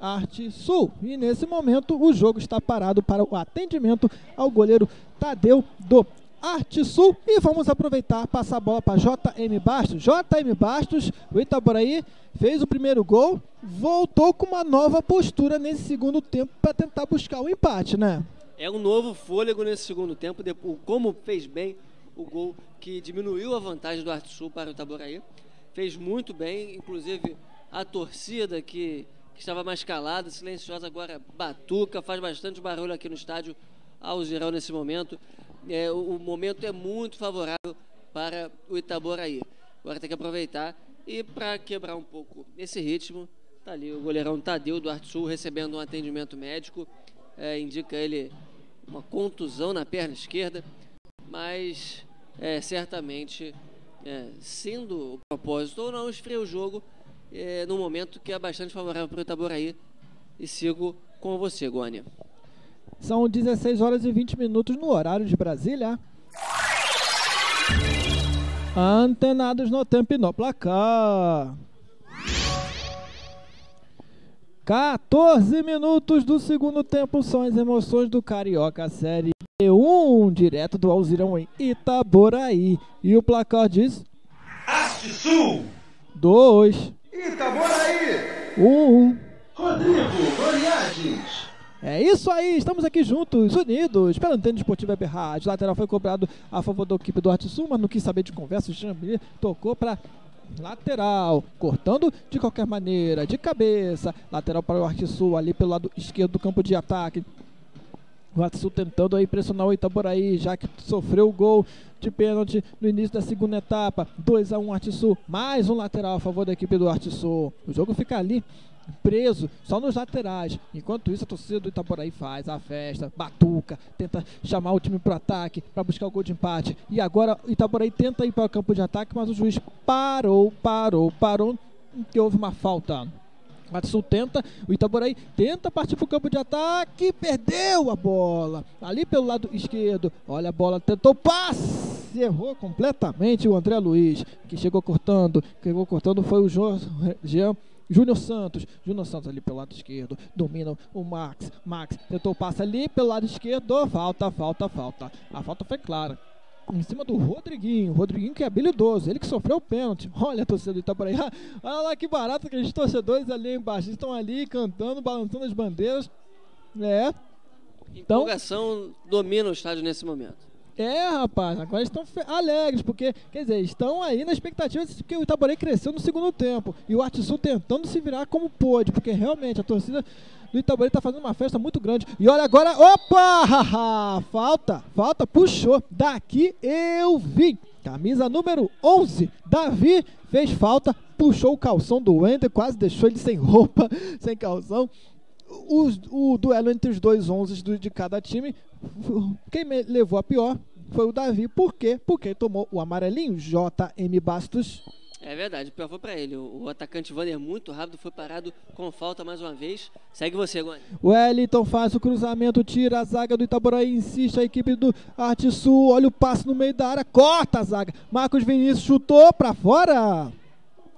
Speaker 6: Arte Sul. E nesse momento o jogo está parado para o atendimento ao goleiro Tadeu do Arte Sul. E vamos aproveitar passar a bola para JM Bastos. JM Bastos, o Itaboraí fez o primeiro gol, voltou com uma nova postura nesse segundo tempo para tentar buscar o empate, né?
Speaker 7: É um novo fôlego nesse segundo tempo, depois, como fez bem o gol que diminuiu a vantagem do Arte Sul para o Itaboraí. Fez muito bem, inclusive a torcida que, que estava mais calada, silenciosa, agora batuca, faz bastante barulho aqui no estádio ao Girão nesse momento. É, o, momento é muito favorável para o Itaboraí. Agora tem que aproveitar e para quebrar um pouco esse ritmo, tá ali o goleirão Tadeu do Arte Sul recebendo um atendimento médico. É, indica ele uma contusão na perna esquerda, mas é, certamente, é, sendo o propósito ou não, esfria o jogo é, num momento que é bastante favorável para o Itaboraí. E sigo com você, Gônia.
Speaker 6: São 16 horas e 20 minutos no horário de Brasília. Antenados no tempo e no placar. 14 minutos do segundo tempo são as emoções do Carioca Série B1, direto do Alzirão em Itaboraí. E o placar diz
Speaker 5: Arte Sul,
Speaker 6: 2,
Speaker 5: Itaboraí,
Speaker 6: 1.
Speaker 5: Rodrigo Goliades.
Speaker 6: É isso aí, estamos aqui juntos, unidos, pela Antena Esportiva Web Rádio. Lateral foi cobrado a favor da equipe do Arte Sul, mas não quis saber de conversa. O Jambi tocou para lateral, cortando de qualquer maneira, de cabeça. Lateral para o Arte Sul, ali pelo lado esquerdo do campo de ataque. O Atsu tentando aí pressionar o Itaboraí, já que sofreu o gol de pênalti no início da segunda etapa. 2 a 1 Artisul, mais um lateral a favor da equipe do Artisul. O jogo fica ali preso só nos laterais. Enquanto isso, a torcida do Itaboraí faz a festa, batuca, tenta chamar o time para o ataque, para buscar o gol de empate. E agora o Itaboraí tenta ir para o campo de ataque, mas o juiz parou, parou, parou, que houve uma falta. O Atsul tenta, o Itaboraí tenta partir para o campo de ataque, perdeu a bola. Ali pelo lado esquerdo, olha a bola, tentou passe, errou completamente o André Luiz, que chegou cortando, que chegou cortando foi o Jean Júnior Santos, Júnior Santos ali pelo lado esquerdo, domina o Max, Max tentou passe ali pelo lado esquerdo, falta, falta, falta. A falta foi clara. Em cima do Rodriguinho, Rodriguinho que é habilidoso, ele que sofreu o pênalti. Olha a torcida do Itaboraí, olha lá que barato que os torcedores ali embaixo estão ali cantando, balançando as bandeiras. É, Então-
Speaker 7: Empolgação domina o estádio nesse momento.
Speaker 6: É, rapaz, agora estão alegres, porque, quer dizer, estão aí na expectativa de que o Itaborei cresceu no segundo tempo. E o Artisul tentando se virar como pôde, porque realmente a torcida do Itaborei está fazendo uma festa muito grande. E olha agora, opa! falta, falta, puxou. Daqui eu vi. Camisa número 11, Davi fez falta, puxou o calção do Wender, quase deixou ele sem roupa, sem calção os- o duelo entre os dois 11 do- de cada time, quem levou a pior foi o Davi. Por quê? Porque tomou o amarelinho, JM Bastos.
Speaker 7: É verdade, pior foi pra ele. O, o atacante Vander muito rápido foi parado com falta mais uma vez. Segue você, Goni.
Speaker 6: O Wellington faz o cruzamento, tira a zaga do Itaboraí, insiste a equipe do Arte Sul, olha o passe no meio da área, corta a zaga. Marcos Vinícius chutou pra fora.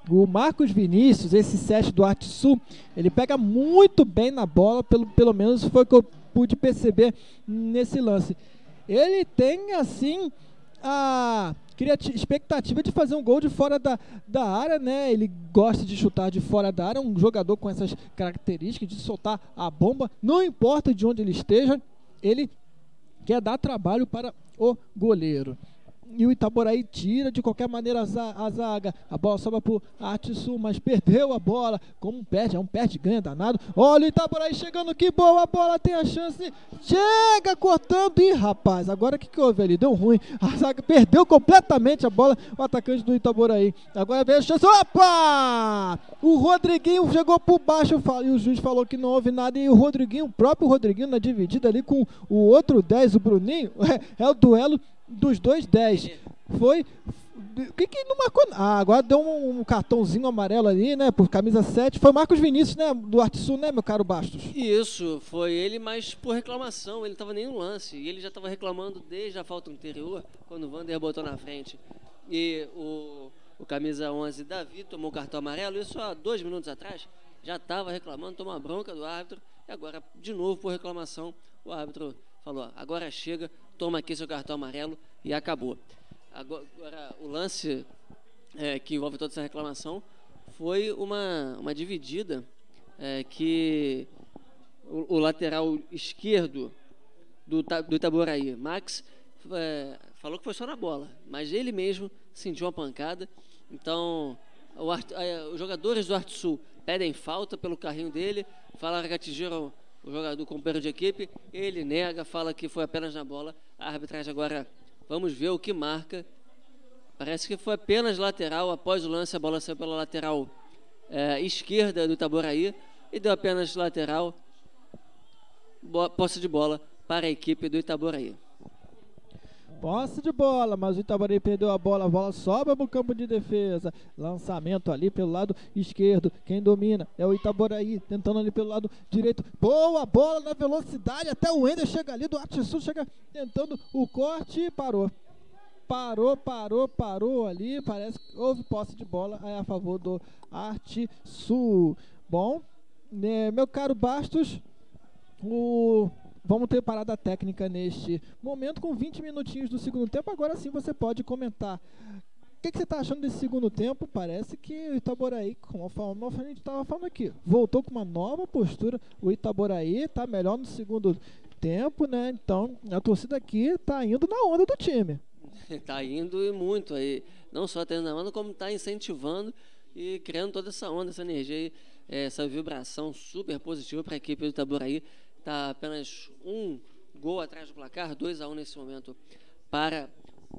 Speaker 6: O Marcos Vinícius, esse set do Arte Sul, ele pega muito bem na bola, pelo, pelo menos foi o que eu pude perceber nesse lance. Ele tem, assim, a expectativa de fazer um gol de fora da, da área, né? Ele gosta de chutar de fora da área, um jogador com essas características de soltar a bomba, não importa de onde ele esteja, ele quer dar trabalho para o goleiro. E o Itaboraí tira de qualquer maneira a za- a zaga. A bola sobra pro Artisul, mas perdeu a bola. Como um perde, é um perde ganha danado. Olha o Itaboraí chegando, que boa a bola, tem a chance. Chega cortando. Ih, rapaz, agora o que, que houve ali? Deu ruim. A zaga perdeu completamente a bola, o atacante do Itaboraí. Agora veio a chance. Opa! O Rodriguinho chegou por baixo e o juiz falou que não houve nada. E o Rodriguinho, o próprio Rodriguinho, na dividida ali com o outro 10, o Bruninho, é, é o duelo dos dois 10. Foi. O que que não marcou? Ah, agora deu um, um cartãozinho amarelo ali, né? Por camisa 7. Foi Marcos Vinícius, né? Do Arte Sul, né, meu caro Bastos?
Speaker 7: Isso, foi ele, mas por reclamação. Ele estava nem no lance. E ele já estava reclamando desde a falta anterior, quando o Vander botou na frente. E o, o camisa 11, Davi, tomou o cartão amarelo. Isso há dois minutos atrás. Já estava reclamando, tomou uma bronca do árbitro. E agora, de novo, por reclamação, o árbitro falou: agora chega, toma aqui seu cartão amarelo e acabou. Agora, o lance é, que envolve toda essa reclamação foi uma, uma dividida é, que o, o lateral esquerdo do, do Itaboraí, Max, é, falou que foi só na bola, mas ele mesmo sentiu uma pancada. Então, o é, os jogadores do Arte Sul pedem falta pelo carrinho dele, falaram que atingiram o jogador, o companheiro de equipe, ele nega, fala que foi apenas na bola. A arbitragem agora, vamos ver o que marca. Parece que foi apenas lateral, após o lance a bola saiu pela lateral é, esquerda do Itaboraí e deu apenas lateral, posse de bola para a equipe do Itaboraí.
Speaker 6: Posse de bola, mas o Itaboraí perdeu a bola. A bola sobra no campo de defesa. Lançamento ali pelo lado esquerdo. Quem domina é o Itaboraí. Tentando ali pelo lado direito. Boa bola na velocidade. Até o Wender chega ali do Sul. Chega tentando o corte e parou. Parou, parou, parou ali. Parece que houve posse de bola aí a favor do Arte Sul. Bom, né, meu caro Bastos, o Vamos ter parada técnica neste momento com 20 minutinhos do segundo tempo. Agora sim você pode comentar. O que, que você está achando desse segundo tempo? Parece que o Itaboraí, como a gente estava falando aqui, voltou com uma nova postura. O Itaboraí está melhor no segundo tempo, né? Então a torcida aqui está indo na onda do time.
Speaker 7: Está indo e muito aí. Não só está indo na onda, como está incentivando e criando toda essa onda, essa energia, essa vibração super positiva para a equipe do Itaboraí. Está apenas um gol atrás do placar, 2 a 1 nesse momento para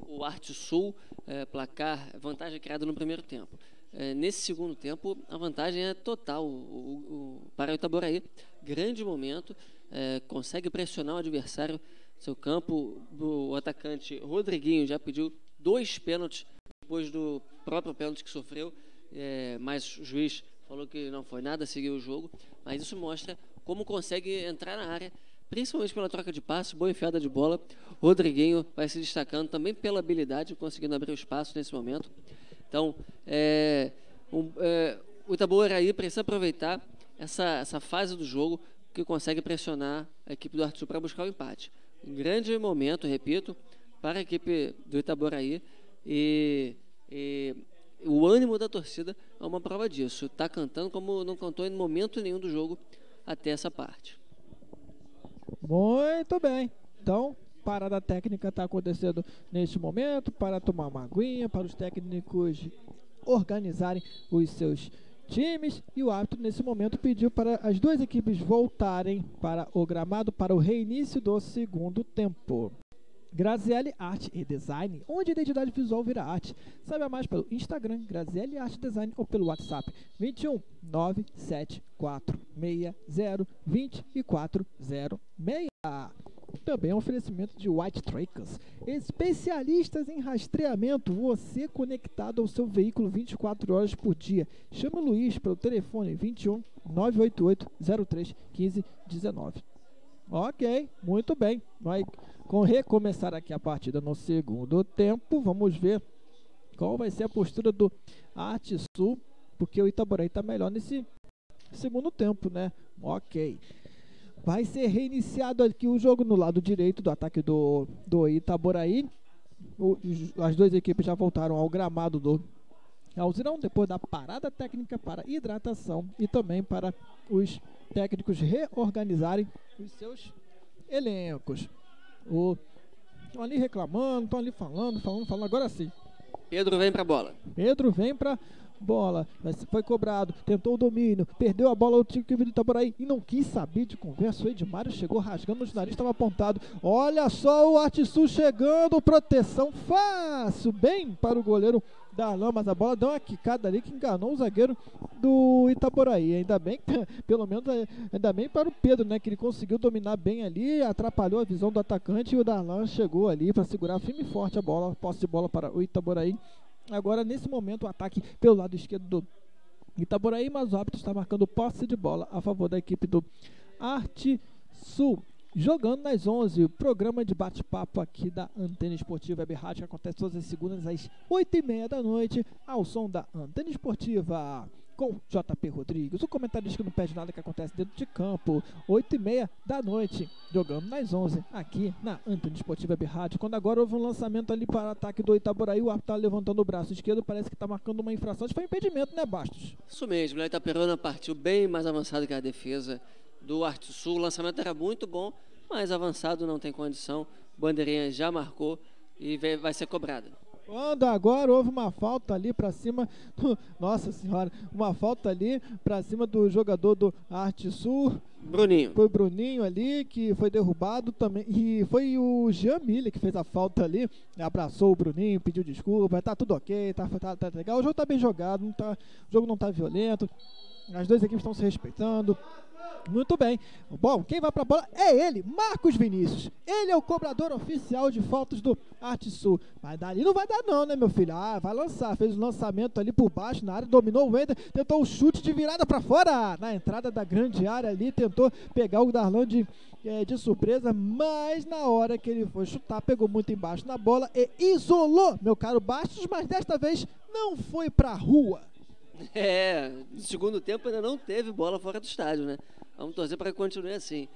Speaker 7: o Arte Sul, é, placar, vantagem criada no primeiro tempo. É, nesse segundo tempo, a vantagem é total o, o, o, para o Itaboraí. Grande momento, é, consegue pressionar o adversário. Seu campo, o atacante Rodriguinho já pediu dois pênaltis depois do próprio pênalti que sofreu, é, mas o juiz falou que não foi nada, seguiu o jogo. Mas isso mostra como consegue entrar na área, principalmente pela troca de passe, boa enfiada de bola. Rodriguinho vai se destacando também pela habilidade, conseguindo abrir o espaço nesse momento. Então, é, um, é, o Itaboraí precisa aproveitar essa, essa fase do jogo que consegue pressionar a equipe do Arthur para buscar o empate. Um grande momento, repito, para a equipe do Itaboraí e, e o ânimo da torcida é uma prova disso. Está cantando como não cantou em momento nenhum do jogo até essa parte.
Speaker 6: Muito bem. Então, parada técnica está acontecendo neste momento para tomar uma aguinha, para os técnicos organizarem os seus times e o árbitro nesse momento pediu para as duas equipes voltarem para o gramado para o reinício do segundo tempo. Graziele Arte e Design, onde a identidade visual vira arte. Saiba mais pelo Instagram, Graziele Arte Design ou pelo WhatsApp 21 97460 2406. Também é um oferecimento de White Trackers, especialistas em rastreamento, você conectado ao seu veículo 24 horas por dia. Chame o Luiz pelo telefone 21 988 03 15 19. Ok, muito bem. Vai com recomeçar aqui a partida no segundo tempo. Vamos ver qual vai ser a postura do Arte Sul, porque o Itaboraí está melhor nesse segundo tempo, né? Ok. Vai ser reiniciado aqui o jogo no lado direito do ataque do, do Itaboraí. O, as duas equipes já voltaram ao gramado do Alzirão depois da parada técnica para hidratação e também para os técnicos reorganizarem os seus elencos. Estão ali reclamando, estão ali falando, falando, falando. Agora sim.
Speaker 7: Pedro vem para a bola.
Speaker 6: Pedro vem para bola, foi cobrado, tentou o domínio, perdeu a bola o time do Itaboraí e não quis saber de conversa. O Edmário chegou rasgando os nariz, estava apontado. Olha só o Artisul chegando, proteção fácil, bem para o goleiro Darlan, mas a bola deu uma quicada ali que enganou o zagueiro do Itaboraí. Ainda bem, pelo menos, ainda bem para o Pedro, né? Que ele conseguiu dominar bem ali, atrapalhou a visão do atacante e o Darlan chegou ali para segurar firme e forte a bola, posse de bola para o Itaboraí. Agora, nesse momento, o ataque pelo lado esquerdo do Itaboraí, mas o árbitro está marcando posse de bola a favor da equipe do Arte Sul. Jogando nas 11, o programa de bate-papo aqui da Antena Esportiva Web Rádio, que acontece todas as segundas às 8h30 da noite, ao som da Antena Esportiva com JP Rodrigues, o comentarista que não pede nada que acontece dentro de campo, 8 e meia da noite, jogando nas 11, aqui na Antena Esportiva Web Rádio, quando agora houve um lançamento ali para ataque do Itaboraí, o árbitro tá levantando o braço esquerdo, parece que está marcando uma infração, isso foi impedimento, né Bastos?
Speaker 7: Isso mesmo, o Itaperuna partiu bem mais avançado que a defesa do Arte Sul, o lançamento era muito bom, mas avançado não tem condição, Bandeirinha já marcou e vai ser cobrada.
Speaker 6: Quando agora houve uma falta ali para cima, do, nossa senhora, uma falta ali para cima do jogador do Arte Sul.
Speaker 7: Bruninho.
Speaker 6: Foi o Bruninho ali que foi derrubado também. E foi o Jean Miller que fez a falta ali. Abraçou o Bruninho, pediu desculpa. Tá tudo ok, tá, tá, tá legal. O jogo tá bem jogado, não tá, o jogo não tá violento. As duas equipes estão se respeitando. Muito bem. Bom, quem vai para a bola é ele, Marcos Vinícius. Ele é o cobrador oficial de faltas do Arte Sul. Mas dali não vai dar não, né, meu filho? Ah, vai lançar. Fez o lançamento ali por baixo na área, dominou o Wender, tentou o chute de virada para fora. Na entrada da grande área ali, tentou pegar o Darlan de, é, de surpresa, mas na hora que ele foi chutar, pegou muito embaixo na bola e isolou, meu caro Bastos, mas desta vez não foi para rua.
Speaker 7: É, no segundo tempo ainda não teve bola fora do estádio, né? Vamos torcer para que continue assim.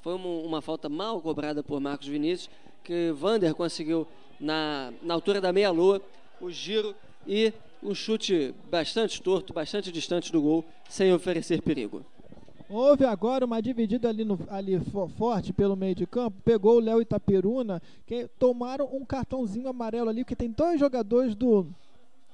Speaker 7: Foi uma, uma, falta mal cobrada por Marcos Vinícius, que Vander conseguiu na, na altura da meia-lua o giro e um chute bastante torto, bastante distante do gol, sem oferecer perigo.
Speaker 6: Houve agora uma dividida ali, no, ali forte pelo meio de campo. Pegou o Léo Itaperuna, que tomaram um cartãozinho amarelo ali, porque tem dois jogadores do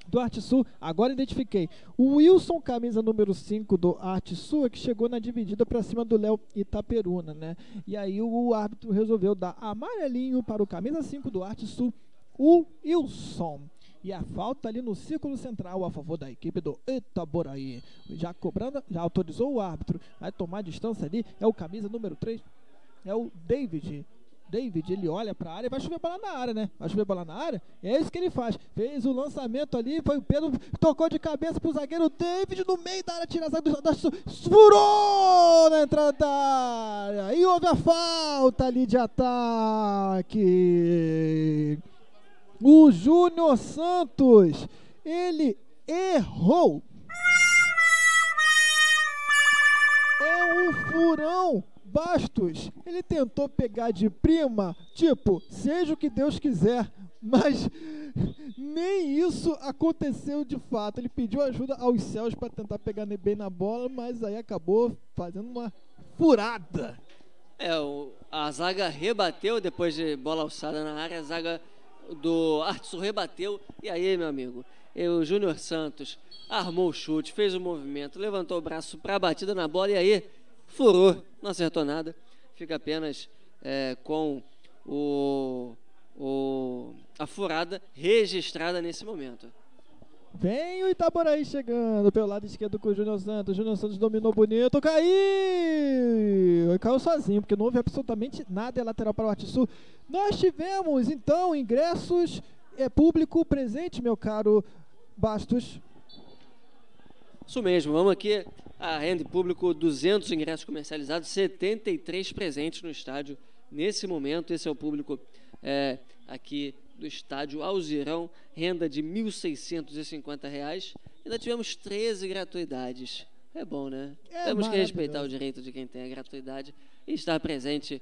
Speaker 6: do Arte Sul. Agora identifiquei. O Wilson, camisa número 5 do Arte Sul, é que chegou na dividida para cima do Léo Itaperuna, né? E aí o árbitro resolveu dar amarelinho para o camisa 5 do Arte Sul, o Wilson. E a falta ali no círculo central a favor da equipe do Itaboraí. Já cobrando, já autorizou o árbitro. Vai tomar distância ali. É o camisa número 3. É o David. David, ele olha pra área e vai chover bola na área, né? Vai chover bola na área. É isso que ele faz. Fez o lançamento ali, foi o Pedro, tocou de cabeça pro zagueiro David no meio da área, tira a zaga do da, furou na entrada da área. E houve a falta ali de ataque. O Júnior Santos, ele errou. É um furão Bastos, ele tentou pegar de prima, tipo, seja o que Deus quiser, mas nem isso aconteceu de fato. Ele pediu ajuda aos céus para tentar pegar bem na bola, mas aí acabou fazendo uma furada.
Speaker 7: É, a zaga rebateu depois de bola alçada na área, a zaga do Artson rebateu, e aí, meu amigo, o Júnior Santos armou o chute, fez o movimento, levantou o braço para a batida na bola, e aí furou, não acertou nada, fica apenas é, com o, o, a furada registrada nesse momento.
Speaker 6: Vem o Itaboraí chegando pelo lado esquerdo com o Júnior Santos. Júnior Santos dominou bonito, caiu! Caiu sozinho, porque não houve absolutamente nada. É lateral para o Arte Sul. Nós tivemos, então, ingressos é, público presente, meu caro Bastos.
Speaker 7: Isso mesmo, vamos aqui a renda público, 200 ingressos comercializados, 73 presentes no estádio nesse momento. Esse é o público é, aqui do estádio Alzirão, renda de R$ 1.650. Ainda tivemos 13 gratuidades. É bom, né?
Speaker 6: É
Speaker 7: Temos que respeitar o direito de quem tem a gratuidade e estar presente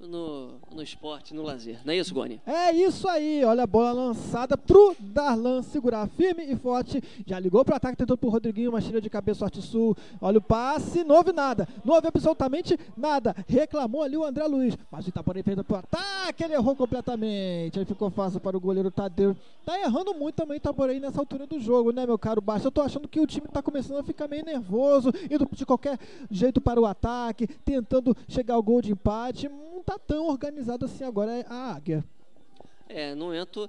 Speaker 7: no, no esporte, no lazer. Não é isso, Goni?
Speaker 6: É isso aí. Olha a bola lançada pro Darlan segurar firme e forte. Já ligou pro ataque, tentou pro Rodriguinho, uma tira de cabeça, sorte sul. Olha o passe, não houve nada. Não houve absolutamente nada. Reclamou ali o André Luiz. Mas o Itaporém fez pro ataque, ele errou completamente. Aí ficou fácil para o goleiro Tadeu. Tá errando muito também o Itaporém nessa altura do jogo, né, meu caro Baixo? Eu tô achando que o time tá começando a ficar meio nervoso, indo de qualquer jeito para o ataque, tentando chegar ao gol de empate. Não tá tão organizado assim agora é a Águia.
Speaker 7: É, no momento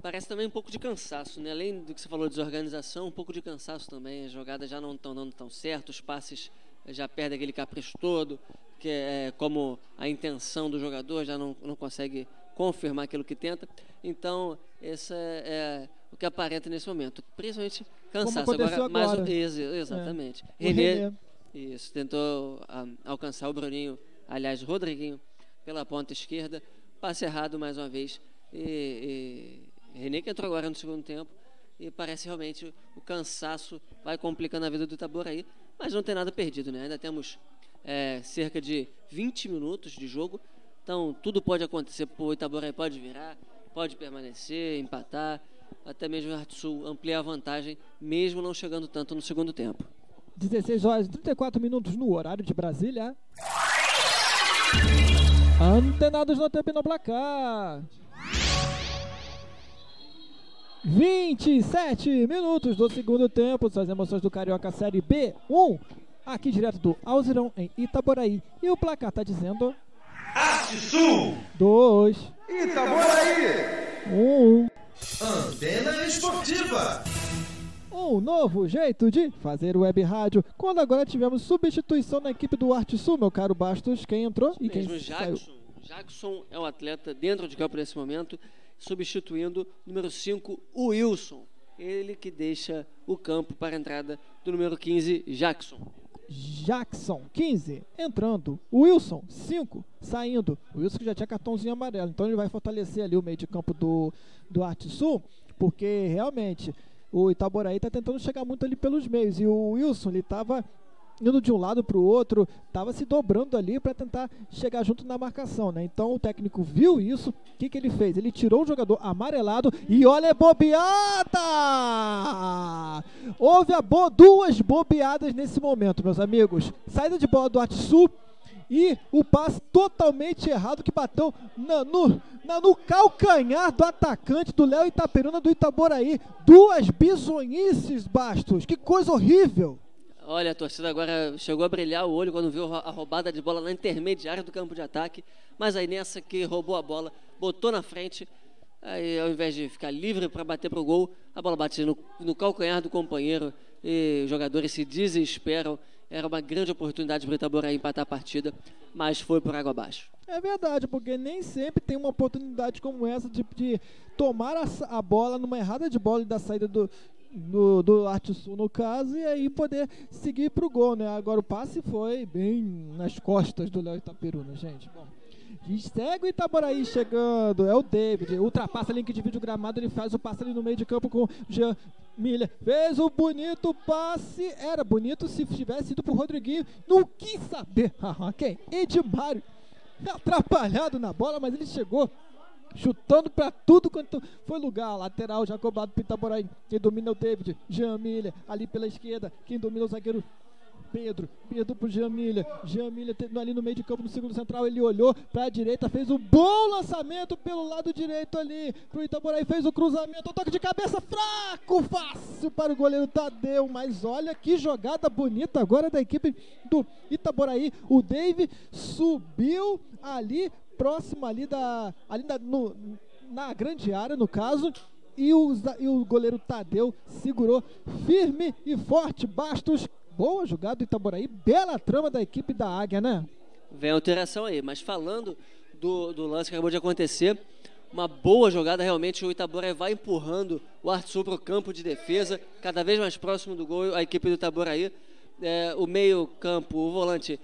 Speaker 7: parece também um pouco de cansaço, né? Além do que você falou de desorganização, um pouco de cansaço também. As jogadas já não estão dando tão certo, os passes já perdem aquele capricho todo, que é como a intenção do jogador, já não, não consegue confirmar aquilo que tenta. Então, esse é, é o que aparenta nesse momento. Principalmente cansaço.
Speaker 6: agora, agora.
Speaker 7: Mais, ex, exatamente.
Speaker 6: É. René,
Speaker 7: isso, tentou a, alcançar o Bruninho, aliás, Rodriguinho, pela ponta esquerda. Passe errado mais uma vez. E, e René que entrou agora no segundo tempo. E parece realmente o cansaço vai complicando a vida do Itaboraí. Mas não tem nada perdido, né? Ainda temos é, cerca de 20 minutos de jogo. Então tudo pode acontecer. O Itaboraí pode virar, pode permanecer, empatar. Até mesmo o Sul ampliar a vantagem, mesmo não chegando tanto no segundo tempo.
Speaker 6: 16 horas e 34 minutos no horário de Brasília. Antenados no tempo e no placar. 27 minutos do segundo tempo. São as emoções do Carioca Série B1. Aqui direto do Alzirão, em Itaboraí. E o placar tá dizendo.
Speaker 5: Arte Sul!
Speaker 6: 2.
Speaker 5: Itaboraí!
Speaker 6: 1.
Speaker 5: Antena Esportiva!
Speaker 6: Um novo jeito de fazer web rádio. Quando agora tivemos substituição na equipe do Arte Sul, meu caro Bastos. Quem entrou e quem
Speaker 7: Mesmo
Speaker 6: saiu?
Speaker 7: Jackson. Jackson é o atleta dentro de campo nesse momento, substituindo o número 5, o Wilson. Ele que deixa o campo para a entrada do número 15, Jackson.
Speaker 6: Jackson, 15, entrando. Wilson, 5, saindo. O Wilson que já tinha cartãozinho amarelo. Então ele vai fortalecer ali o meio de campo do, do Arte Sul, porque realmente o Itaboraí está tentando chegar muito ali pelos meios. E o Wilson, ele estava indo de um lado para o outro, estava se dobrando ali para tentar chegar junto na marcação, né? Então o técnico viu isso, o que, que ele fez? Ele tirou o jogador amarelado e olha a bobeada! Houve bo duas bobeadas nesse momento, meus amigos. Saída de bola do Atsu e o passe totalmente errado que bateu na, no, na- no calcanhar do atacante do Léo Itaperuna do Itaboraí. Duas bizonhices, Bastos. Que coisa horrível.
Speaker 7: Olha, a torcida agora chegou a brilhar o olho quando viu a roubada de bola na intermediária do campo de ataque. Mas aí nessa que roubou a bola, botou na frente. Aí ao invés de ficar livre para bater pro gol, a bola bate no, no calcanhar do companheiro e os jogadores se desesperam. Era uma grande oportunidade para o Itaboraí empatar a partida, mas foi por água abaixo.
Speaker 6: É verdade, porque nem sempre tem uma oportunidade como essa de, de tomar a, a bola numa errada de bola e da saída do, do, do Arte Sul, no caso, e aí poder seguir pro gol, né? Agora o passe foi bem nas costas do Léo Itaperuna, gente. Bom, segue o Itaboraí chegando, é o David, ultrapassa a linha que divide o gramado, ele faz o passe ali no meio de campo com o Jean Milha. Fez o bonito passe, era bonito se tivesse ido pro Rodriguinho, não quis saber. Haha, Quem? Edmário atrapalhado na bola, mas ele chegou chutando pra tudo quanto foi lugar. Lateral já cobrado pro Itaboraí. Quem domina é o David, Jean Miller, ali pela esquerda. Quem domina é o zagueiro Pedro. Pedro pro Miller te- ali no meio de campo, no segundo central. Ele olhou pra direita, fez um bom lançamento pelo lado direito ali pro Itaboraí. Fez o cruzamento, o toque de cabeça fraco, fácil para o goleiro Tadeu. Mas olha que jogada bonita agora da equipe do Itaboraí. O Dave subiu ali, próximo ali da. Ali na, no- na grande área, no caso. E o, e o goleiro Tadeu segurou firme e forte. Bastos, boa jogada do Itaboraí. Bela trama da equipe da Águia, né?
Speaker 7: Vem alteração aí, mas falando do, do lance que acabou de acontecer, uma boa jogada realmente, o Itaboraí vai empurrando o Arthur para o campo de defesa, cada vez mais próximo do gol, a equipe do Itaboraí, é, o meio campo, o volante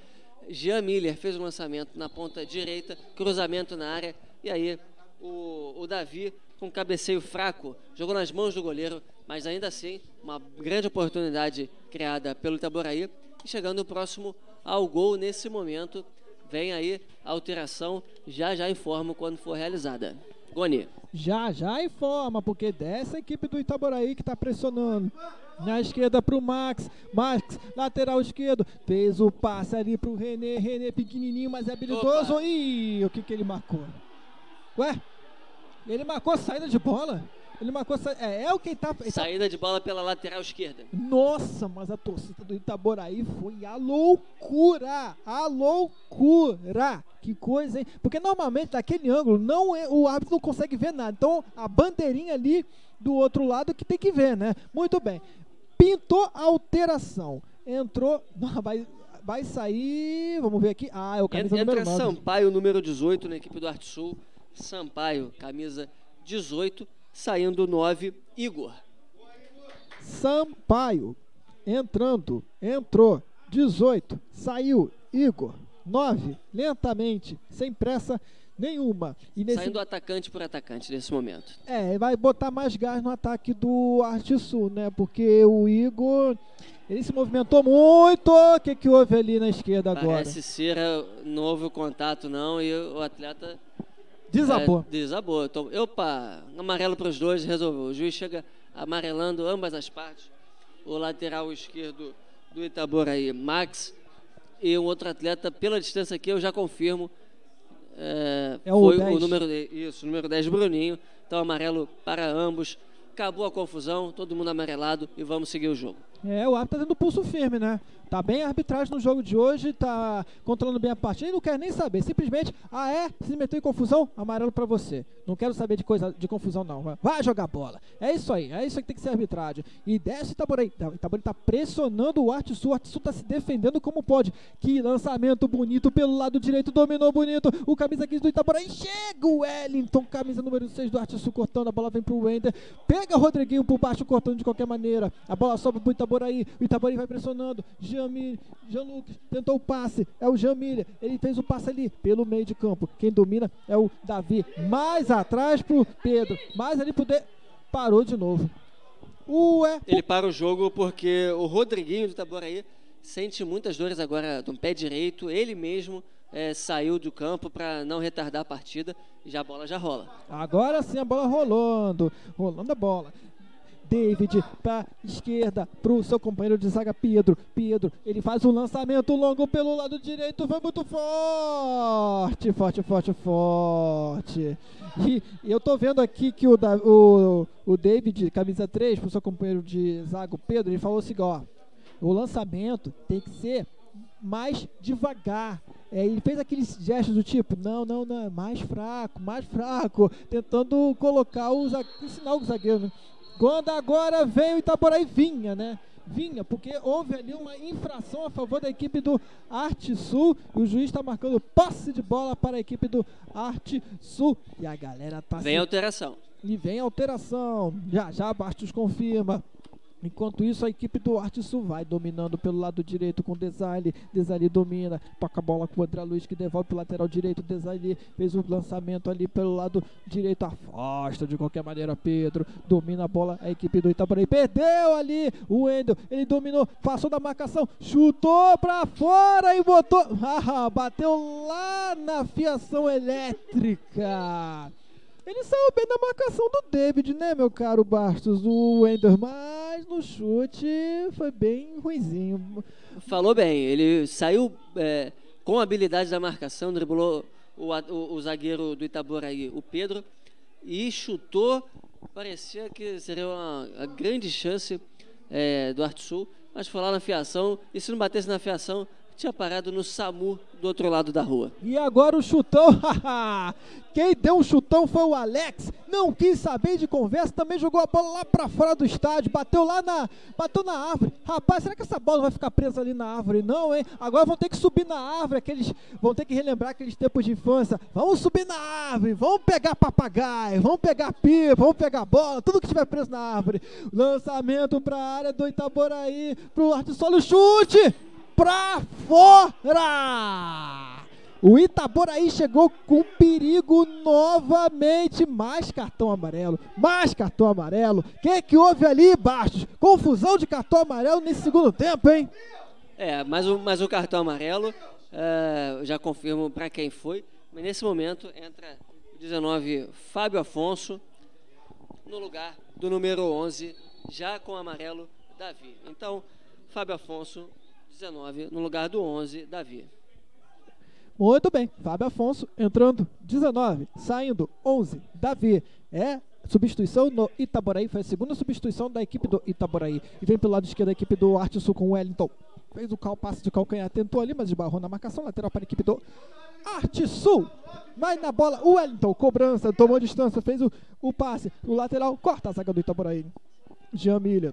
Speaker 7: Jean Miller fez o lançamento na ponta direita, cruzamento na área, e aí o, o Davi com cabeceio fraco, jogou nas mãos do goleiro, mas ainda assim, uma grande oportunidade criada pelo Itaboraí, e chegando próximo ao gol nesse momento, vem aí a alteração, já já informo quando for realizada. Goni.
Speaker 6: Já, já informa, porque dessa equipe do Itaboraí que tá pressionando. Na esquerda pro Max. Max, lateral esquerdo. Fez o passe ali pro René. René pequenininho, mas é habilidoso.
Speaker 7: Opa.
Speaker 6: Ih, o que que ele marcou? Ué? Ele marcou saída de bola? Ele marcou sa... é, é o que tá... ele tá-
Speaker 7: Saída de bola pela lateral esquerda.
Speaker 6: Nossa, mas a torcida do Itaboraí foi a loucura! A loucura! Que coisa, hein? Porque normalmente daquele ângulo não é, o árbitro não consegue ver nada. Então a bandeirinha ali do outro lado que tem que ver, né? Muito bem. Pintou a alteração. Entrou. Não, vai, vai sair. Vamos ver aqui. Ah, é o camisa
Speaker 7: Entra
Speaker 6: número 9.
Speaker 7: Sampaio, número 18, na equipe do Arte Sul. Sampaio, camisa 18, saindo 9, Igor.
Speaker 6: Sampaio entrando, entrou, 18, saiu, Igor, 9, lentamente, sem pressa nenhuma. E nesse,
Speaker 7: Saindo atacante por atacante nesse momento.
Speaker 6: é, vai botar mais gás no ataque do Arte Sul, né? Porque o Igor, ele se movimentou muito. O que, que houve ali na esquerda agora?
Speaker 7: Parece ser, eh, não houve o contato não e o atleta
Speaker 6: Desabou.
Speaker 7: É, desabou. Então, opa, amarelo para os dois, resolveu. O juiz chega amarelando ambas as partes. O lateral esquerdo do Itaboraí, Max, e um outro atleta, pela distância aqui, eu já confirmo. É,
Speaker 6: É o
Speaker 7: foi
Speaker 6: 10.
Speaker 7: o número de, isso, o número 10, Bruninho. Então, amarelo para ambos. Acabou a confusão, todo mundo amarelado e vamos seguir o jogo.
Speaker 6: É, o árbitro tá tendo pulso firme, né? Tá bem a arbitragem no jogo de hoje, tá controlando bem a partida e não quer nem saber. Simplesmente, ah é? Se meteu em confusão? Amarelo pra você. Não quero saber de coisa de confusão, não. Vai- jogar bola. É isso aí, é isso que tem que ser arbitragem. E desce o Itaboraí. O Itaboraí tá pressionando o Arte Sul. O Arte Sul tá se defendendo como pode. Que lançamento bonito pelo lado direito, dominou bonito. O camisa 15 do Itaboraí chega o Wellington, camisa número 6 do Arte Sul cortando. A bola vem pro Wender. Pega o Rodriguinho por baixo, cortando de qualquer maneira. A bola sobe pro Itaboraí. O Itaboraí vai pressionando. Jean, Miller, Jean Lucas tentou o passe. É o Jean Miller. Ele fez o passe ali pelo meio de campo. Quem domina é o Davi. Mais atrás pro Pedro. Mais ali pro. De... Parou de novo. Ué.
Speaker 7: Ele para o jogo porque o Rodriguinho do Itaboraí sente muitas dores agora no pé direito. Ele mesmo eh, saiu do campo para não retardar a partida e já a bola já rola.
Speaker 6: Agora sim a bola rolando. Rolando a bola. David para esquerda pro seu companheiro de zaga Pedro. Pedro, ele faz um lançamento longo pelo lado direito, vai muito forte, forte, forte, forte. E, eu tô vendo aqui que o, o, o David, camisa 3, pro seu companheiro de zaga o Pedro, ele falou assim, ó, o lançamento tem que ser mais devagar. É, ele fez aqueles gestos do tipo, não, não, não, mais fraco, mais fraco, tentando colocar o zague- ensinar o zagueiro. Quando agora veio Itaboraí vinha, né? Vinha, porque houve ali uma infração a favor da equipe do Arte Sul e o juiz está marcando posse de bola para a equipe do Arte Sul. E a galera tá
Speaker 7: Vem
Speaker 6: se
Speaker 7: alteração.
Speaker 6: e vem alteração. Já já Bastos confirma. Enquanto isso, a equipe do Arte Sul vai dominando pelo lado direito com o Desali. Desali domina, toca a bola com o André Luiz que devolve pro lateral direito. Desali fez o lançamento ali pelo lado direito, afasta de qualquer maneira Pedro. Domina a bola, a equipe do Itaboraí perdeu ali. O Wendel, ele dominou, passou da marcação, chutou pra fora e botou. Ah, bateu lá na fiação elétrica. Ele saiu bem da marcação do David, né, meu caro Bastos? O Wender, mas no chute foi bem ruizinho.
Speaker 7: Falou bem, ele saiu é, com habilidade da marcação, driblou o, o- o zagueiro do Itaboraí, o Pedro, e chutou. Parecia que seria uma, uma grande chance é, do Arte Sul, mas foi lá na fiação, e se não batesse na fiação, tinha parado no SAMU do outro lado da rua.
Speaker 6: E agora o chutão! Quem deu um chutão foi o Alex. Não quis saber de conversa, também jogou a bola lá pra fora do estádio, bateu lá na, bateu na árvore. Rapaz, será que essa bola vai ficar presa ali na árvore? Não, hein? Agora vão ter que subir na árvore, aqueles, vão ter que relembrar aqueles tempos de infância. Vamos subir na árvore, vamos pegar papagaio, vamos pegar pipa, vamos pegar bola, tudo que tiver preso na árvore. Lançamento pra área do Itaboraí, pro Artisolo, chute! Pra fora! O Itaboraí chegou com perigo novamente. Mais cartão amarelo, mais cartão amarelo. O que, que houve ali, Bastos? Confusão de cartão amarelo nesse segundo tempo, hein?
Speaker 7: É, mas o, mas o cartão amarelo, é, já confirmo para quem foi, mas nesse momento entra o 19 Fábio Afonso no lugar do número 11, já com amarelo, Davi. Então, Fábio Afonso, 19, no lugar do 11, Davi.
Speaker 6: Muito bem, Fábio Afonso entrando 19, saindo 11, Davi. É substituição no Itaboraí, foi a segunda substituição da equipe do Itaboraí. E vem pelo lado esquerdo a equipe do Arte Sul com o Wellington. Fez o cal, passe de calcanhar, tentou ali, mas esbarrou na marcação lateral para a equipe do Arte Sul. Vai na bola, o Wellington, cobrança, tomou distância, fez o, o passe. O lateral corta a zaga do Itaboraí. Jean Miller.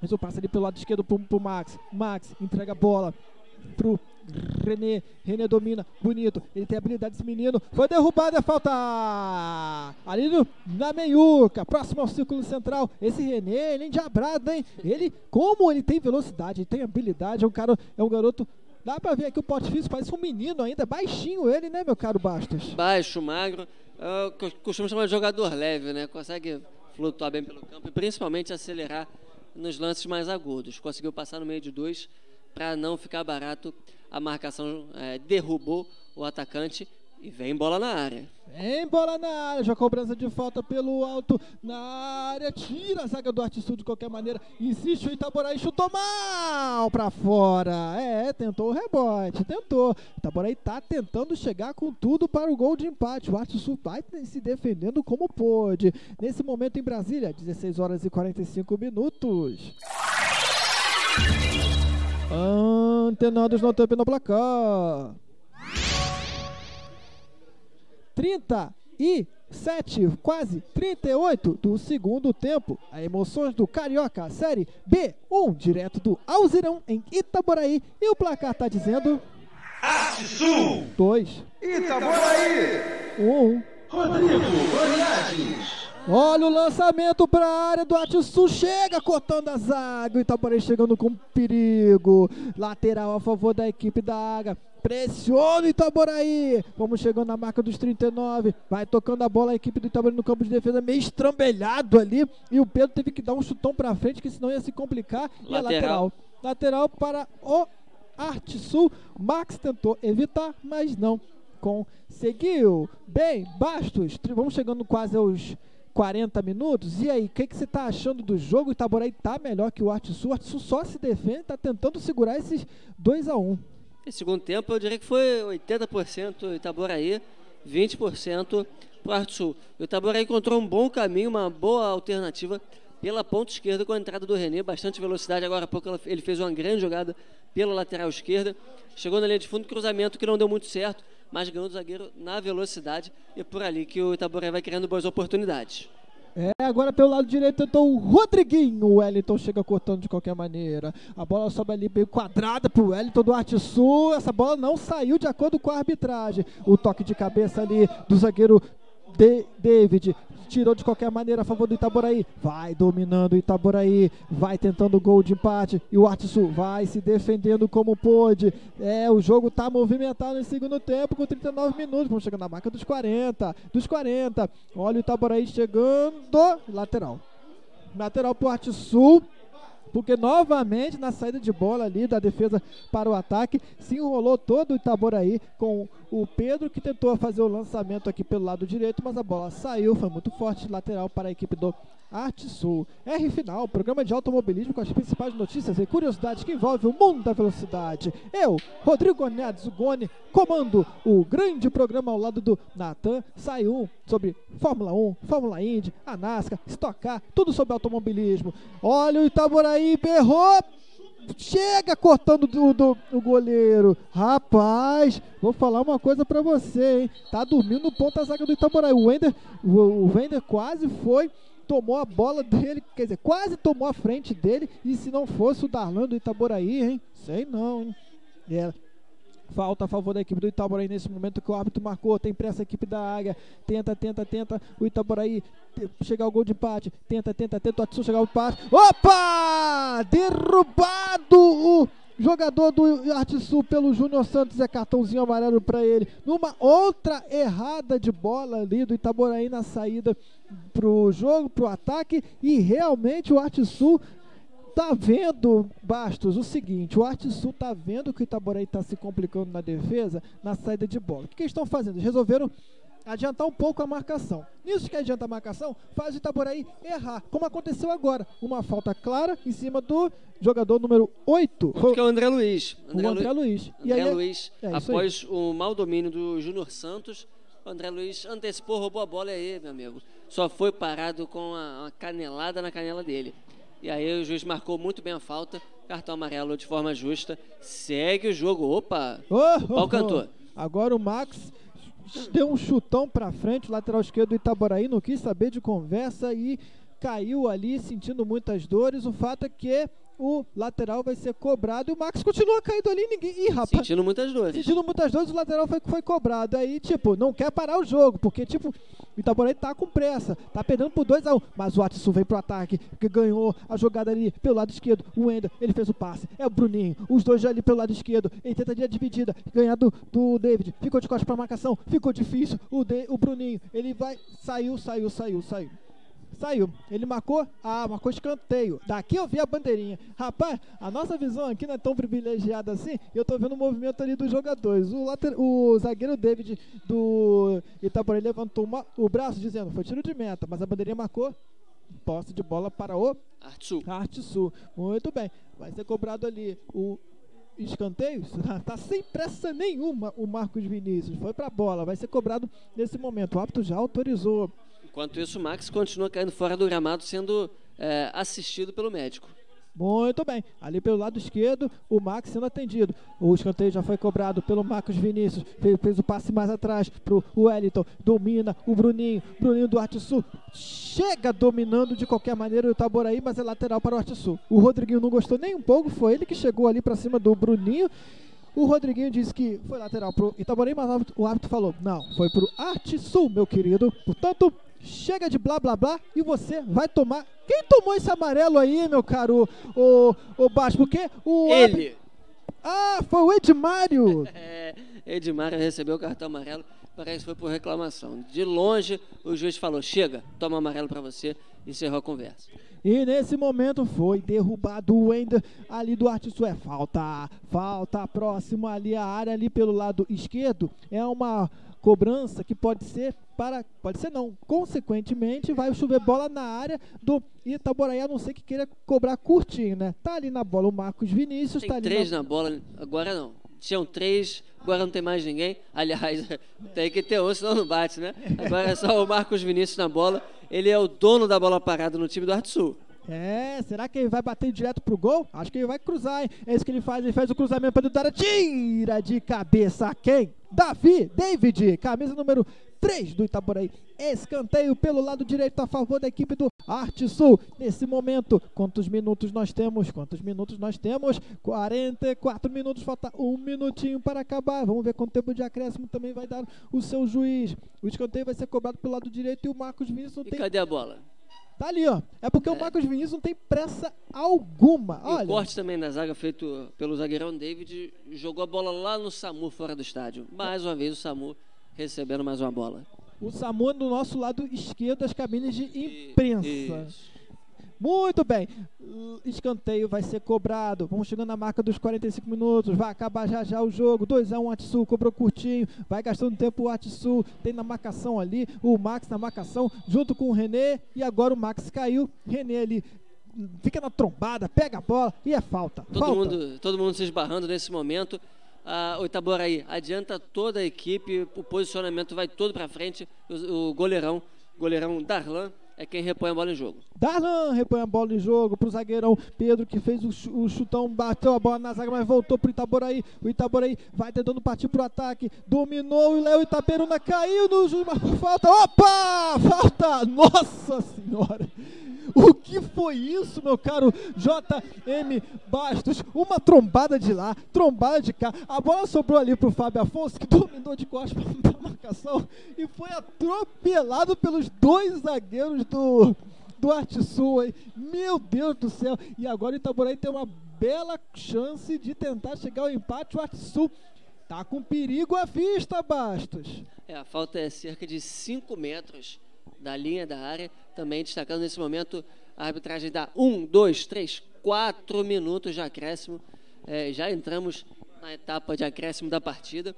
Speaker 6: Fez o passe ali pelo lado esquerdo pro, pro Max. Max entrega a bola pro René. René domina, bonito. Ele tem habilidade esse menino. Foi derrubado, é falta ali no, na meiuca, próximo ao círculo central. Esse René, ele é endiabrado, hein? Ele, como ele tem velocidade, ele tem habilidade, é um cara, é um garoto. Dá pra ver aqui o porte físico, parece um menino ainda, baixinho ele, né, meu caro Bastos?
Speaker 7: Baixo, magro, é eu costumo chamar de jogador leve, né? Consegue flutuar bem pelo campo e principalmente acelerar nos lances mais agudos. Conseguiu passar no meio de dois para não ficar barato. A marcação é, derrubou o atacante e vem bola na área.
Speaker 6: Vem bola na área, já cobrança de falta pelo alto na área, tira a zaga do Arte Sul de qualquer maneira, insiste o Itaboraí, chutou mal pra fora, é, tentou o rebote, tentou, Itaboraí tá tentando chegar com tudo para o gol de empate, o Arte Sul vai se defendendo como pôde, nesse momento em Brasília, 16 horas e 45 minutos. Antenados no tempo no placar. 37, quase 38 do segundo tempo. A emoções do Carioca, Série B1, direto do Alzirão, em Itaboraí. E o placar tá dizendo...
Speaker 5: Arte Sul!
Speaker 6: 2,
Speaker 5: Itaboraí!
Speaker 6: 1.
Speaker 5: Rodrigo Goliades!
Speaker 6: Olha o lançamento para a área do Sul. Chega cortando a zaga. O Itaboraí chegando com perigo. Lateral a favor da equipe da Águia. Pressiona o Itaboraí. Vamos chegando na marca dos 39. Vai tocando a bola a equipe do Itaboraí no campo de defesa. Meio estrambelhado ali. E o Pedro teve que dar um chutão para frente, que senão ia se complicar. E a
Speaker 7: Lateral.
Speaker 6: lateral. Lateral para o Arte Sul. Max tentou evitar, mas não conseguiu. Bem, Bastos, vamos chegando quase aos 40 minutos. E aí, o que, que você tá achando do jogo? O Itaboraí tá melhor que o Arte Sul. O Arte Sul só se defende, tá tentando segurar esses 2 a 1
Speaker 7: Em segundo tempo, eu diria que foi 80% Itaboraí, 20% para o Arte Sul. O Itaboraí encontrou um bom caminho, uma boa alternativa pela ponta esquerda com a entrada do René, bastante velocidade. Agora há pouco ele fez uma grande jogada pela lateral esquerda. Chegou na linha de fundo, cruzamento que não deu muito certo, mas ganhou do zagueiro na velocidade. E por ali que o Itaboraí vai criando boas oportunidades.
Speaker 6: É, agora pelo lado direito tentou o Rodriguinho. O Wellington chega cortando de qualquer maneira. A bola sobe ali bem quadrada pro Wellington do Arte Sul. Essa bola não saiu de acordo com a arbitragem. O toque de cabeça ali do zagueiro De- David. Tirou de qualquer maneira a favor do Itaboraí. Vai dominando o Itaboraí. Vai tentando gol de empate. E o Arte Sul vai se defendendo como pôde. É, o jogo tá movimentado no segundo tempo com 39 minutos. Vamos chegando na marca dos 40. Dos 40. Olha o Itaboraí chegando. Lateral. Lateral pro Arte Sul. Porque novamente na saída de bola ali da defesa para o ataque se enrolou todo o Itaboraí com o Pedro que tentou fazer o lançamento aqui pelo lado direito, mas a bola saiu, foi muito forte, lateral para a equipe do Arte Sul. R Final, programa de automobilismo com as principais notícias e curiosidades que envolvem o mundo da velocidade. Eu, Rodrigo Neves, o Goni, comando o grande programa ao lado do Natan, sai um sobre Fórmula 1, Fórmula Indy, a NASCAR, Stock Car, tudo sobre automobilismo. Olha o Itaboraí, berrou, chega cortando do, do, o goleiro. Rapaz, vou falar uma coisa pra você, hein? Tá dormindo no ponta zaga do Itaboraí. O Wender, o, o Wender quase foi, tomou a bola dele, quer dizer, quase tomou a frente dele. E se não fosse o Darlan do Itaboraí, hein? Sei não, hein? É, Falta a favor da equipe do Itaboraí nesse momento que o árbitro marcou. Tem pressa a equipe da Águia. Tenta, tenta, tenta. O Itaboraí chegar ao gol de empate. Tenta, tenta, tenta. O Atsu chegar ao empate. Opa! Derrubado o jogador do Arte Sul pelo Júnior Santos. É cartãozinho amarelo para ele. Numa outra errada de bola ali do Itaboraí na saída pro jogo, pro ataque. E realmente o Arte Sul tá vendo, Bastos, o seguinte, o Arte Sul tá vendo que o Itaboraí tá se complicando na defesa, na saída de bola. O que, que eles estão fazendo? Eles resolveram adiantar um pouco a marcação. Nisso que adianta a marcação, faz o Itaboraí errar, como aconteceu agora. Uma falta clara em cima do jogador número 8. Foi
Speaker 7: Que é o André Luiz.
Speaker 6: o André Luiz. E
Speaker 7: André
Speaker 6: aí-
Speaker 7: Luiz,
Speaker 6: é aí.
Speaker 7: após o mau domínio do Júnior Santos, o André Luiz antecipou, roubou a bola aí, meu amigo. Só foi parado com a- uma canelada na canela dele. E aí o juiz marcou muito bem a falta, cartão amarelo de forma justa. Segue o jogo. Opa!
Speaker 6: Oh,
Speaker 7: O
Speaker 6: oh,
Speaker 7: pau
Speaker 6: oh. Agora o Max deu um chutão pra frente, o lateral esquerdo do Itaboraí não quis saber de conversa e caiu ali sentindo muitas dores. O fato é que o lateral vai ser cobrado e o Max continua caído ali. Ninguém... Ih, rapaz.
Speaker 7: Sentindo muitas dores.
Speaker 6: Sentindo muitas dores, o lateral foi, foi cobrado. Aí, tipo, não quer parar o jogo, porque, tipo, o Itaboraí tá com pressa, tá perdendo por 2x1. mas o Atsu vem pro ataque, que ganhou a jogada ali pelo lado esquerdo. O Wender, ele fez o passe. É o Bruninho, os dois já ali pelo lado esquerdo. Ele tenta de dividida, ganhar do, do David. Ficou de costas pra marcação, ficou difícil. O, de, o Bruninho, ele vai. Saiu, saiu, saiu, saiu. Saiu. Ele marcou? Ah, marcou escanteio. Daqui eu vi a bandeirinha. Rapaz, a nossa visão aqui não é tão privilegiada assim. Eu tô vendo o movimento ali dos jogadores. O, later, o zagueiro David do Itaporã levantou uma- o braço dizendo foi tiro de meta, mas a bandeirinha marcou posse de bola para o
Speaker 7: Artsu.
Speaker 6: Arte Sul. Muito bem. Vai ser cobrado ali o escanteio. Tá sem pressa nenhuma o Marcos Vinícius. Foi pra bola. Vai ser cobrado nesse momento. O árbitro já autorizou.
Speaker 7: Enquanto isso, o Max continua caindo fora do gramado, sendo é, assistido pelo médico.
Speaker 6: Muito bem. Ali pelo lado esquerdo, o Max sendo atendido. O escanteio já foi cobrado pelo Marcos Vinícius. Fez, fez o passe mais atrás pro Wellington. Domina o Bruninho. Bruninho do Arte Sul. Chega dominando de qualquer maneira o Itaboraí, mas é lateral para o Arte Sul. O Rodriguinho não gostou nem um pouco. Foi ele que chegou ali para cima do Bruninho. O Rodriguinho disse que foi lateral pro Itaboraí, mas o árbitro- o falou: não, foi pro Arte Sul, meu querido. Portanto, chega de blá blá blá e você vai tomar. Quem tomou esse amarelo aí, meu caro o, o Baixo? Porque o.
Speaker 7: Ele,
Speaker 6: Ah, foi o Edmário!
Speaker 7: é, Edmário, recebeu o cartão amarelo, parece que foi por reclamação. De longe, o juiz falou: chega, toma amarelo pra você, encerrou a conversa.
Speaker 6: E nesse momento foi derrubado o Wender ali do Arte Sul. É falta, falta próximo ali a área ali pelo lado esquerdo. É uma cobrança que pode ser para. Pode ser não. Consequentemente, vai chover bola na área do Itaboraí, a não ser que queira cobrar curtinho, né? Tá ali na bola o Marcos Vinícius,
Speaker 7: Tem
Speaker 6: tá ali
Speaker 7: três
Speaker 6: na...
Speaker 7: na bola, agora não. Tinham três, agora não tem mais ninguém. Aliás, tem que ter um, senão não bate, né? Agora é só o Marcos Vinícius na bola. Ele é o dono da bola parada no time do Arte Sul.
Speaker 6: É, será que ele vai bater direto pro gol? Acho que ele vai cruzar, hein? É isso que ele faz, ele faz o cruzamento para dentro da área, tira de cabeça quem? Davi, David, camisa número 3 do Itaboraí. Escanteio pelo lado direito a favor da equipe do Arte Sul. Nesse momento, quantos minutos nós temos? Quantos minutos nós temos? 44 minutos, falta um minutinho para acabar. Vamos ver quanto tempo de acréscimo também vai dar o seu juiz. O escanteio vai ser cobrado pelo lado direito e o Marcos Vinícius não
Speaker 7: E
Speaker 6: tem
Speaker 7: cadê a bola?
Speaker 6: Tá ali, ó. É porque o Marcos Vinícius não tem pressa alguma.
Speaker 7: E
Speaker 6: Olha.
Speaker 7: o corte também na zaga feito pelo zagueirão David jogou a bola lá no SAMU fora do estádio. Mais uma vez o SAMU recebendo mais uma bola.
Speaker 6: O Samu do nosso lado esquerdo das cabines de imprensa.
Speaker 7: Isso.
Speaker 6: Muito bem. Escanteio vai ser cobrado. Vamos chegando na marca dos 45 minutos. Vai acabar já já o jogo. 2x1 um, Atsul. Cobrou curtinho. Vai gastando tempo o Atsul. Tem na marcação ali. O Max na marcação. Junto com o René. E agora o Max caiu. René ali. hum, Fica na trombada. Pega a bola. E é falta.
Speaker 7: Todo
Speaker 6: falta.
Speaker 7: mundo, todo mundo se esbarrando nesse momento. Ah, o Itaboraí adianta toda a equipe, o posicionamento vai todo para frente. O, o goleirão, goleirão Darlan, é quem repõe a bola em jogo.
Speaker 6: Darlan repõe a bola em jogo pro zagueirão Pedro que fez o, chu- o chutão, bateu a bola na zaga, mas voltou pro Itaboraí. O Itaboraí vai tentando partir pro ataque, dominou o Léo Itaperuna caiu no juiz, marcou falta. Opa! Falta! Nossa Senhora! O que foi isso, meu caro JM Bastos? Uma trombada de lá, trombada de cá. A bola sobrou ali pro Fábio Afonso, que dominou de costas pra marcação e foi atropelado pelos dois zagueiros do, do Arte Sul. hein? Meu Deus do céu! E agora o Itaboraí tem uma bela chance de tentar chegar ao empate. O Arte Sul tá com perigo à vista, Bastos.
Speaker 7: É, a falta é cerca de 5 metros da linha da área. Também destacando nesse momento a arbitragem dá 1, 2, 3, 4 minutos de acréscimo. É, já entramos na etapa de acréscimo da partida.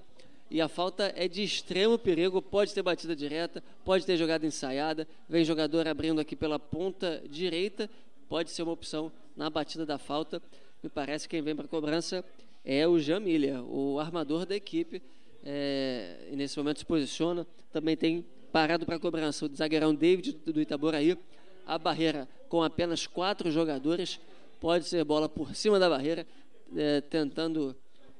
Speaker 7: E a falta é de extremo perigo. Pode ter batida direta, pode ter jogada ensaiada. Vem jogador abrindo aqui pela ponta direita. Pode ser uma opção na batida da falta. Me parece que quem vem para a cobrança é o Jean Miller, o armador da equipe. É, nesse momento se posiciona. Também tem parado para cobrança o zagueirão David do Itaboraí. A barreira com apenas quatro jogadores. Pode ser bola por cima da barreira, é, tentando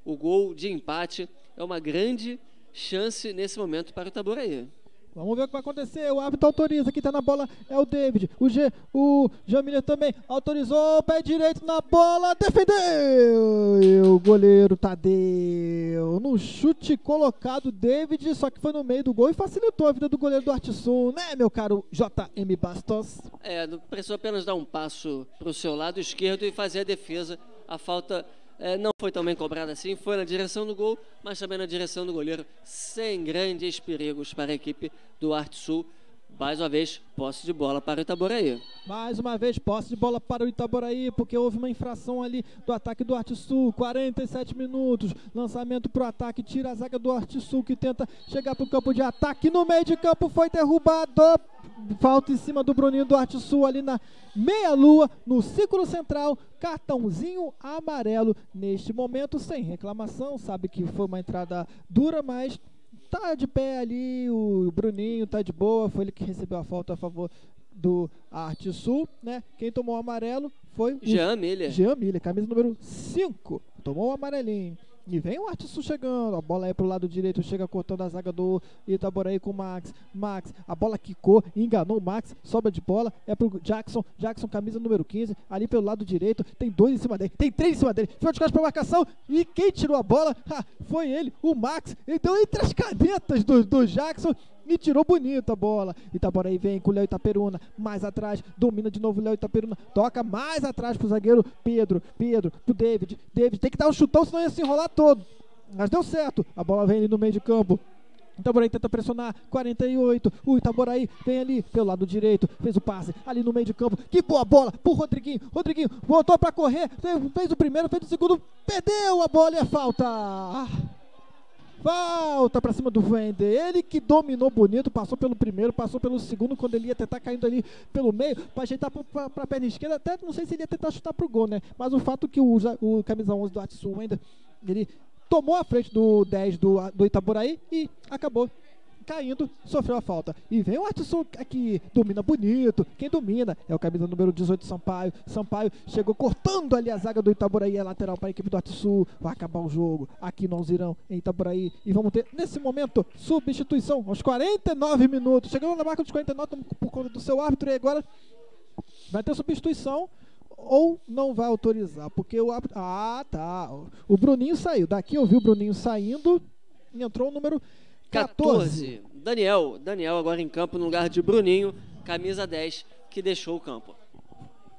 Speaker 7: o gol de empate. É uma grande chance nesse momento para o Itaboraí.
Speaker 6: Vamos ver o que vai acontecer. O árbitro autoriza. Quem tá na bola é o David. O G, o Jamília também autorizou. Pé direito na bola. Defendeu. E o goleiro Tadeu. No chute colocado, David. Só que foi no meio do gol e facilitou a vida do goleiro do Artisson, né, meu caro JM Bastos?
Speaker 7: É, precisou apenas dar um passo para o seu lado esquerdo e fazer a defesa. A falta é, não foi tão bem cobrada assim, foi na direção do gol, mas também na direção do goleiro, sem grandes perigos para a equipe do Arte Sul. Mais uma vez, posse de bola para o Itaboraí.
Speaker 6: Mais uma vez, posse de bola para o Itaboraí, porque houve uma infração ali do ataque do Arte Sul. 47 minutos. Lançamento para o ataque, tira a zaga do Arte Sul que tenta chegar para o campo de ataque. No meio de campo foi derrubado. Falta em cima do Bruninho do Arte Sul ali na meia-lua, no círculo central. Cartãozinho amarelo neste momento, sem reclamação. Sabe que foi uma entrada dura, mas tá de pé ali, o Bruninho tá de boa, foi ele que recebeu a falta a favor do Arte Sul, né? Quem tomou o amarelo foi o
Speaker 7: Jean Miller.
Speaker 6: Jean Miller, camisa número 5. Tomou o amarelinho. E vem o Arte Sul chegando. A bola é pro lado direito, chega cortando a zaga do Itaboraí com o Max. Max, a bola quicou, enganou o Max, sobra de bola, é pro Jackson. Jackson, camisa número 15, ali pelo lado direito. Tem dois em cima dele, tem três em cima dele. Ficou de costas pra marcação. E quem tirou a bola ha, foi ele, o Max. Então, entre as canetas do, do Jackson, e tirou bonito a bola. Itaboraí vem com o Léo Itaperuna, mais atrás, domina de novo o Léo Itaperuna, toca mais atrás pro zagueiro Pedro, Pedro, pro David. David tem que dar um chutão, senão ia se enrolar todo. Mas deu certo, a bola vem ali no meio de campo. Itaboraí tenta pressionar, 48. O Itaboraí vem ali pelo lado direito, fez o passe ali no meio de campo. Que boa bola pro Rodriguinho. Rodriguinho voltou pra correr, fez o primeiro, fez o segundo, perdeu a bola e é falta. Falta pra cima do Wender. Ele que dominou bonito, passou pelo primeiro, passou pelo segundo, quando ele ia tentar caindo ali pelo meio, pra ajeitar pra, pra perna esquerda. Até não sei se ele ia tentar chutar pro gol, né? Mas o fato que o, o camisa 11 do Atsu Wender, ele tomou a frente do 10 do, do Itaboraí e acabou caindo, sofreu a falta. E vem o Atsu aqui, domina bonito. Quem domina é o camisa número 18, Sampaio. Sampaio chegou cortando ali a zaga do Itaboraí, é lateral para a equipe do Atsu. Vai acabar o jogo aqui no Alzirão, em Itaboraí. E vamos ter, nesse momento, substituição aos 49 minutos. Chegando na marca dos 49 por conta do seu árbitro e agora vai ter substituição ou não vai autorizar, porque o. Ah, tá. O Bruninho saiu. Daqui eu vi o Bruninho saindo e entrou o número 14.
Speaker 7: 14. Daniel, Daniel agora em campo no lugar de Bruninho, camisa 10, que deixou o campo.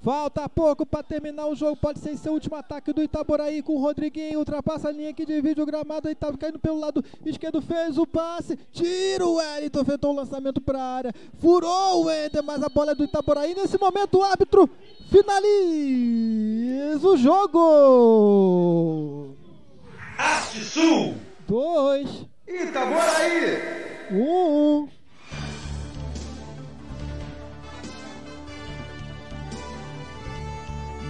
Speaker 6: Falta pouco para terminar o jogo. Pode ser esse o último ataque do Itaboraí com o Rodriguinho. Ultrapassa a linha que divide o gramado. Ele estava caindo pelo lado esquerdo. Fez o passe. Tira o Wellington. Tentou o lançamento para a área. Furou o Ender, mas a bola é do Itaboraí. Nesse momento, o árbitro finaliza o jogo.
Speaker 5: Sul.
Speaker 6: Dois.
Speaker 5: Itaboraí.
Speaker 6: Um.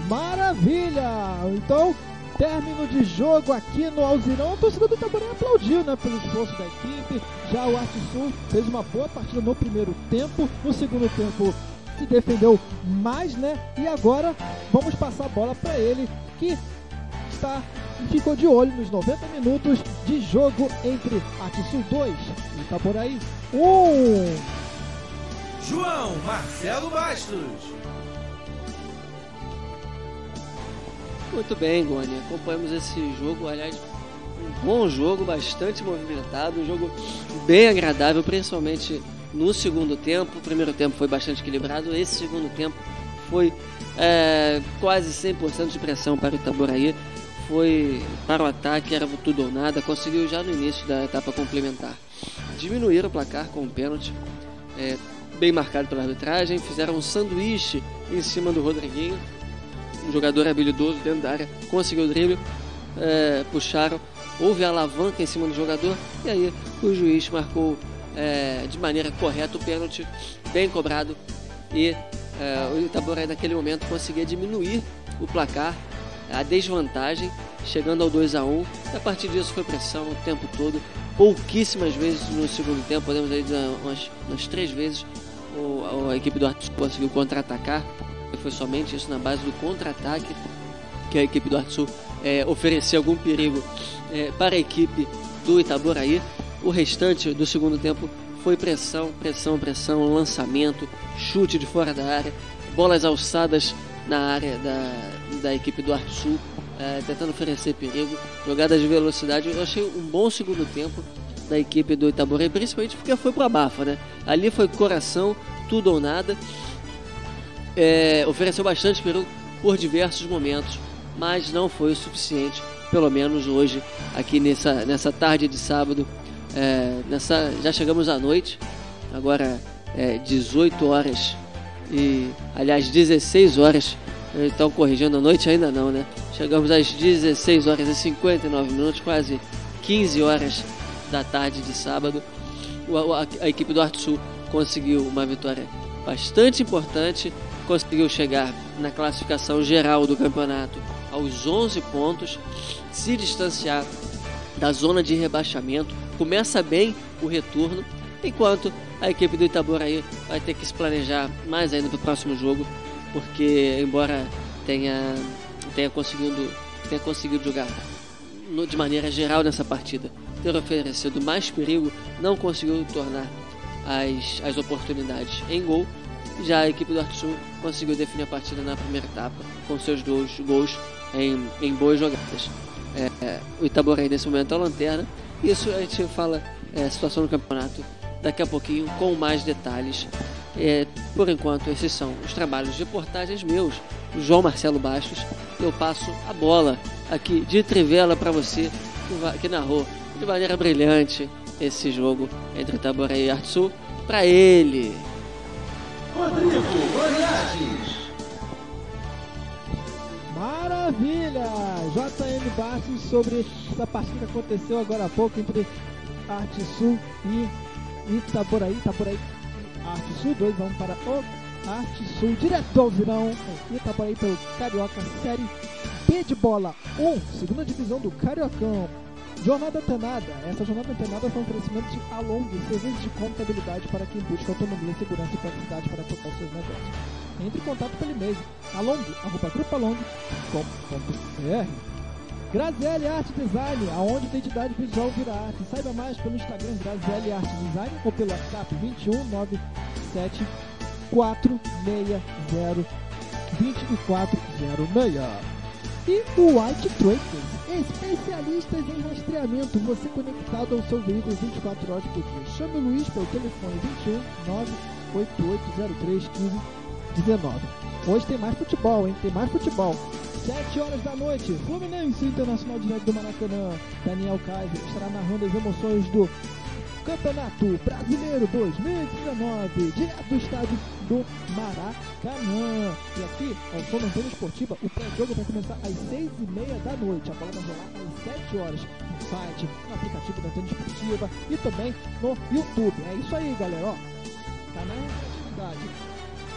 Speaker 6: Maravilha! Então, término de jogo aqui no Alzirão. A torcida do Itaboraí aplaudiu, né, pelo esforço da equipe. Já o Arte Sul fez uma boa partida no primeiro tempo. No segundo tempo, se defendeu mais, né? E agora vamos passar a bola para ele, que está ficou de olho nos 90 minutos de jogo entre Atisul 2 e Itaboraí 1.
Speaker 9: João Marcelo Bastos.
Speaker 7: Muito bem, Goni. Acompanhamos esse jogo, aliás, um bom jogo, bastante movimentado, um jogo bem agradável, principalmente no segundo tempo. O primeiro tempo foi bastante equilibrado, esse segundo tempo foi é, quase 100% de pressão para o Itaboraí. Foi para o ataque, era tudo ou nada, conseguiu já no início da etapa complementar. Diminuir o placar com um pênalti, é, bem marcado pela arbitragem, fizeram um sanduíche em cima do Rodriguinho, um jogador habilidoso dentro da área, conseguiu o drible, é, puxaram, houve alavanca em cima do jogador e aí o juiz marcou é, de maneira correta o pênalti, bem cobrado e é, o Itaboraí naquele momento conseguia diminuir o placar, a desvantagem, chegando ao 2 a 1 e a partir disso foi pressão o tempo todo, pouquíssimas vezes no segundo tempo, podemos dizer umas, umas três vezes o, a equipe do Arthur conseguiu contra-atacar. Foi somente isso na base do contra-ataque que a equipe do Arthur é, ofereceu algum perigo é, para a equipe do Itaboraí. O restante do segundo tempo foi pressão, pressão, pressão, lançamento, chute de fora da área, bolas alçadas na área da, da equipe do Arthur, é, tentando oferecer perigo, jogadas de velocidade. Eu achei um bom segundo tempo da equipe do Itaboraí, principalmente porque foi pro abafa, né? Ali foi coração, tudo ou nada é, ofereceu bastante perigo por diversos momentos, mas não foi o suficiente, pelo menos hoje, aqui nessa, nessa tarde de sábado. É, nessa, já chegamos à noite, agora é 18 horas e, aliás, 16 horas. Estão corrigindo a noite ainda não, né? Chegamos às 16 horas e 59 minutos, quase 15 horas da tarde de sábado. A, a, a equipe do Arte Sul conseguiu uma vitória bastante importante conseguiu chegar na classificação geral do campeonato aos 11 pontos, se distanciar da zona de rebaixamento. Começa bem o retorno, enquanto a equipe do Itaboraí vai ter que se planejar mais ainda para o próximo jogo, porque embora tenha, tenha, conseguido, tenha conseguido jogar no, de maneira geral nessa partida, ter oferecido mais perigo, não conseguiu tornar as, as oportunidades em gol já a equipe do Arthur conseguiu definir a partida na primeira etapa, com seus dois gols em, em boas jogadas. É, o Itaboraí nesse momento é a lanterna. Isso a gente fala é, situação do campeonato daqui a pouquinho com mais detalhes. É, por enquanto, esses são os trabalhos de reportagens meus, João Marcelo Bastos. Eu passo a bola aqui de trivela para você que, que narrou de maneira brilhante esse jogo entre Itaboraí e Arthur. Para ele,
Speaker 5: Rodrigo Goliates.
Speaker 6: Maravilha! JM Bastos sobre essa partida que aconteceu agora há pouco entre Arte Sul e Itaboraí. Itaboraí Arte Sul, 2x1 para o Arte Sul, direto ao Virão. Itaboraí pelo Carioca, Série B de bola 1, segunda divisão do Cariocão. Jornada Antenada. Essa jornada antenada foi um oferecimento de Along, serviços de contabilidade para quem busca autonomia, segurança e praticidade para tocar seus negócios. Entre em contato pelo e-mail along.grupalong.com.br Graziele Arte Design, aonde identidade visual vira arte. Saiba mais pelo Instagram Graziele Arte Design ou pelo WhatsApp 2197 460 2406. E o White Traders, especialistas em rastreamento, você conectado ao seu veículo 24 horas por dia. Chame o Luiz pelo telefone 21 98803 1519. Hoje tem mais futebol, hein? Tem mais futebol. 7 horas da noite, Fluminense Internacional direto do Maracanã. Daniel Kaiser estará narrando as emoções do Campeonato Brasileiro 2019, direto do estádio do Maracanã. E aqui, ao da Antena Esportiva, o pré-jogo vai começar às 6h30 da noite. A bola vai rolar às 7 horas no site, no aplicativo da Antena Esportiva e também no YouTube. É isso aí, galera. Ó, tá na atividade.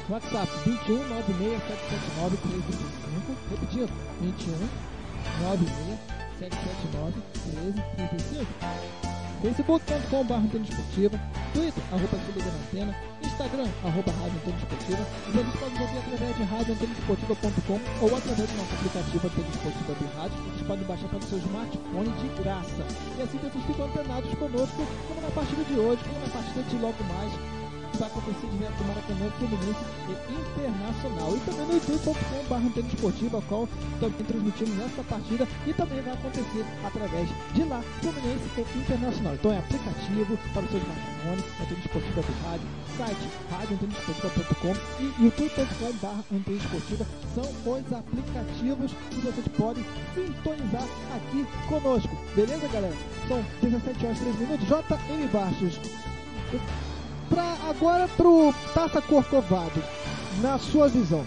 Speaker 6: WhatsApp 21 96779 335. Repetindo, 21 96779 1335. Facebook.com.br Twitter, arroba Instagram, arroba Rádio Antena Esportiva, e vocês podem ouvir através de radioantenaesportiva.com ou através do nosso aplicativo Antena Esportiva de Rádio, que vocês podem baixar para o seu smartphone de graça. E assim vocês ficam antenados conosco, como na partida de hoje, como na partida de logo mais, vai acontecer direto do Maracanã Fluminense e Internacional. E também no youtube.com.br Antena Esportiva, qual também transmitimos essa partida e também vai acontecer através de lá, Fluminense e Internacional. Então é aplicativo para o seu smartphone, Antena Esportiva do rádio, site radioantenaesportiva.com e youtube.com.br Antena Esportiva são os aplicativos que vocês podem sintonizar aqui conosco. Beleza, galera? São 17 horas e 3 minutos. JM Baixos pra, agora pro Taça Corcovado, na sua visão,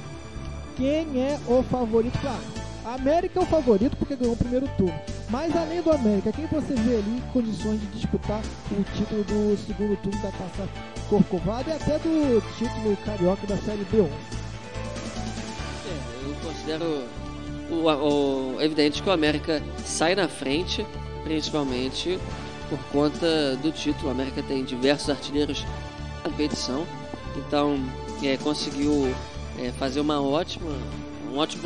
Speaker 6: quem é o favorito? Claro, a América é o favorito porque ganhou o primeiro turno. Mas além do América, quem você vê ali em condições de disputar o título do segundo turno da Taça Corcovado e até do título carioca da Série B1?
Speaker 7: É, eu considero o, o, evidente que o América sai na frente, principalmente por conta do título. O América tem diversos artilheiros competição, então é, conseguiu é, fazer uma ótima, um ótimo